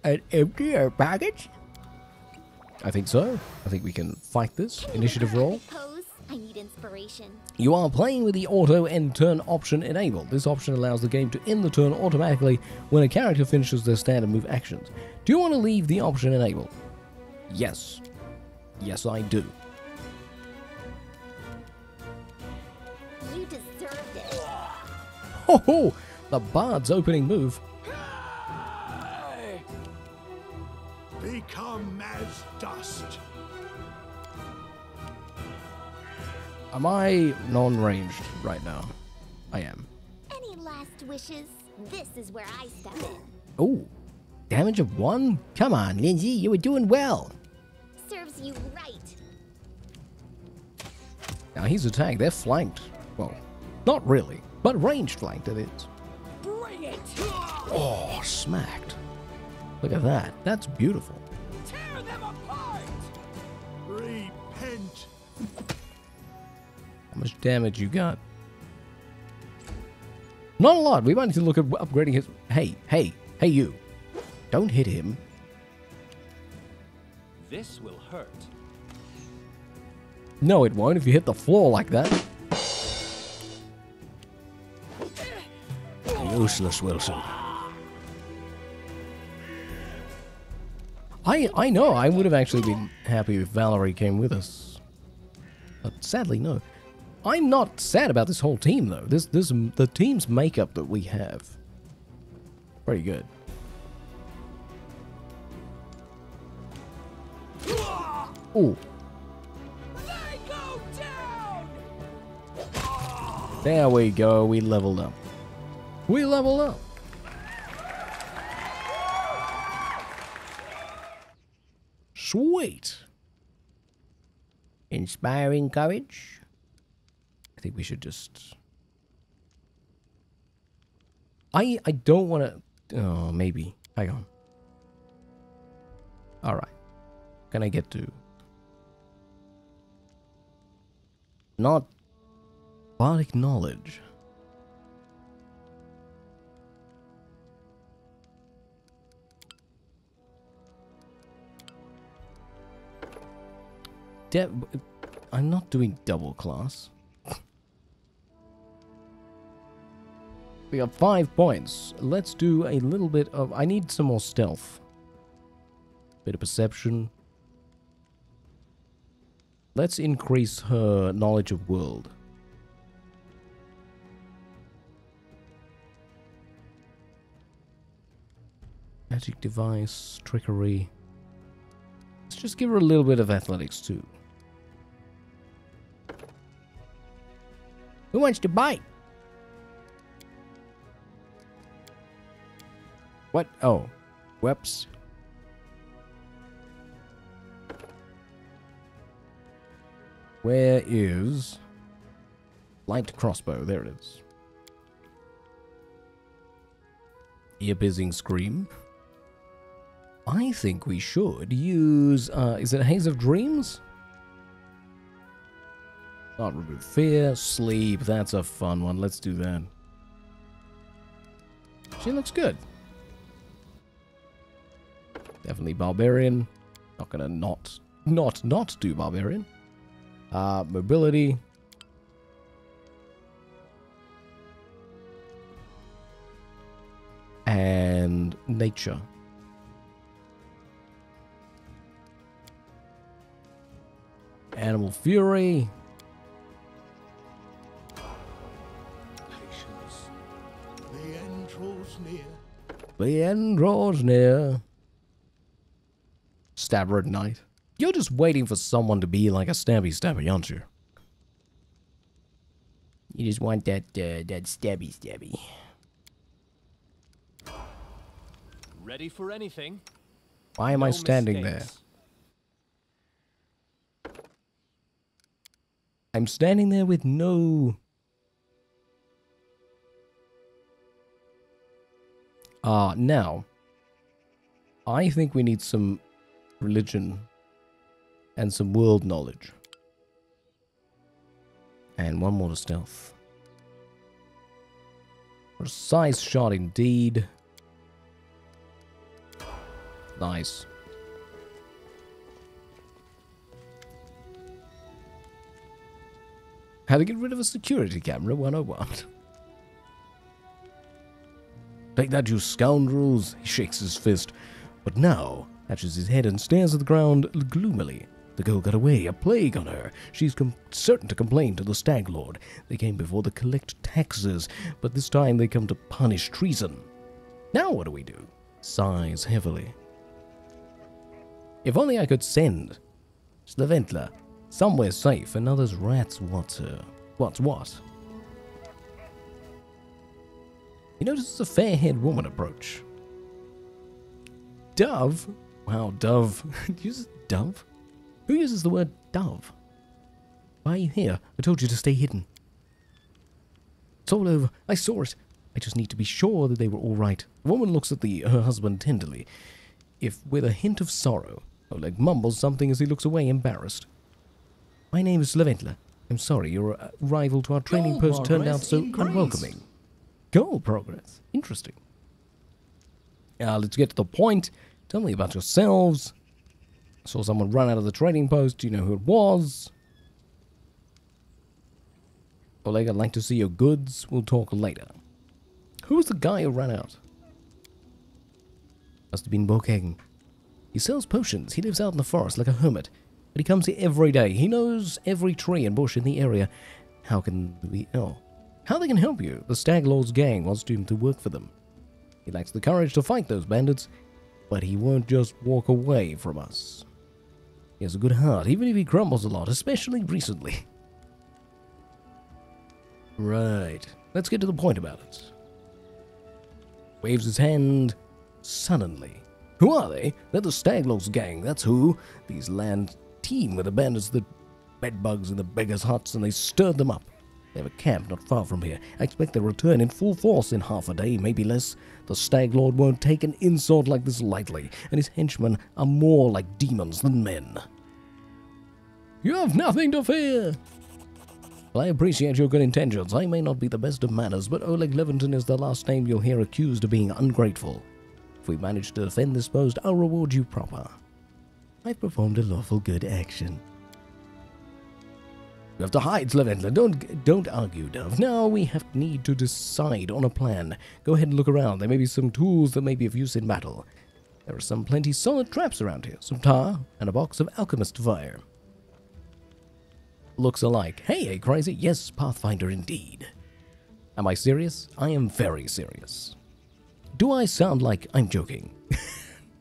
E: And empty our package?
B: I think so. I think we can fight this. Initiative roll.
D: Pose. I need inspiration.
B: You are playing with the auto end turn option enabled. This option allows the game to end the turn automatically when a character finishes their standard move actions. Do you want to leave the option enabled? Yes. Yes, I do.
D: You deserved it.
B: Ho ho! The Bard's opening move.
N: Become as dust.
B: Am I non-ranged right now? I am.
D: Any last wishes? This is where I step in.
B: Oh, damage of one?
E: Come on, Linzi, you were doing well.
D: Serves you right.
B: Now he's attacked. They're flanked. Well, not really, but ranged flanked it is.
D: Bring it!
B: Oh, smacked. Look at that. That's beautiful.
N: Tear them apart! Repent.
B: How much damage you got? Not a lot. We might need to look at upgrading his... Hey, hey, hey you. Don't hit him.
I: This will hurt.
B: No, it won't if you hit the floor like that.
F: Useless, Wilson.
B: I I know. I would have actually been happy if Valerie came with us. But sadly, no. I'm not sad about this whole team, though. This, this, the team's makeup that we have. Pretty good. Ooh. There we go. We leveled up. We leveled up.
F: Sweet.
E: Inspiring courage.
B: I think we should just. I I don't want to. Oh, maybe. Hang on. All right. Can I get to? Not bardic knowledge. De I'm not doing double class. We got five points. Let's do a little bit of... I need some more stealth. Bit of perception. Let's increase her knowledge of world. Magic device, trickery. Let's just give her a little bit of athletics too.
E: Who wants to bite?
B: What? Oh. Whoops. Where is light crossbow? There it is. Ear piercing scream. I think we should use. Uh, is it Haze of Dreams? Not remove fear, sleep. That's a fun one. Let's do that. She looks good. Definitely barbarian. Not gonna not not not do barbarian. Uh, mobility. And nature. Animal fury.
N: Patience. The end draws near.
B: The end draws near. Stabber at night. You're just waiting for someone to be like a stabby stabby, aren't you?
E: You just want that uh, that stabby stabby.
I: Ready for anything?
B: Why am I standing
I: mistakes.
B: there? I'm standing there with no... Ah, now. I think we need some religion and some world knowledge. And one more to stealth. Precise shot indeed. Nice. How to get rid of a security camera 101. Take that, you scoundrels! He shakes his fist. But now, touches his head and stares at the ground gloomily. The girl got away, a plague on her. She's com- certain to complain to the Stag Lord. They came before to collect taxes, but this time they come to punish treason. Now what do we do? Sighs heavily. If only I could send Svetlana somewhere safe and others rats what, uh, what's what. He notices a fair-haired woman approach. Dove? Wow, dove. uses dove? Who uses the word dove? Why are you here? I told you to stay hidden. It's all over. I saw it. I just need to be sure that they were all right. The woman looks at the her husband tenderly, if with a hint of sorrow. Oleg mumbles something as he looks away, embarrassed. My name is Svetlana. I'm sorry your uh, arrival to our training
A: Goal
B: post turned out so
A: increased.
B: unwelcoming. Goal progress. Interesting. Uh, let's get to the point. Tell me about yourselves. I saw someone run out of the trading post. Do you know who it was? Oleg, I'd like to see your goods. We'll talk later. Who was the guy who ran out? Must have been Bokken. He sells potions. He lives out in the forest like a hermit. But he comes here every day. He knows every tree and bush in the area. How can we... Oh. How they can help you? The Stag Lord's gang wants him to work for them. He lacks the courage to fight those bandits, but he won't just walk away from us. He has a good heart, even if he grumbles a lot, especially recently. Right. Let's get to the point about it. Waves his hand sullenly. Who are they? They're the Staglord's gang, that's who. These land teem with the bandits, the bedbugs and the beggars' huts, and they stirred them up. They have a camp not far from here. I expect they'll return in full force in half a day, maybe less. The Stag Lord won't take an insult like this lightly, and his henchmen are more like demons than men. You have nothing to fear! I appreciate your good intentions. I may not be the best of manners, but Oleg Leveton is the last name you'll hear accused of being ungrateful. If we manage to defend this post, I'll reward you proper. I've performed a lawful good action. You have to hide, Svetlana. Don't don't argue, Dove. Now we have need to decide on a plan. Go ahead and look around. There may be some tools that may be of use in battle. There are some plenty solid traps around here. Some tar and a box of alchemist fire. looks alike. Hey, hey, crazy. Yes, Pathfinder indeed. Am I serious? I am very serious. Do I sound like I'm joking?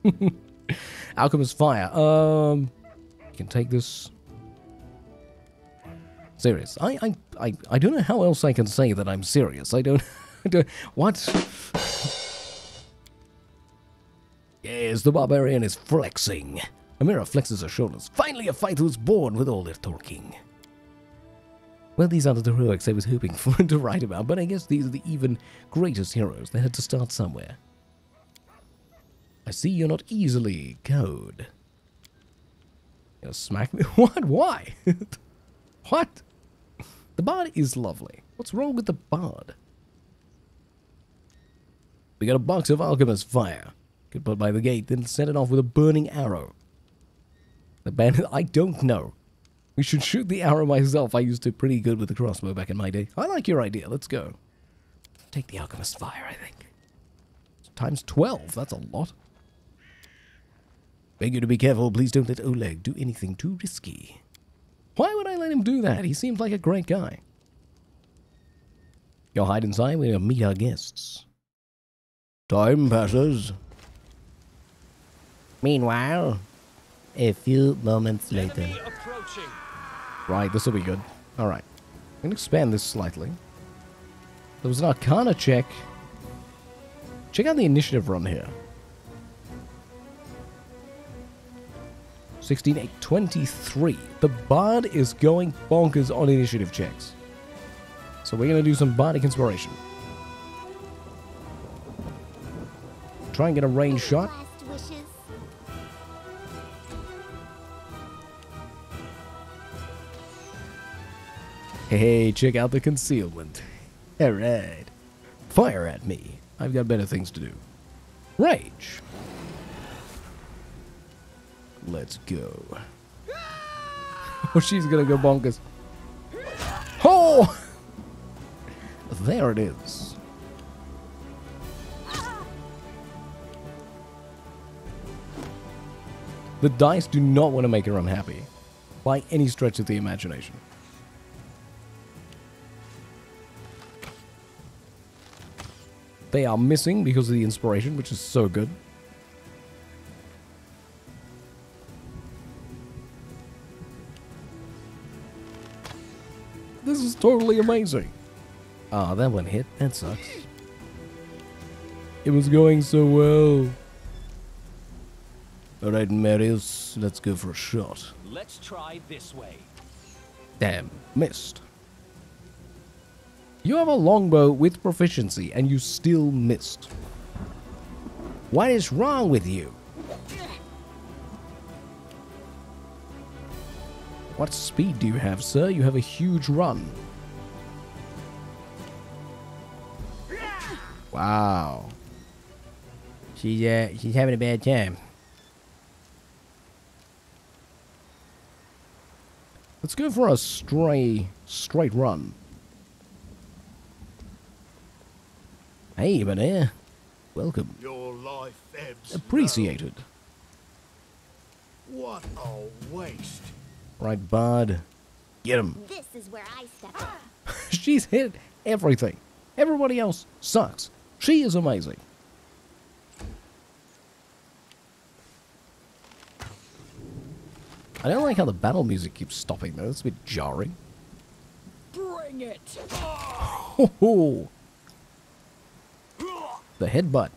B: Alchemist Fire. Um, you can take this. Serious. I, I, I, I don't know how else I can say that I'm serious. I don't. I don't what? Yes, the barbarian is flexing. Amiri flexes her shoulders. Finally, a fighter was born with all their talking. Well, these aren't the heroics I was hoping for to write about, but I guess these are the even greatest heroes. They had to start somewhere. I see you're not easily cowed. You smack me? What? Why? what? The bard is lovely. What's wrong with the bard? We got a box of alchemist fire. Could put by the gate, then set it off with a burning arrow. The bandit, I don't know. We should shoot the arrow myself. I used to pretty good with the crossbow back in my day. I like your idea. Let's go. Take the alchemist fire, I think. Times 12. That's a lot. Beg you to be careful. Please don't let Oleg do anything too risky. Why would I let him do that? He seems like a great guy. Go hide inside. We're to meet our guests. Time passes. Meanwhile, a few moments later. Right, this will be good. Alright. I'm to expand this slightly. There was an Arcana check. Check out the initiative run here. 16, 8, 23. The Bard is going bonkers on initiative checks. So we're going to do some Bardic Inspiration. Try and get a range shot. Hey, check out the concealment. Alright. Fire at me. I've got better things to do. Rage. Let's go. oh, she's gonna go bonkers. Oh! There it is. The dice do not want to make her unhappy. By any stretch of the imagination. They are missing because of the inspiration, which is so good. Totally amazing. Ah, oh, that one hit. That sucks. It was going so well. Alright, Marius, let's go for a shot.
I: Let's try this way.
B: Damn, missed. You have a longbow with proficiency and you still missed. What is wrong with you? What speed do you have, sir? You have a huge run. Wow.
S: She's uh, she's having a bad time.
B: Let's go for a stray, straight run. Hey, Manir. Welcome.
N: Your life ebbs
B: Appreciated.
N: low. What a waste.
B: Right, bud. Get him.
D: This is where I step in.
B: She's hit everything. Everybody else sucks. She is amazing. I don't like how the battle music keeps stopping though. It's a bit jarring.
Q: Bring it!
B: Ho ho! The headbutt.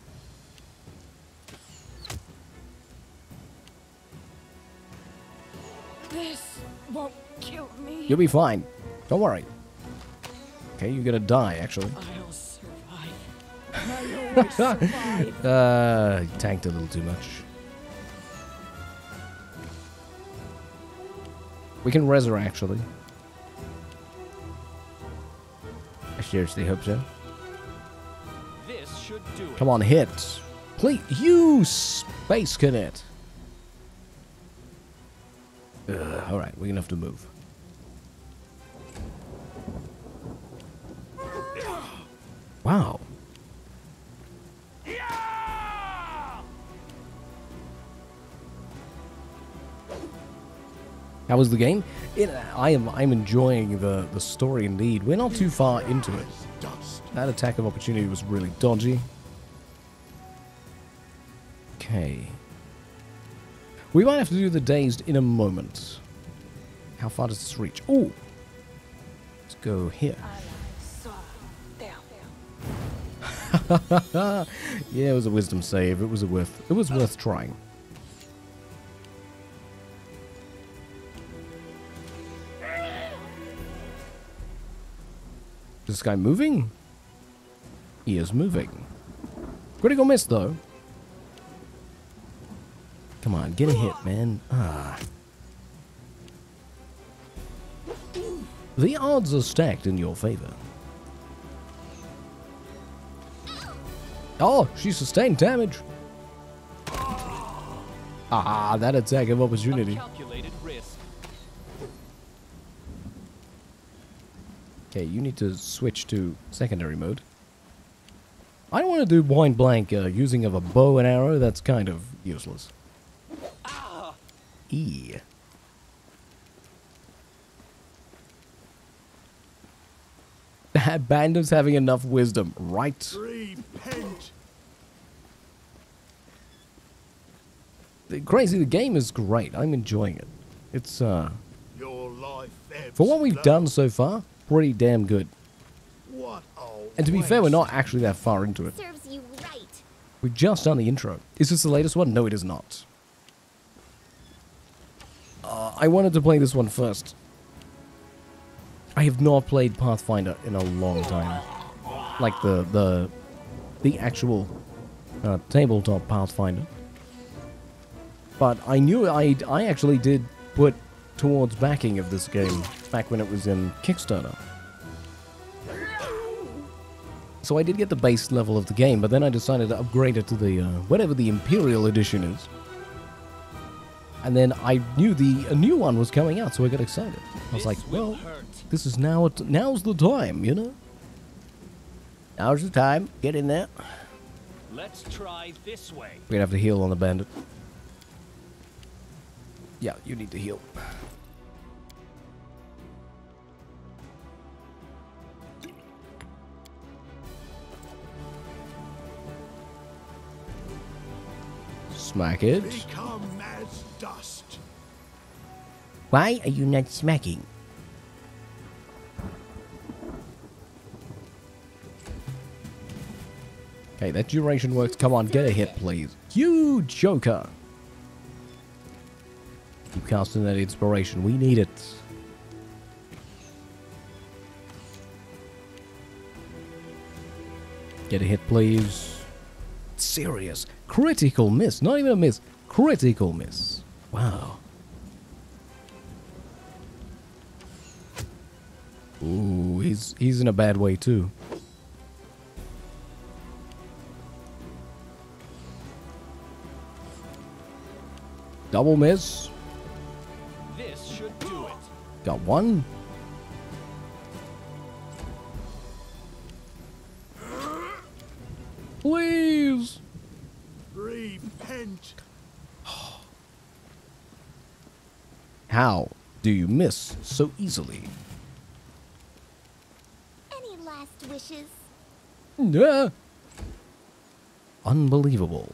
Q: This won't kill me.
B: You'll be fine. Don't worry. Okay, you're gonna die, actually.
Q: I'll
B: uh, tanked a little too much. We can res her, actually. I seriously hope so.
I: This should do it.
B: Come on, hit. Please, you space cadet. Ugh, all right, we're gonna have to move. Wow. How was the game? It, I am I'm enjoying the the story indeed. We're not too far into it. That attack of opportunity was really dodgy. Okay. We might have to do the dazed in a moment. How far does this reach? Oh, let's go here. yeah, it was a wisdom save. It was a worth. It was worth trying. Is this guy moving? He is moving. Critical miss, though. Come on, get a hit, man. Ah. The odds are stacked in your favor. Oh, she sustained damage. Ah, that attack of opportunity.
I: Calculated risk.
B: Okay, you need to switch to secondary mode. I don't want to do point blank uh, using of a bow and arrow. That's kind of useless. Ah. E. Bandit's having enough wisdom, right?
N: Repent.
B: Crazy, the game is great. I'm enjoying it. It's, uh,
N: Your life
B: for what we've done so far, pretty damn good.
N: What old
B: And to be fair, we're not actually that far into it.
D: Serves you right.
B: We've just done the intro. Is this the latest one? No, it is not. Uh, I wanted to play this one first. I have not played Pathfinder in a long time. Like the the the actual uh, tabletop Pathfinder. But I knew I I actually did put towards backing of this game back when it was in Kickstarter. So I did get the base level of the game, but then I decided to upgrade it to the uh, whatever the Imperial Edition is. And then I knew the a new one was coming out, so I got excited. I was like, well, this is now it, now's the time, you know. Now's the time. Get in there.
I: Let's try this way.
B: We're gonna have to heal on the bandit. Yeah, you need to heal. Smack it.
N: Become as dust.
E: Why are you not smacking?
B: Okay, that duration works. Come on, get a hit, please. You joker. Keep casting that inspiration. We need it. Get a hit, please. Serious. Critical miss. Not even a miss. Critical miss. Wow. Ooh, he's he's in a bad way too. Double miss.
I: This should do it.
B: Got one. You miss so easily?
D: Any last wishes?
B: Yeah. Unbelievable.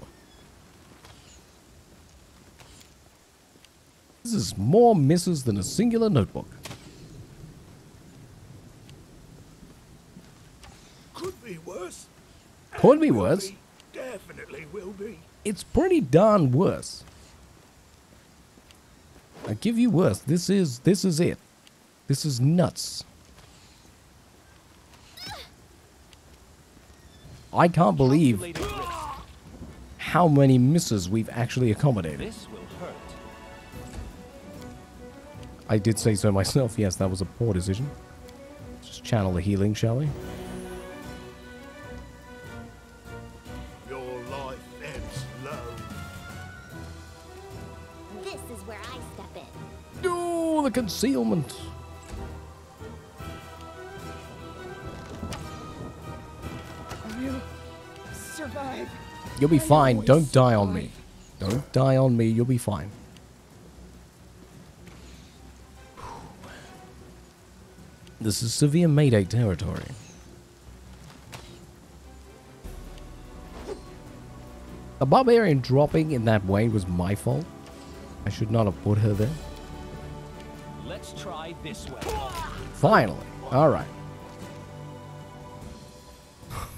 B: This is more misses than a singular notebook.
N: Could be worse.
B: Could be worse.
N: be. Definitely will be.
B: It's pretty darn worse. I give you worse. This is this is it. This is nuts. I can't believe how many misses we've actually accommodated.
I: This will hurt.
B: I did say so myself. Yes, that was a poor decision. Just channel the healing, shall we? Concealment.
J: You survive.
B: You'll be fine. Don't die on me. Don't die on me. You'll be fine. This is severe Mayday territory. A barbarian dropping in that way was my fault. I should not have put her there.
I: Let's try this way.
B: Finally. Alright.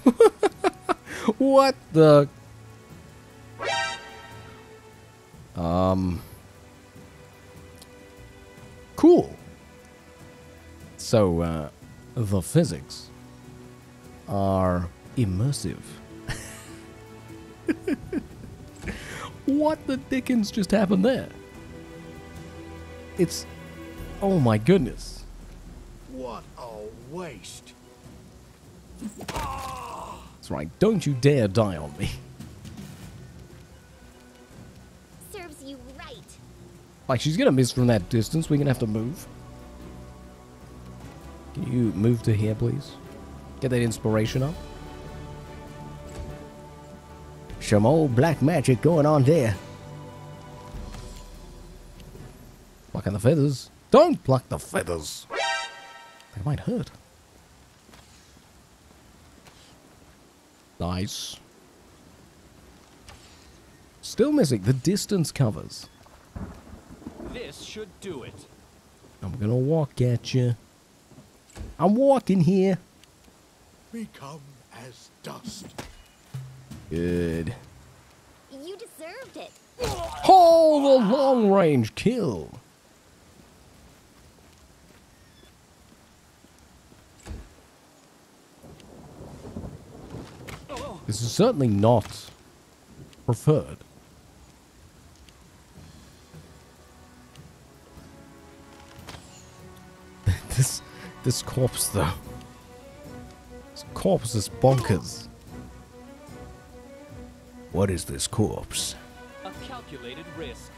B: what the... Um... Cool. So, uh, the physics are immersive. what the dickens just happened there? It's... Oh my goodness.
N: What a waste.
B: That's right, don't you dare die on me.
D: Serves you right.
B: Like, she's gonna miss from that distance, we're gonna have to move. Can you move to here, please? Get that inspiration up.
F: Some old black magic going on there.
B: Plucking the feathers. Don't pluck the feathers. They might hurt. Nice. Still missing. The distance covers.
I: This should do it.
B: I'm gonna walk at you. I'm walking here.
N: Become as dust.
B: Good.
D: You deserved it.
B: Oh, the long range kill. This is certainly not preferred. this this corpse though. This corpse is bonkers.
F: What is this corpse?
I: A calculated risk.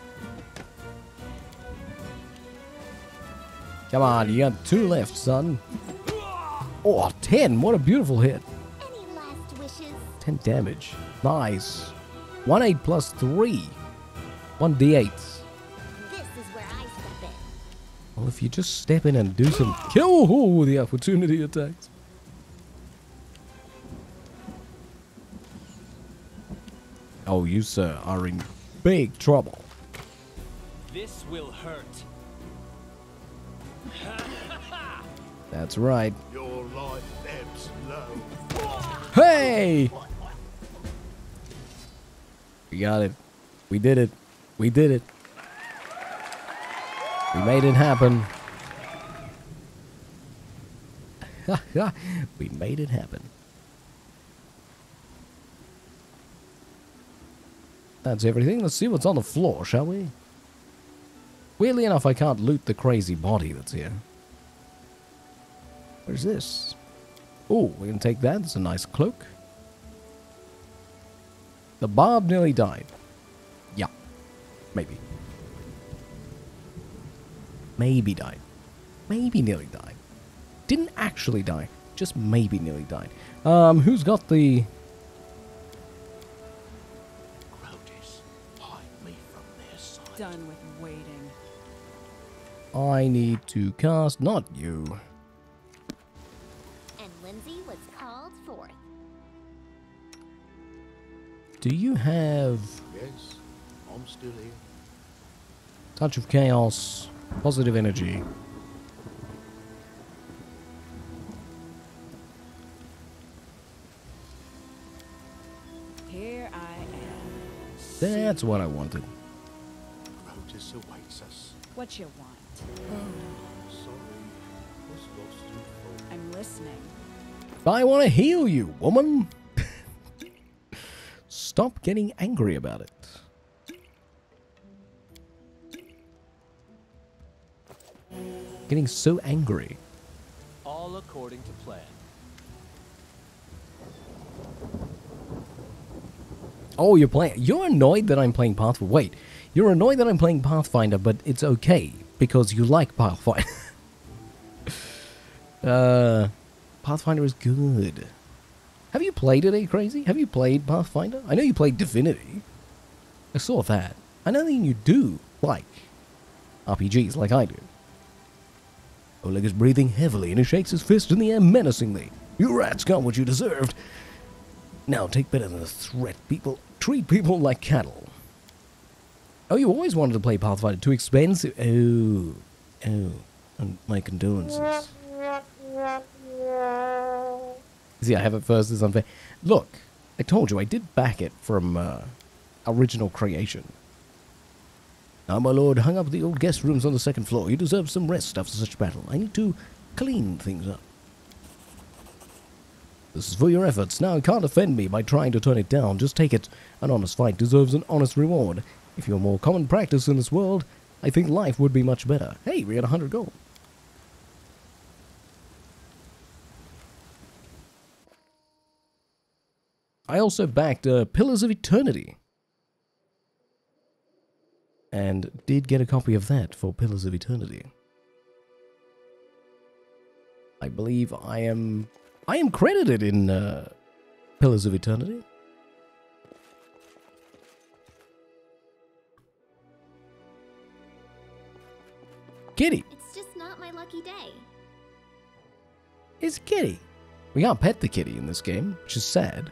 B: Come on, you got two left, son. Oh, 10. What a beautiful hit.
D: Any
B: 10 damage. Nice. 1 8 plus 3. 1 d8.
D: This is where I step in.
B: Well, if you just step in and do some kill ooh, the opportunity attacks. Oh, you, sir, are in big trouble.
I: This will hurt.
B: That's right.
N: Your life ebbs low.
B: Hey! We got it. We did it. We did it. We made it happen. we made it happen. That's everything. Let's see what's on the floor, shall we? Weirdly enough, I can't loot the crazy body that's here. Where's this? Oh, we can take that. It's a nice cloak. The Bob nearly died. Yeah. Maybe. Maybe died. Maybe nearly died. Didn't actually die. Just maybe nearly died. Um, who's got the...
N: Groetus, hide me from their sight.
J: Done with waiting.
B: I need to cast, not you. Do you have
N: Yes, I'm still here.
B: Touch of Chaos, Positive Energy?
J: Here I am.
B: That's what I wanted.
N: Groetus awaits us.
J: What you want?
N: Sorry, was lost in.
J: I'm listening.
B: I want to heal you, woman. Stop getting angry about it. Getting so angry.
I: All according to plan.
B: Oh, you're playing. You're annoyed that I'm playing Pathfinder. Wait, you're annoyed that I'm playing Pathfinder, but it's okay because you like Pathfinder. uh, Pathfinder is good. Have you played it, eh, Crazy? Have you played Pathfinder? I know you played Divinity. I saw that. I know that you do like RPGs like I do. Oleg is breathing heavily and he shakes his fist in the air menacingly. You rats got what you deserved. Now take better than a threat. People treat people like cattle. Oh, you always wanted to play Pathfinder. Too expensive. Oh, oh, my condolences. See, I have it first. It's unfair. Look, I told you I did back it from uh, original creation. Now, my lord, hung up the old guest rooms on the second floor. You deserve some rest after such battle. I need to clean things up. This is for your efforts. Now, you can't offend me by trying to turn it down. Just take it. An honest fight deserves an honest reward. If you're more common practice in this world, I think life would be much better. Hey, we got 100 gold. I also backed uh, Pillars of Eternity. And did get a copy of that for Pillars of Eternity. I believe I am I am credited in uh, Pillars of Eternity. Kitty.
D: It's just not my lucky day.
B: It's Kitty. We can't pet the kitty in this game, which is sad.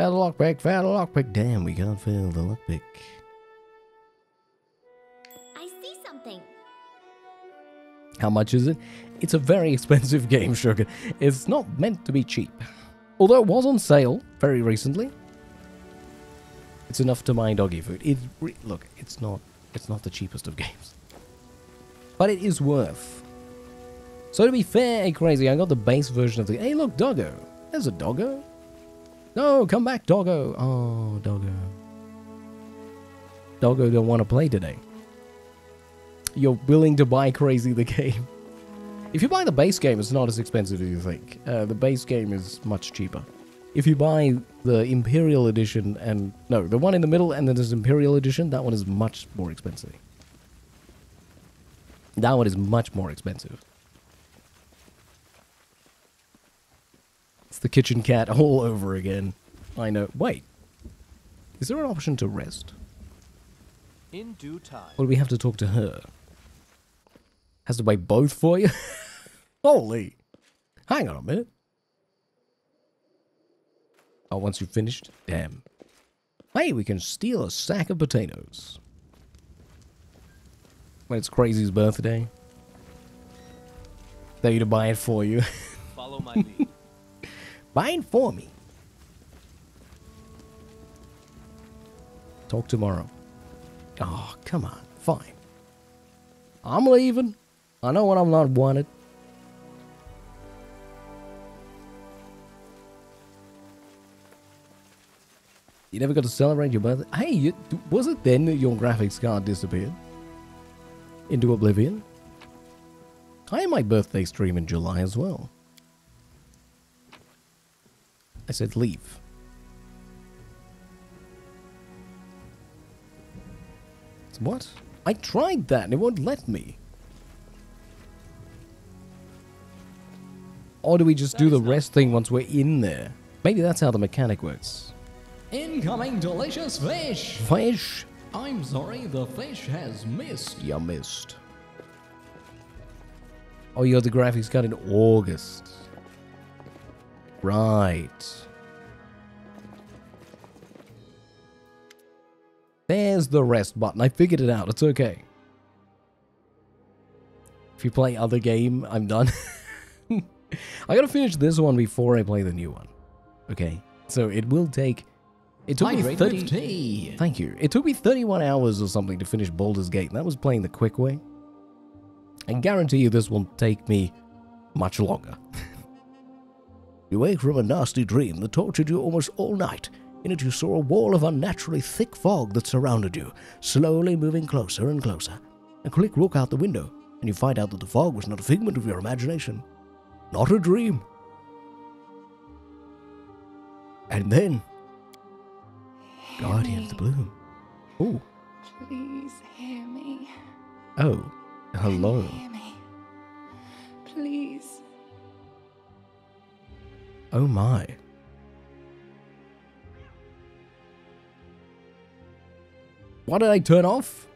B: Fail the lockpick, fail the lockpick. Damn, we can't fail the lockpick.
D: I see something.
B: How much is it? It's a very expensive game, Sugar. It's not meant to be cheap. Although it was on sale very recently. It's enough to buy doggy food. It look, it's not it's not the cheapest of games. But it is worth. So to be fair and crazy, I got the base version of the Hey look, doggo. There's a doggo. No, come back, doggo. Oh, doggo. Doggo don't want to play today. You're willing to buy crazy the game. If you buy the base game, it's not as expensive as you think. Uh, the base game is much cheaper. If you buy the Imperial Edition and... No, the one in the middle and then there's Imperial Edition, that one is much more expensive. That one is much more expensive. The kitchen cat all over again. I know. Wait. Is there an option to rest?
I: In due time.
B: Or do we have to talk to her? Has to wait both for you? Holy. Hang on a minute. Oh, once you've finished? Damn. Hey, we can steal a sack of potatoes. When it's Crazy's birthday. You to buy it for you.
I: Follow my lead.
B: Buy it for me. Talk tomorrow. Oh, come on. Fine. I'm leaving. I know when I'm not wanted. You never got to celebrate your birthday? Hey, you, was it then that your graphics card disappeared? Into oblivion? I had my birthday stream in July as well. I said leave. What? I tried that and it won't let me. Or do we just do the rest thing once we're in there? Maybe that's how the mechanic works.
A: Incoming delicious fish!
B: Fish?
A: I'm sorry, the fish has missed.
B: You missed. Oh, you got the graphics card in August. Right. There's the rest button. I figured it out. It's okay. If you play other game, I'm done. I gotta finish this one before I play the new one. Okay? So it will take... It took me 30...
A: 50.
B: Thank you. It took me 31 hours or something to finish Baldur's Gate, that was playing the quick way. I guarantee you this will take me much longer. you wake from a nasty dream that tortured you almost all night. In it you saw a wall of unnaturally thick fog that surrounded you, slowly moving closer and closer. A quick look out the window, and you find out that the fog was not a figment of your imagination. Not a dream. And then... Guardian of the Bloom. Oh.
T: Please hear me.
B: Oh. Hello. Oh my. What did I turn off?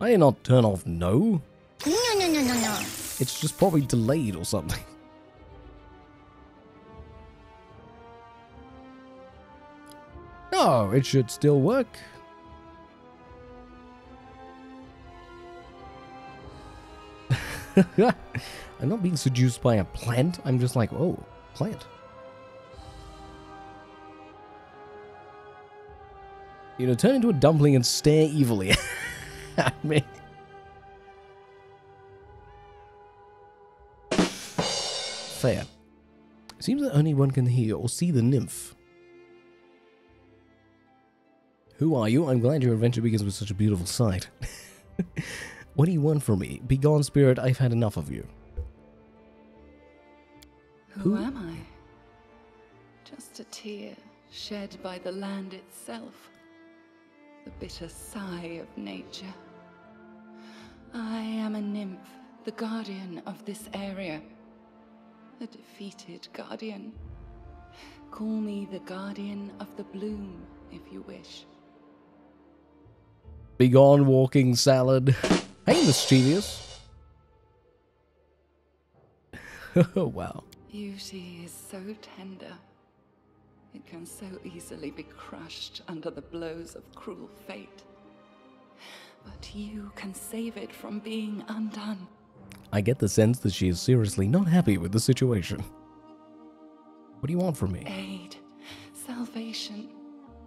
B: I did not turn off no. No, no, no, no, no. It's just probably delayed or something. No, oh, it should still work. I'm not being seduced by a plant. I'm just like, oh, plant. You know, turn into a dumpling and stare evilly at me. Fair. Seems that only one can hear or see the nymph. Who are you? I'm glad your adventure begins with such a beautiful sight. what do you want from me? Begone, spirit, I've had enough of you.
T: Who, am I? Just a tear shed by the land itself. The bitter sigh of nature. I am a nymph, the guardian of this area. A defeated guardian. Call me the guardian of the bloom, if you wish.
B: Begone, walking salad. Hey, mischievous. wow.
T: Beauty is so tender. It can so easily be crushed under the blows of cruel fate. But you can save it from being undone.
B: I get the sense that she is seriously not happy with the situation. What do you want from me?
T: Aid, salvation.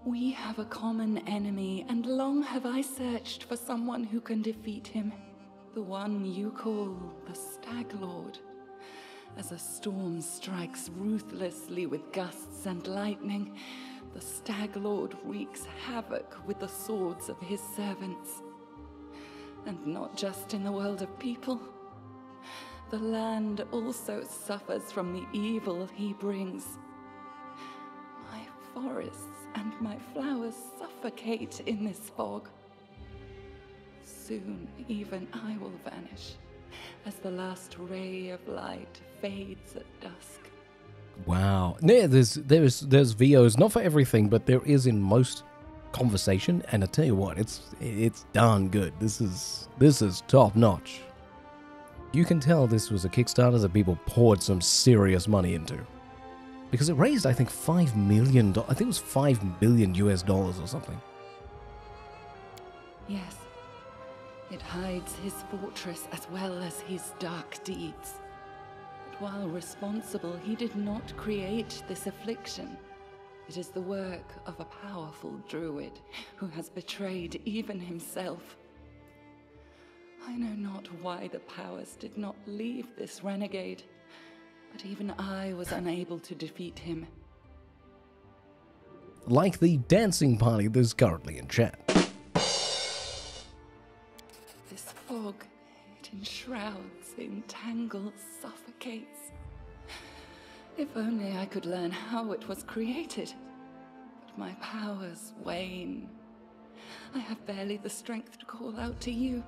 T: We have a common enemy, and long have I searched for someone who can defeat him. The one you call the Stag Lord. As a storm strikes ruthlessly with gusts and lightning, the Stag Lord wreaks havoc with the swords of his servants. And not just in the world of people. The land also suffers from the evil he brings. My forests and my flowers suffocate in this fog. Soon, even I will vanish as the last ray of light fades at dusk.
B: Wow. Yeah, there's there's there's VOs not for everything, but there is in most conversation. And I tell you what, it's it's darn good. This is this is top notch. You can tell this was a Kickstarter that people poured some serious money into. Because it raised, I think, five million. I think it was five million US dollars or something.
T: Yes. It hides his fortress as well as his dark deeds. While responsible, he did not create this affliction. It is the work of a powerful druid who has betrayed even himself. I know not why the powers did not leave this renegade, but even I was unable to defeat him.
B: Like the dancing party that's currently in chat.
T: This fog, it enshrouds, entangles, suffocates. If only I could learn how it was created. But my powers wane. I have barely the strength to call out to you.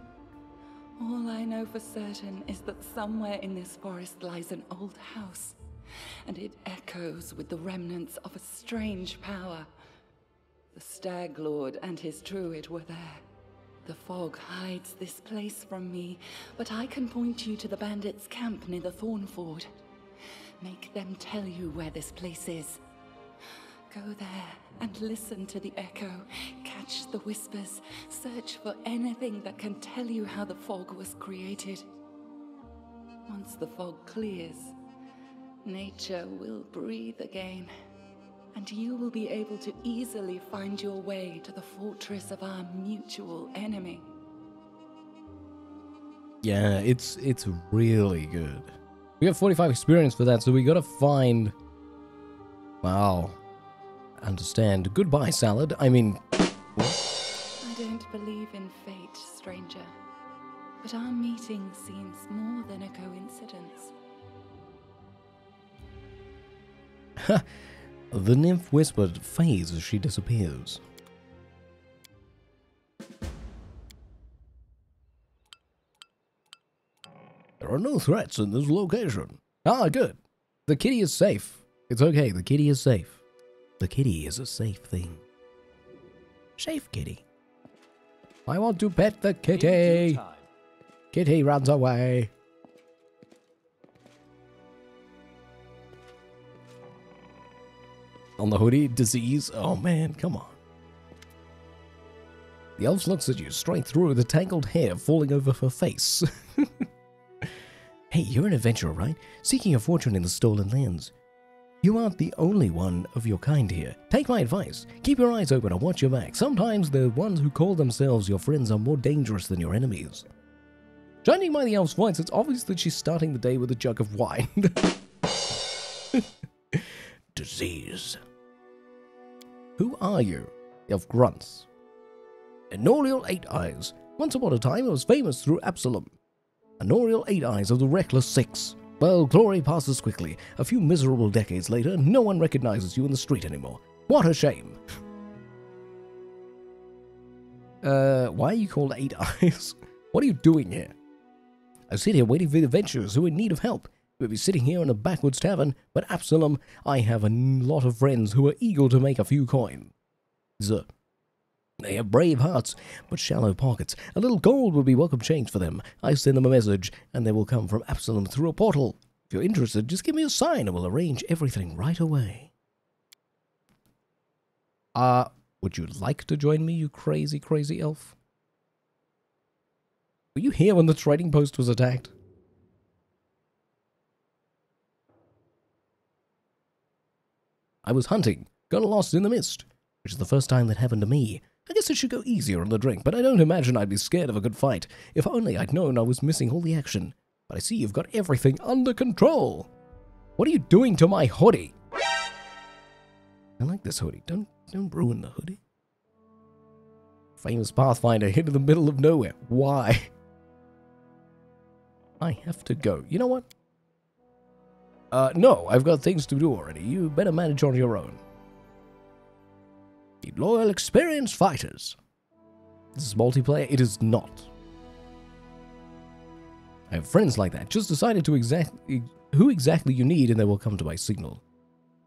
T: All I know for certain is that somewhere in this forest lies an old house, and it echoes with the remnants of a strange power. The Stag Lord and his druid were there. The fog hides this place from me, but I can point you to the bandits' camp near the Thornford. Make them tell you where this place is. Go there and listen to the echo, catch the whispers, search for anything that can tell you how the fog was created. Once the fog clears, nature will breathe again, and you will be able to easily find your way to the fortress of our mutual enemy.
B: Yeah, it's it's really good. We have 45 experience for that, so we gotta find. Wow. Understand. Goodbye, salad. I mean.
T: I don't believe in fate, stranger. But our meeting seems more than a coincidence.
B: the nymph whispered fades as she disappears.
F: There are no threats in this location.
B: Ah, good. The kitty is safe. It's okay. The kitty is safe. The kitty is a safe thing. Safe kitty. I want to pet the kitty. Kitty runs away. On the hoodie. Disease. Oh man, come on. The elf looks at you straight through the tangled hair falling over her face. hey, you're an adventurer, right? Seeking a fortune in the stolen lands. You aren't the only one of your kind here. Take my advice. Keep your eyes open and watch your back. Sometimes the ones who call themselves your friends are more dangerous than your enemies. Judging by the elf's voice, it's obvious that she's starting the day with a jug of wine. Disease. Who are you? Elf grunts. Enorial Eight Eyes. Once upon a time, it was famous through Absalom. Enorial Eight Eyes of the Reckless Six. Well, glory passes quickly. A few miserable decades later, no one recognizes you in the street anymore. What a shame. Uh, why are you called Eight Eyes? What are you doing here? I sit here waiting for the adventurers who are in need of help. May be sitting here in a backwoods tavern, but Absalom, I have a lot of friends who are eager to make a few coins. They have brave hearts, but shallow pockets. A little gold would be welcome change for them. I send them a message, and they will come from Absalom through a portal. If you're interested, just give me a sign and we'll arrange everything right away. Uh, would you like to join me, you crazy, crazy elf? Were you here when the trading post was attacked? I was hunting, got lost in the mist, which is the first time that happened to me. I guess it should go easier on the drink, but I don't imagine I'd be scared of a good fight. If only I'd known I was missing all the action. But I see you've got everything under control. What are you doing to my hoodie? I like this hoodie. Don't don't ruin the hoodie. Famous Pathfinder hit in the middle of nowhere. Why? I have to go. You know what? Uh, no, I've got things to do already. You better manage on your own. Need loyal, experienced fighters. This is multiplayer? It is not. I have friends like that. Just decided to exactly who exactly you need, and they will come to my signal.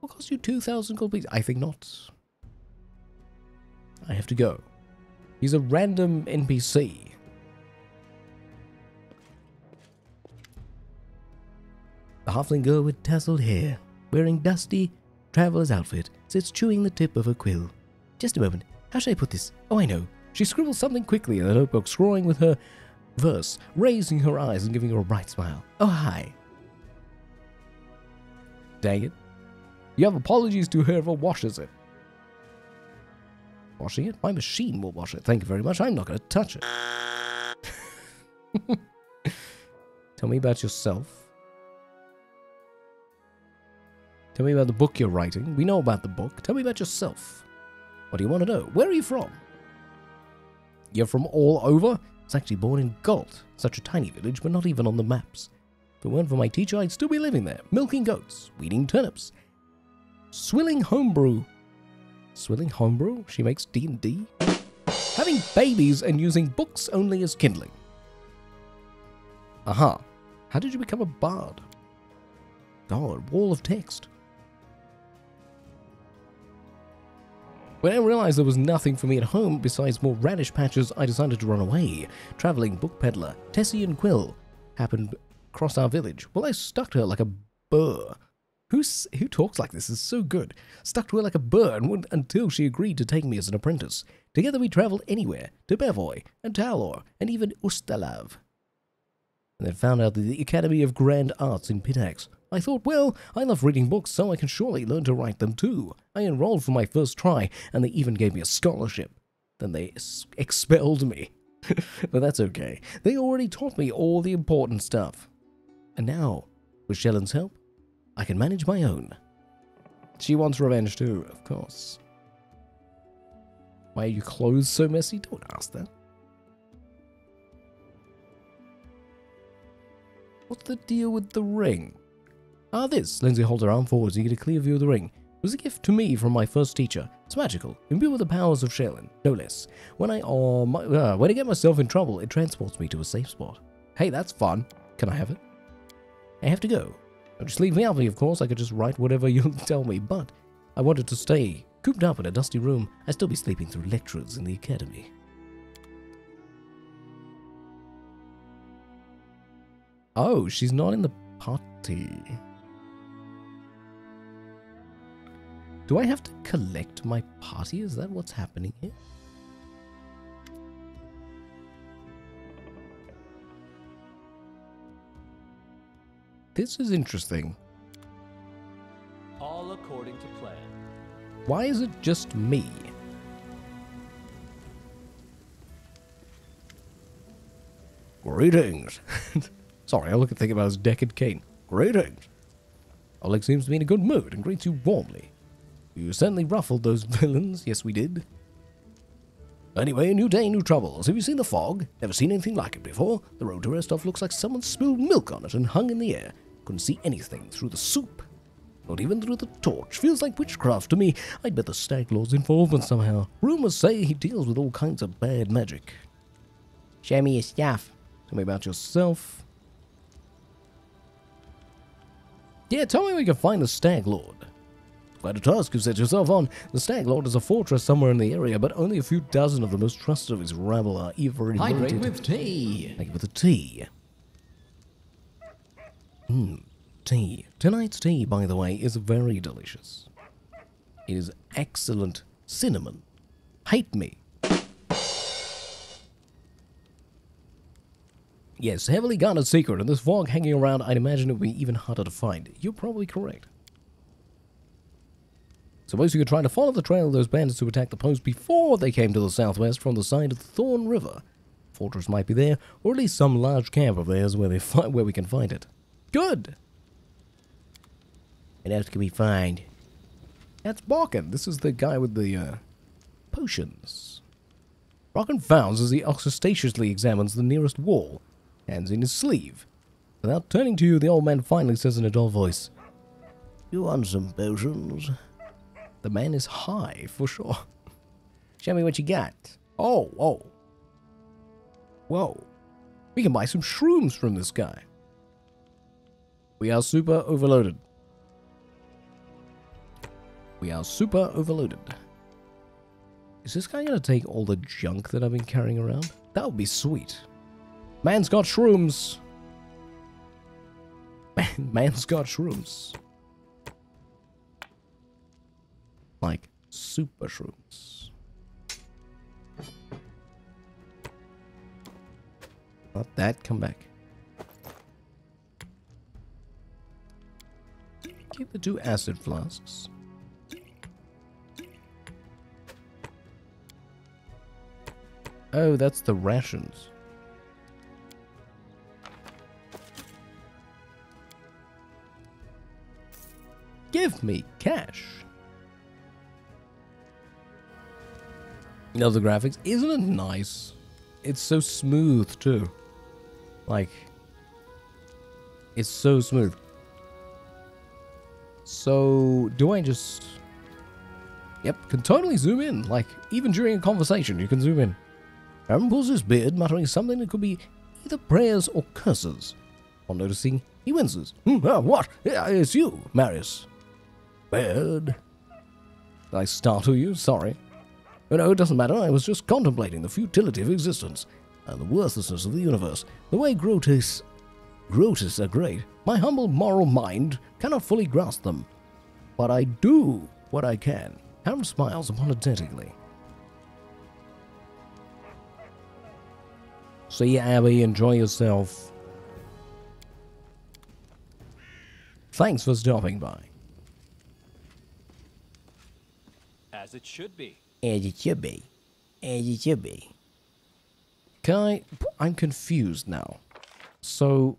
B: Will cost you 2,000 gold please? I think not. I have to go. He's a random NPC. The halfling girl with tousled hair, wearing dusty traveler's outfit, sits chewing the tip of a quill. Just a moment. How should I put this? Oh, I know. She scribbles something quickly in the notebook, scrawling with her verse, raising her eyes and giving her a bright smile. Oh, hi. Dang it. You have apologies to whoever washes it. Washing it? My machine will wash it. Thank you very much. I'm not going to touch it. Tell me about yourself. Tell me about the book you're writing. We know about the book. Tell me about yourself. What do you want to know? Where are you from? You're from all over? I was actually born in Galt, such a tiny village, but not even on the maps. If it weren't for my teacher, I'd still be living there, milking goats, weeding turnips, swilling homebrew. Swilling homebrew? She makes D&D? Having babies and using books only as kindling. Aha. How did you become a bard? God, wall of text. When I realized there was nothing for me at home besides more radish patches, I decided to run away. Traveling book peddler, Tessie and Quill, happened across our village. Well, I stuck to her like a burr. Who's, who talks like this is so good? Stuck to her like a burr until she agreed to take me as an apprentice. Together we traveled anywhere, to Brevoy, and Taldor, and even Ustalav. And then found out that the Academy of Grand Arts in Pitax. I thought, well, I love reading books, so I can surely learn to write them too. I enrolled for my first try, and they even gave me a scholarship. Then they expelled me. but that's okay. They already taught me all the important stuff. And now, with Shelyn's help, I can manage my own. She wants revenge too, of course. Why are your clothes so messy? Don't ask that. What's the deal with the ring? Ah, this. Linzi holds her arm forward so you get a clear view of the ring. It was a gift to me from my first teacher. It's magical, imbued with the powers of Shelyn, no less. When I, uh, my, uh, when I get myself in trouble, it transports me to a safe spot. Hey, that's fun. Can I have it? I have to go. Don't just leave me out, of course. I could just write whatever you'll tell me, but I wanted to stay cooped up in a dusty room. I'd still be sleeping through lectures in the academy. Oh, she's not in the party. Do I have to collect my party? Is that what's happening here? This is interesting.
I: All according to plan.
B: Why is it just me? Greetings. Sorry, I look at think about his Deckard Cain. Greetings. Oleg seems to be in a good mood and greets you warmly. You certainly ruffled those villains. Yes, we did. Anyway, new day, new troubles. Have you seen the fog? Never seen anything like it before. The road to Restov looks like someone spilled milk on it and hung in the air. Couldn't see anything through the soup. Not even through the torch. Feels like witchcraft to me. I'd bet the Stag Lord's involvement somehow. Rumors say he deals with all kinds of bad magic.
E: Show me your stuff.
B: Tell me about yourself. Yeah, tell me where we can find the Stag Lord. Quite a task you've set yourself on. The Stag Lord is a fortress somewhere in the area, but only a few dozen of the most trusted of his rabble are ever
A: Hydrate
B: invited.
A: with tea.
B: Like with a tea. Hmm, tea. Tonight's tea, by the way, is very delicious. It is excellent cinnamon. Hate me. Yes, heavily guarded secret, and this fog hanging around, I'd imagine it would be even harder to find. You're probably correct. Suppose you could try to follow the trail of those bandits who attacked the post before they came to the southwest from the side of the Thorn River. Fortress might be there, or at least some large camp of theirs where they fi- where we can find it. Good.
E: What else can we find?
B: That's Barkin. This is the guy with the uh, potions. Barkin frowns as he ostentatiously examines the nearest wall, hands in his sleeve. Without turning to you, the old man finally says in a dull voice,
F: You want some potions?
B: The man is high, for sure.
E: Show me what you got.
B: Oh, whoa. Whoa. We can buy some shrooms from this guy. We are super overloaded. We are super overloaded. Is this guy gonna take all the junk that I've been carrying around? That would be sweet. Man's got shrooms. Man, man's got shrooms. Like super shrooms. Not that, come back. Keep the two acid flasks. Oh, that's the rations. Give me cash. Know the graphics? Isn't it nice? It's so smooth too. Like, it's so smooth. So, do I just... Yep, can totally zoom in. Like, even during a conversation, you can zoom in. Harrim pulls his beard, muttering something that could be either prayers or curses. On noticing, he winces. Hmm, ah, what? Yeah, it's you, Marius. Beard. Did I startle you? Sorry. But no, it doesn't matter. I was just contemplating the futility of existence and the worthlessness of the universe. The way Groetus... Groetus are great. My humble moral mind cannot fully grasp them. But I do what I can. Harrim smiles apologetically. See you, Abby. Enjoy yourself. Thanks for stopping by.
I: As it should be.
E: As it should be. As it should be.
B: Can I... I'm confused now. So...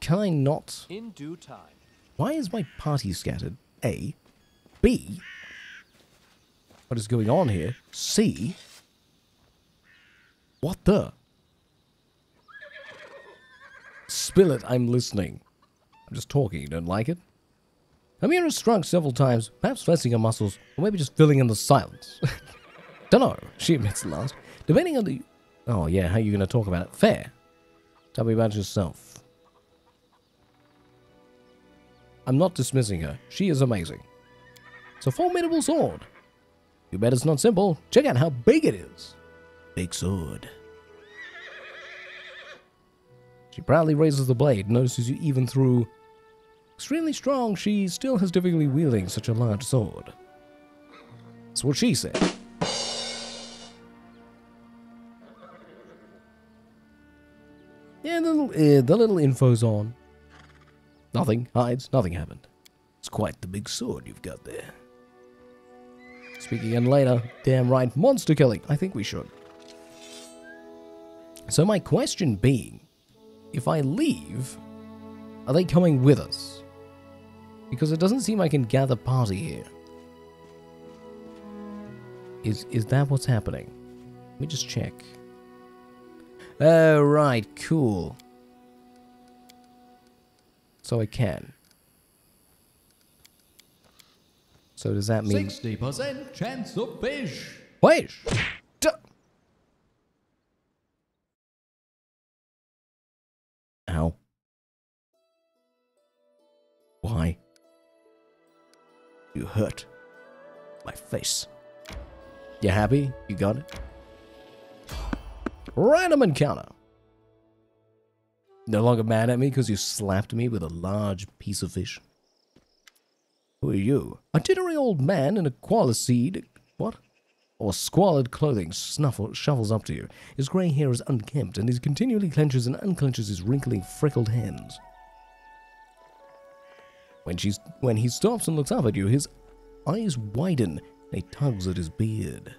B: Can I not...
I: In due time.
B: Why is my party scattered? A. B. What is going on here? C. What the? Spill it, I'm listening. I'm just talking, you don't like it? Amiri struck several times, perhaps flexing her muscles, or maybe just filling in the silence. Dunno, she admits at last. Depending on the... Oh yeah, how are you going to talk about it? Fair. Tell me about yourself. I'm not dismissing her. She is amazing. It's a formidable sword. You bet it's not simple. Check out how big it is. Big sword. She proudly raises the blade, notices you even through Extremely strong, she still has difficulty wielding such a large sword. That's what she said. Yeah, the little, uh, the little info's on. Nothing hides, nothing happened.
F: It's quite the big sword you've got there.
B: Speak again later. Damn right, monster killing. I think we should. So my question being, if I leave, are they coming with us? Because it doesn't seem I can gather party here. Is is that what's happening? Let me just check. Oh, right, cool. So I can. So does that mean...
A: 60% chance of fish.
B: Fish!
F: You hurt my face.
B: You happy? You got it? Random encounter. No longer mad at me because you slapped me with a large piece of fish.
F: Who are you?
B: A tittery old man in a qualiseed... What? Or squalid clothing snuffle, shuffles up to you. His grey hair is unkempt, and he continually clenches and unclenches his wrinkly, freckled hands. When, she's, when he stops and looks up at you, his eyes widen, and he tugs at his beard.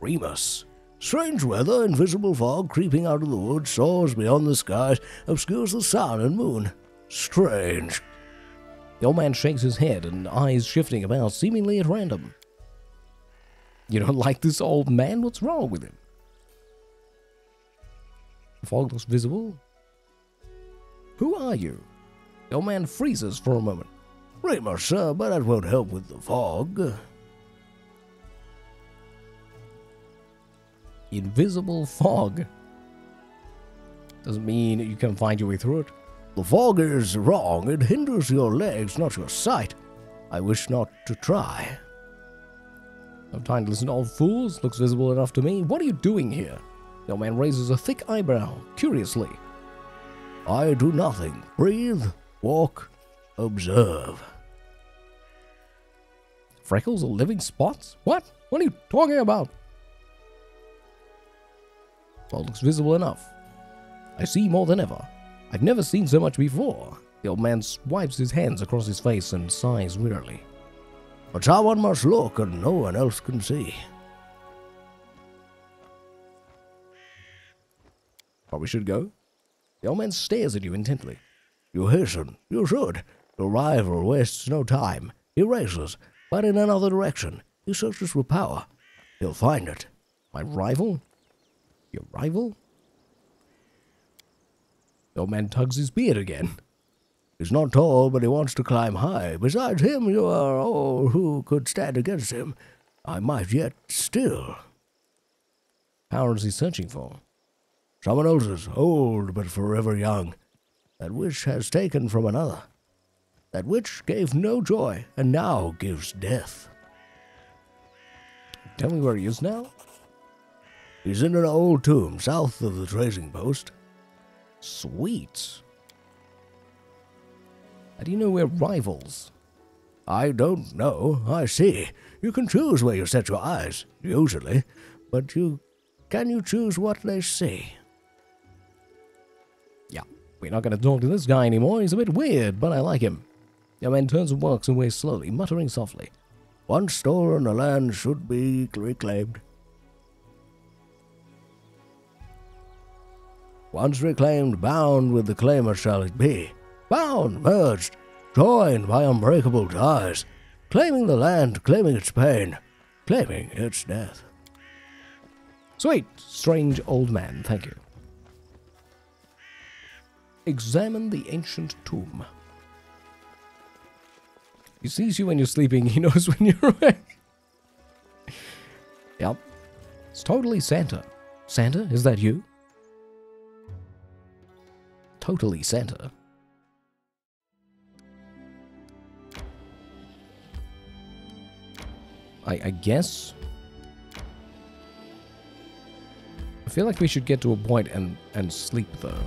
F: Remus. Strange weather, invisible fog creeping out of the woods, soars beyond the skies, obscures the sun and moon. Strange.
B: The old man shakes his head and eyes shifting about, seemingly at random. You don't like this old man? What's wrong with him? The fog looks visible. Who are you? Old man freezes for a moment.
F: Remus, sir, but that won't help with the fog.
B: Invisible fog. Doesn't mean you can find your way through it.
F: The fog is wrong. It hinders your legs, not your sight. I wish not to try.
B: No time to listen to old fools. Looks visible enough to me. What are you doing here? The old man raises a thick eyebrow, curiously.
F: I do nothing. Breathe, walk, observe.
B: Freckles are living spots? What? What are you talking about? Well, looks visible enough. I see more than ever. I've never seen so much before. The old man swipes his hands across his face and sighs wearily.
F: But someone must look and no one else can see.
B: Probably should go. The old man stares at you intently.
F: You hasten. You should. The rival wastes no time. He races, but in another direction. He searches for power. He'll find it.
B: My rival? Your rival? The old man tugs his beard again.
F: He's not tall, but he wants to climb high. Besides him, you are all who could stand against him. I might yet still.
B: Power is he searching for?
F: Someone else's, old but forever young. That which has taken from another. That which gave no joy, and now gives death.
B: Tell me where he is now?
F: He's in an old tomb south of the trading post.
B: Sweet. How do you know we're rivals?
F: I don't know. I see. You can choose where you set your eyes, usually. But you can you choose what they see?
B: We're not going to talk to this guy anymore. He's a bit weird, but I like him. The man turns and walks away slowly, muttering softly.
F: Once stolen, the land should be reclaimed. Once reclaimed, bound with the claimer shall it be. Bound, merged, joined by unbreakable ties. Claiming the land, claiming its pain, claiming its death.
B: Sweet, strange old man, thank you. Examine the ancient tomb. He sees you when you're sleeping, he knows when you're awake. yep. It's totally Santa. Santa, is that you? Totally Santa. I, I guess. I feel like we should get to a point and, and sleep though.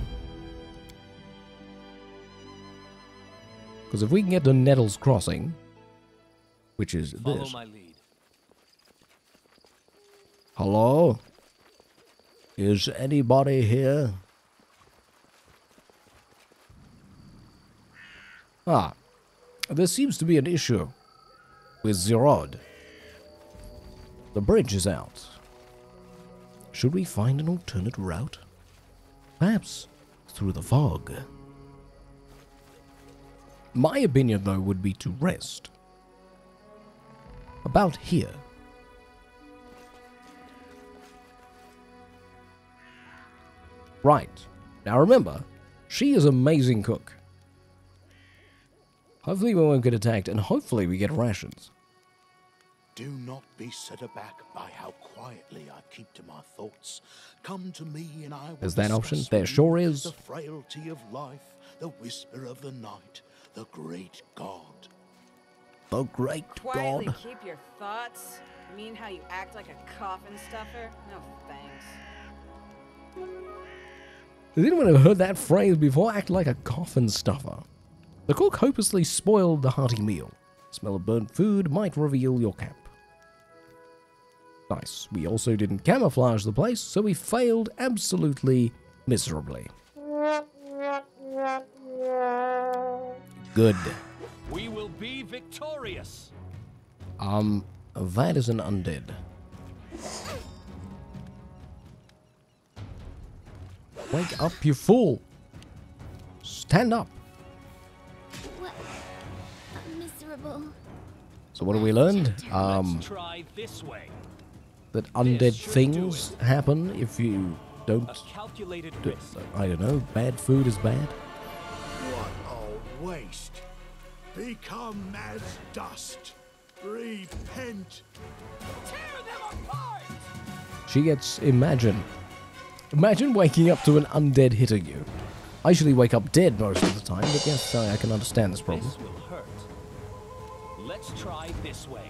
B: Because if we can get to Nettles Crossing, which is
I: Follow
B: this.
U: Hello? Is anybody here?
B: Ah, there seems to be an issue with Zerod. The bridge is out. Should we find an alternate route? Perhaps through the fog. My opinion, though, would be to rest. About here. Right. Now remember, she is amazing cook. Hopefully we won't get attacked, and hopefully we get rations.
N: Do not be set aback by how quietly I keep to my thoughts. Come to me and I will
B: Is that option? There sure is.
N: The frailty of life, the whisper of the night, the great God.
B: The great God.
J: Quietly keep your thoughts. You mean how you act like a coffin stuffer? No thanks.
B: Has anyone ever heard that phrase before? Act like a coffin stuffer. The cook hopelessly spoiled the hearty meal. Smell of burnt food might reveal your camp. Nice. We also didn't camouflage the place, so we failed absolutely miserably. Good.
I: We will be victorious.
B: Um, that is an undead. Wake up, you fool! Stand up!
D: What? Miserable.
B: So what have we learned? Um,
I: Let's try this way.
B: that undead things happen if you don't.
I: A calculated
B: do-
I: risk.
B: I don't know. Bad food is bad.
N: What a waste. Become as dust. Repent. Tear them apart!
B: She gets imagine. Imagine waking up to an undead hitting you. I usually wake up dead most of the time, but yes, I, I can understand this problem.
I: This will hurt. Let's try this way.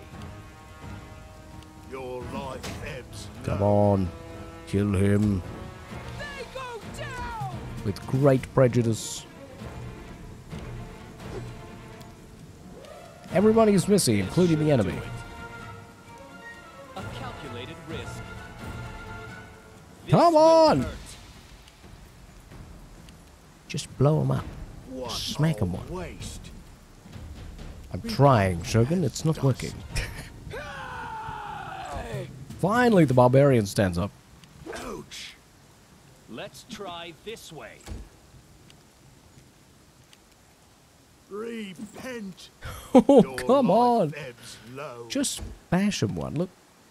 N: Your life ebbs
B: Come on, kill him. With great prejudice. Everybody is missing, including the enemy. Come on!
U: Just blow them up. Smack 'em
N: a
U: one.
N: waste.
B: I'm trying, Shogun. It's not working. Finally, the barbarian stands up.
N: Ouch.
I: Let's try this way.
N: Repent.
B: Oh,
N: Your
B: come on! Just bash him one. Look,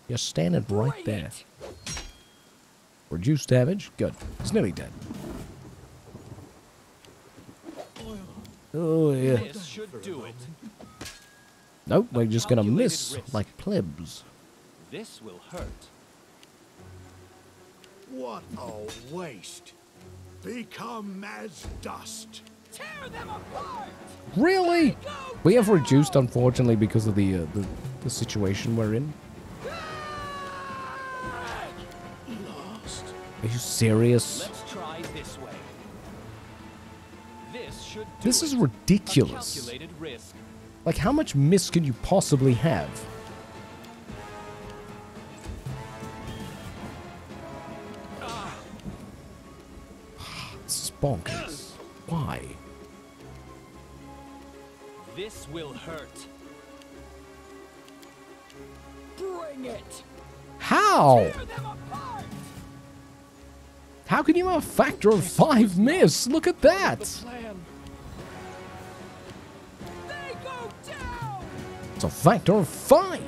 B: you're standing right there. Reduce damage. Good. He's nearly dead. Oh, yeah.
I: This should do it.
B: Nope, we're just gonna miss
I: risk.
B: like plebs.
I: This will hurt.
N: What a waste. Become as dust.
B: Really? We have reduced, unfortunately, because of the uh, the, the situation we're in.
N: Lost.
B: Are you serious?
I: Let's try this way. This should do
B: This is ridiculous.
I: risk.
B: Like, how much miss can you possibly have? This is bonkers. Why?
I: This will hurt.
J: Bring it!
B: How? How can you have a factor of five miss? Look at that! It's a factor of five!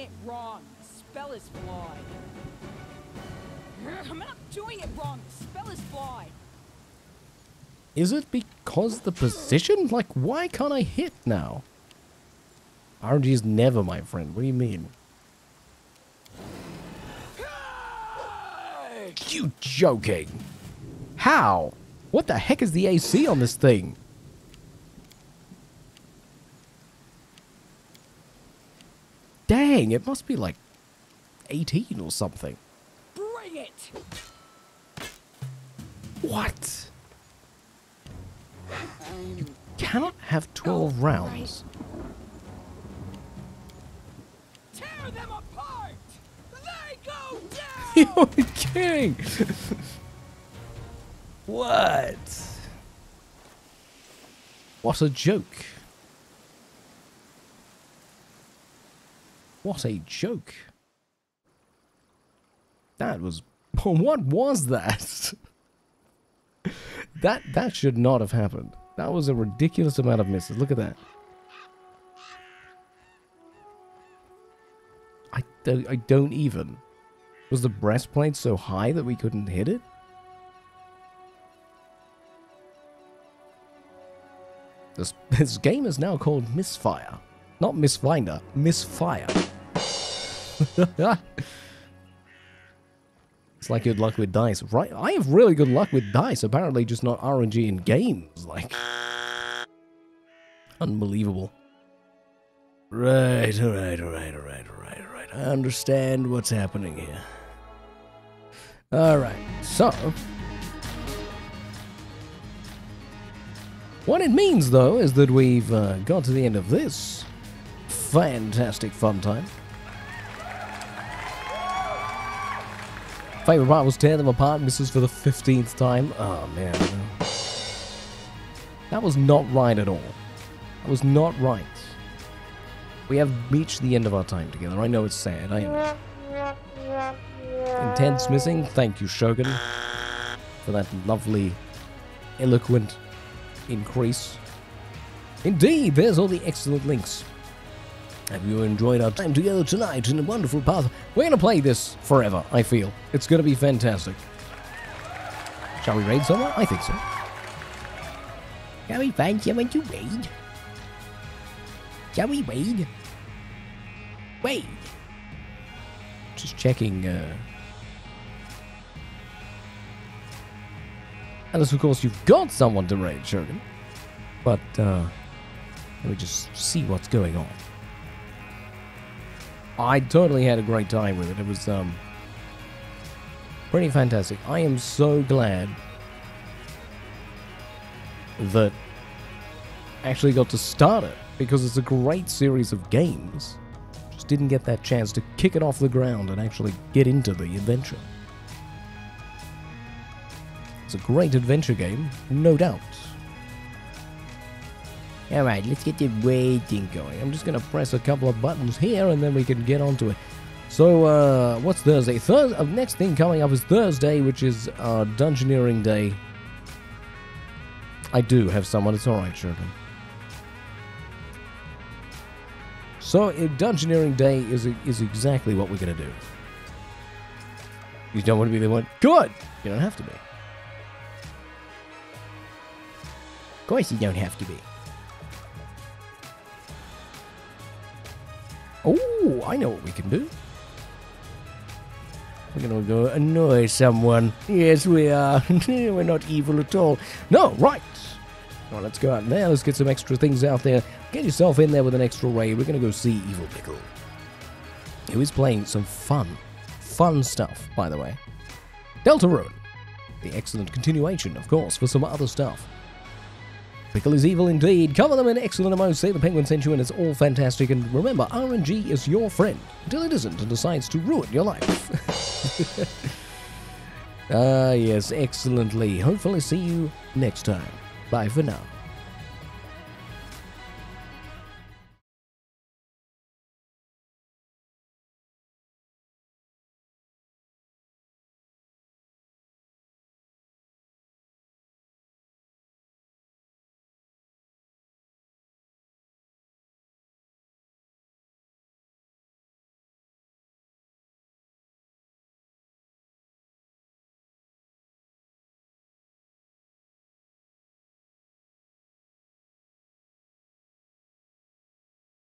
J: Doing it wrong. The spell is flawed. I'm not doing it wrong. The spell is flawed.
B: Is it because the position? Like, why can't I hit now? RNG is never my friend. What do you mean? You joking? How? What the heck is the AC on this thing? Dang, it must be like 18 or something.
J: Bring it!
B: What? Um, you cannot have 12 rounds.
J: Tear them apart! They go down!
B: You're kidding! what? What a joke. What a joke. That was... What was that? that that should not have happened. That was a ridiculous amount of misses. Look at that. I don't, I don't even. Was the breastplate so high that we couldn't hit it? This, this game is now called Misfire. Not Misfinder, Misfire. it's like good luck with dice, right? I have really good luck with dice, apparently just not RNG in games. Like, unbelievable.
F: Right, alright, alright, alright, alright, alright. I understand what's happening here.
B: Alright, so. What it means, though, is that we've uh, got to the end of this fantastic fun time. Favorite part was tear them apart, misses for the 15th time. Oh, man. That was not right at all. That was not right. We have reached the end of our time together. I know it's sad. I am. Intense missing. Thank you, Shogun, for that lovely, eloquent increase. Indeed, there's all the excellent links. Have you enjoyed our time together tonight in a wonderful path? We're going to play this forever, I feel. It's going to be fantastic. Shall we raid someone? I think so.
E: Shall we find someone to raid? Shall we raid? Raid.
B: Just checking. Uh... Unless, of course, you've got someone to raid, Shogun. But, uh, let me just see what's going on. I totally had a great time with it. It was, um, pretty fantastic. I am so glad that I actually got to start it because it's a great series of games. Just didn't get that chance to kick it off the ground and actually get into the adventure. It's a great adventure game, no doubt.
E: Alright, let's get the waiting
B: going. I'm just gonna press a couple of buttons here and then we can get onto it. So, uh, what's Thursday? Thurs uh, next thing coming up is Thursday, which is uh, Dungeoneering Day. I do have someone, it's alright, Shogun. So, uh, Dungeoneering Day is, is exactly what we're gonna do. You don't want to be the one? Good! You don't have to be.
E: Of course you don't have to be.
B: Oh, I know what we can do. We're gonna go annoy someone. Yes, we are. We're not evil at all. No, right. Well, let's go out there. Let's get some extra things out there. Get yourself in there with an extra raid. We're gonna go see Evil Pickle. Who is playing some fun, fun stuff, by the way. Delta Deltarune. The excellent continuation, of course, for some other stuff. Pickle is evil indeed. Cover them in excellent emotes. Say the penguin sent you and it's all fantastic. And remember, RNG is your friend until it isn't and decides to ruin your life. ah, yes, excellently. Hopefully see you next time. Bye for now.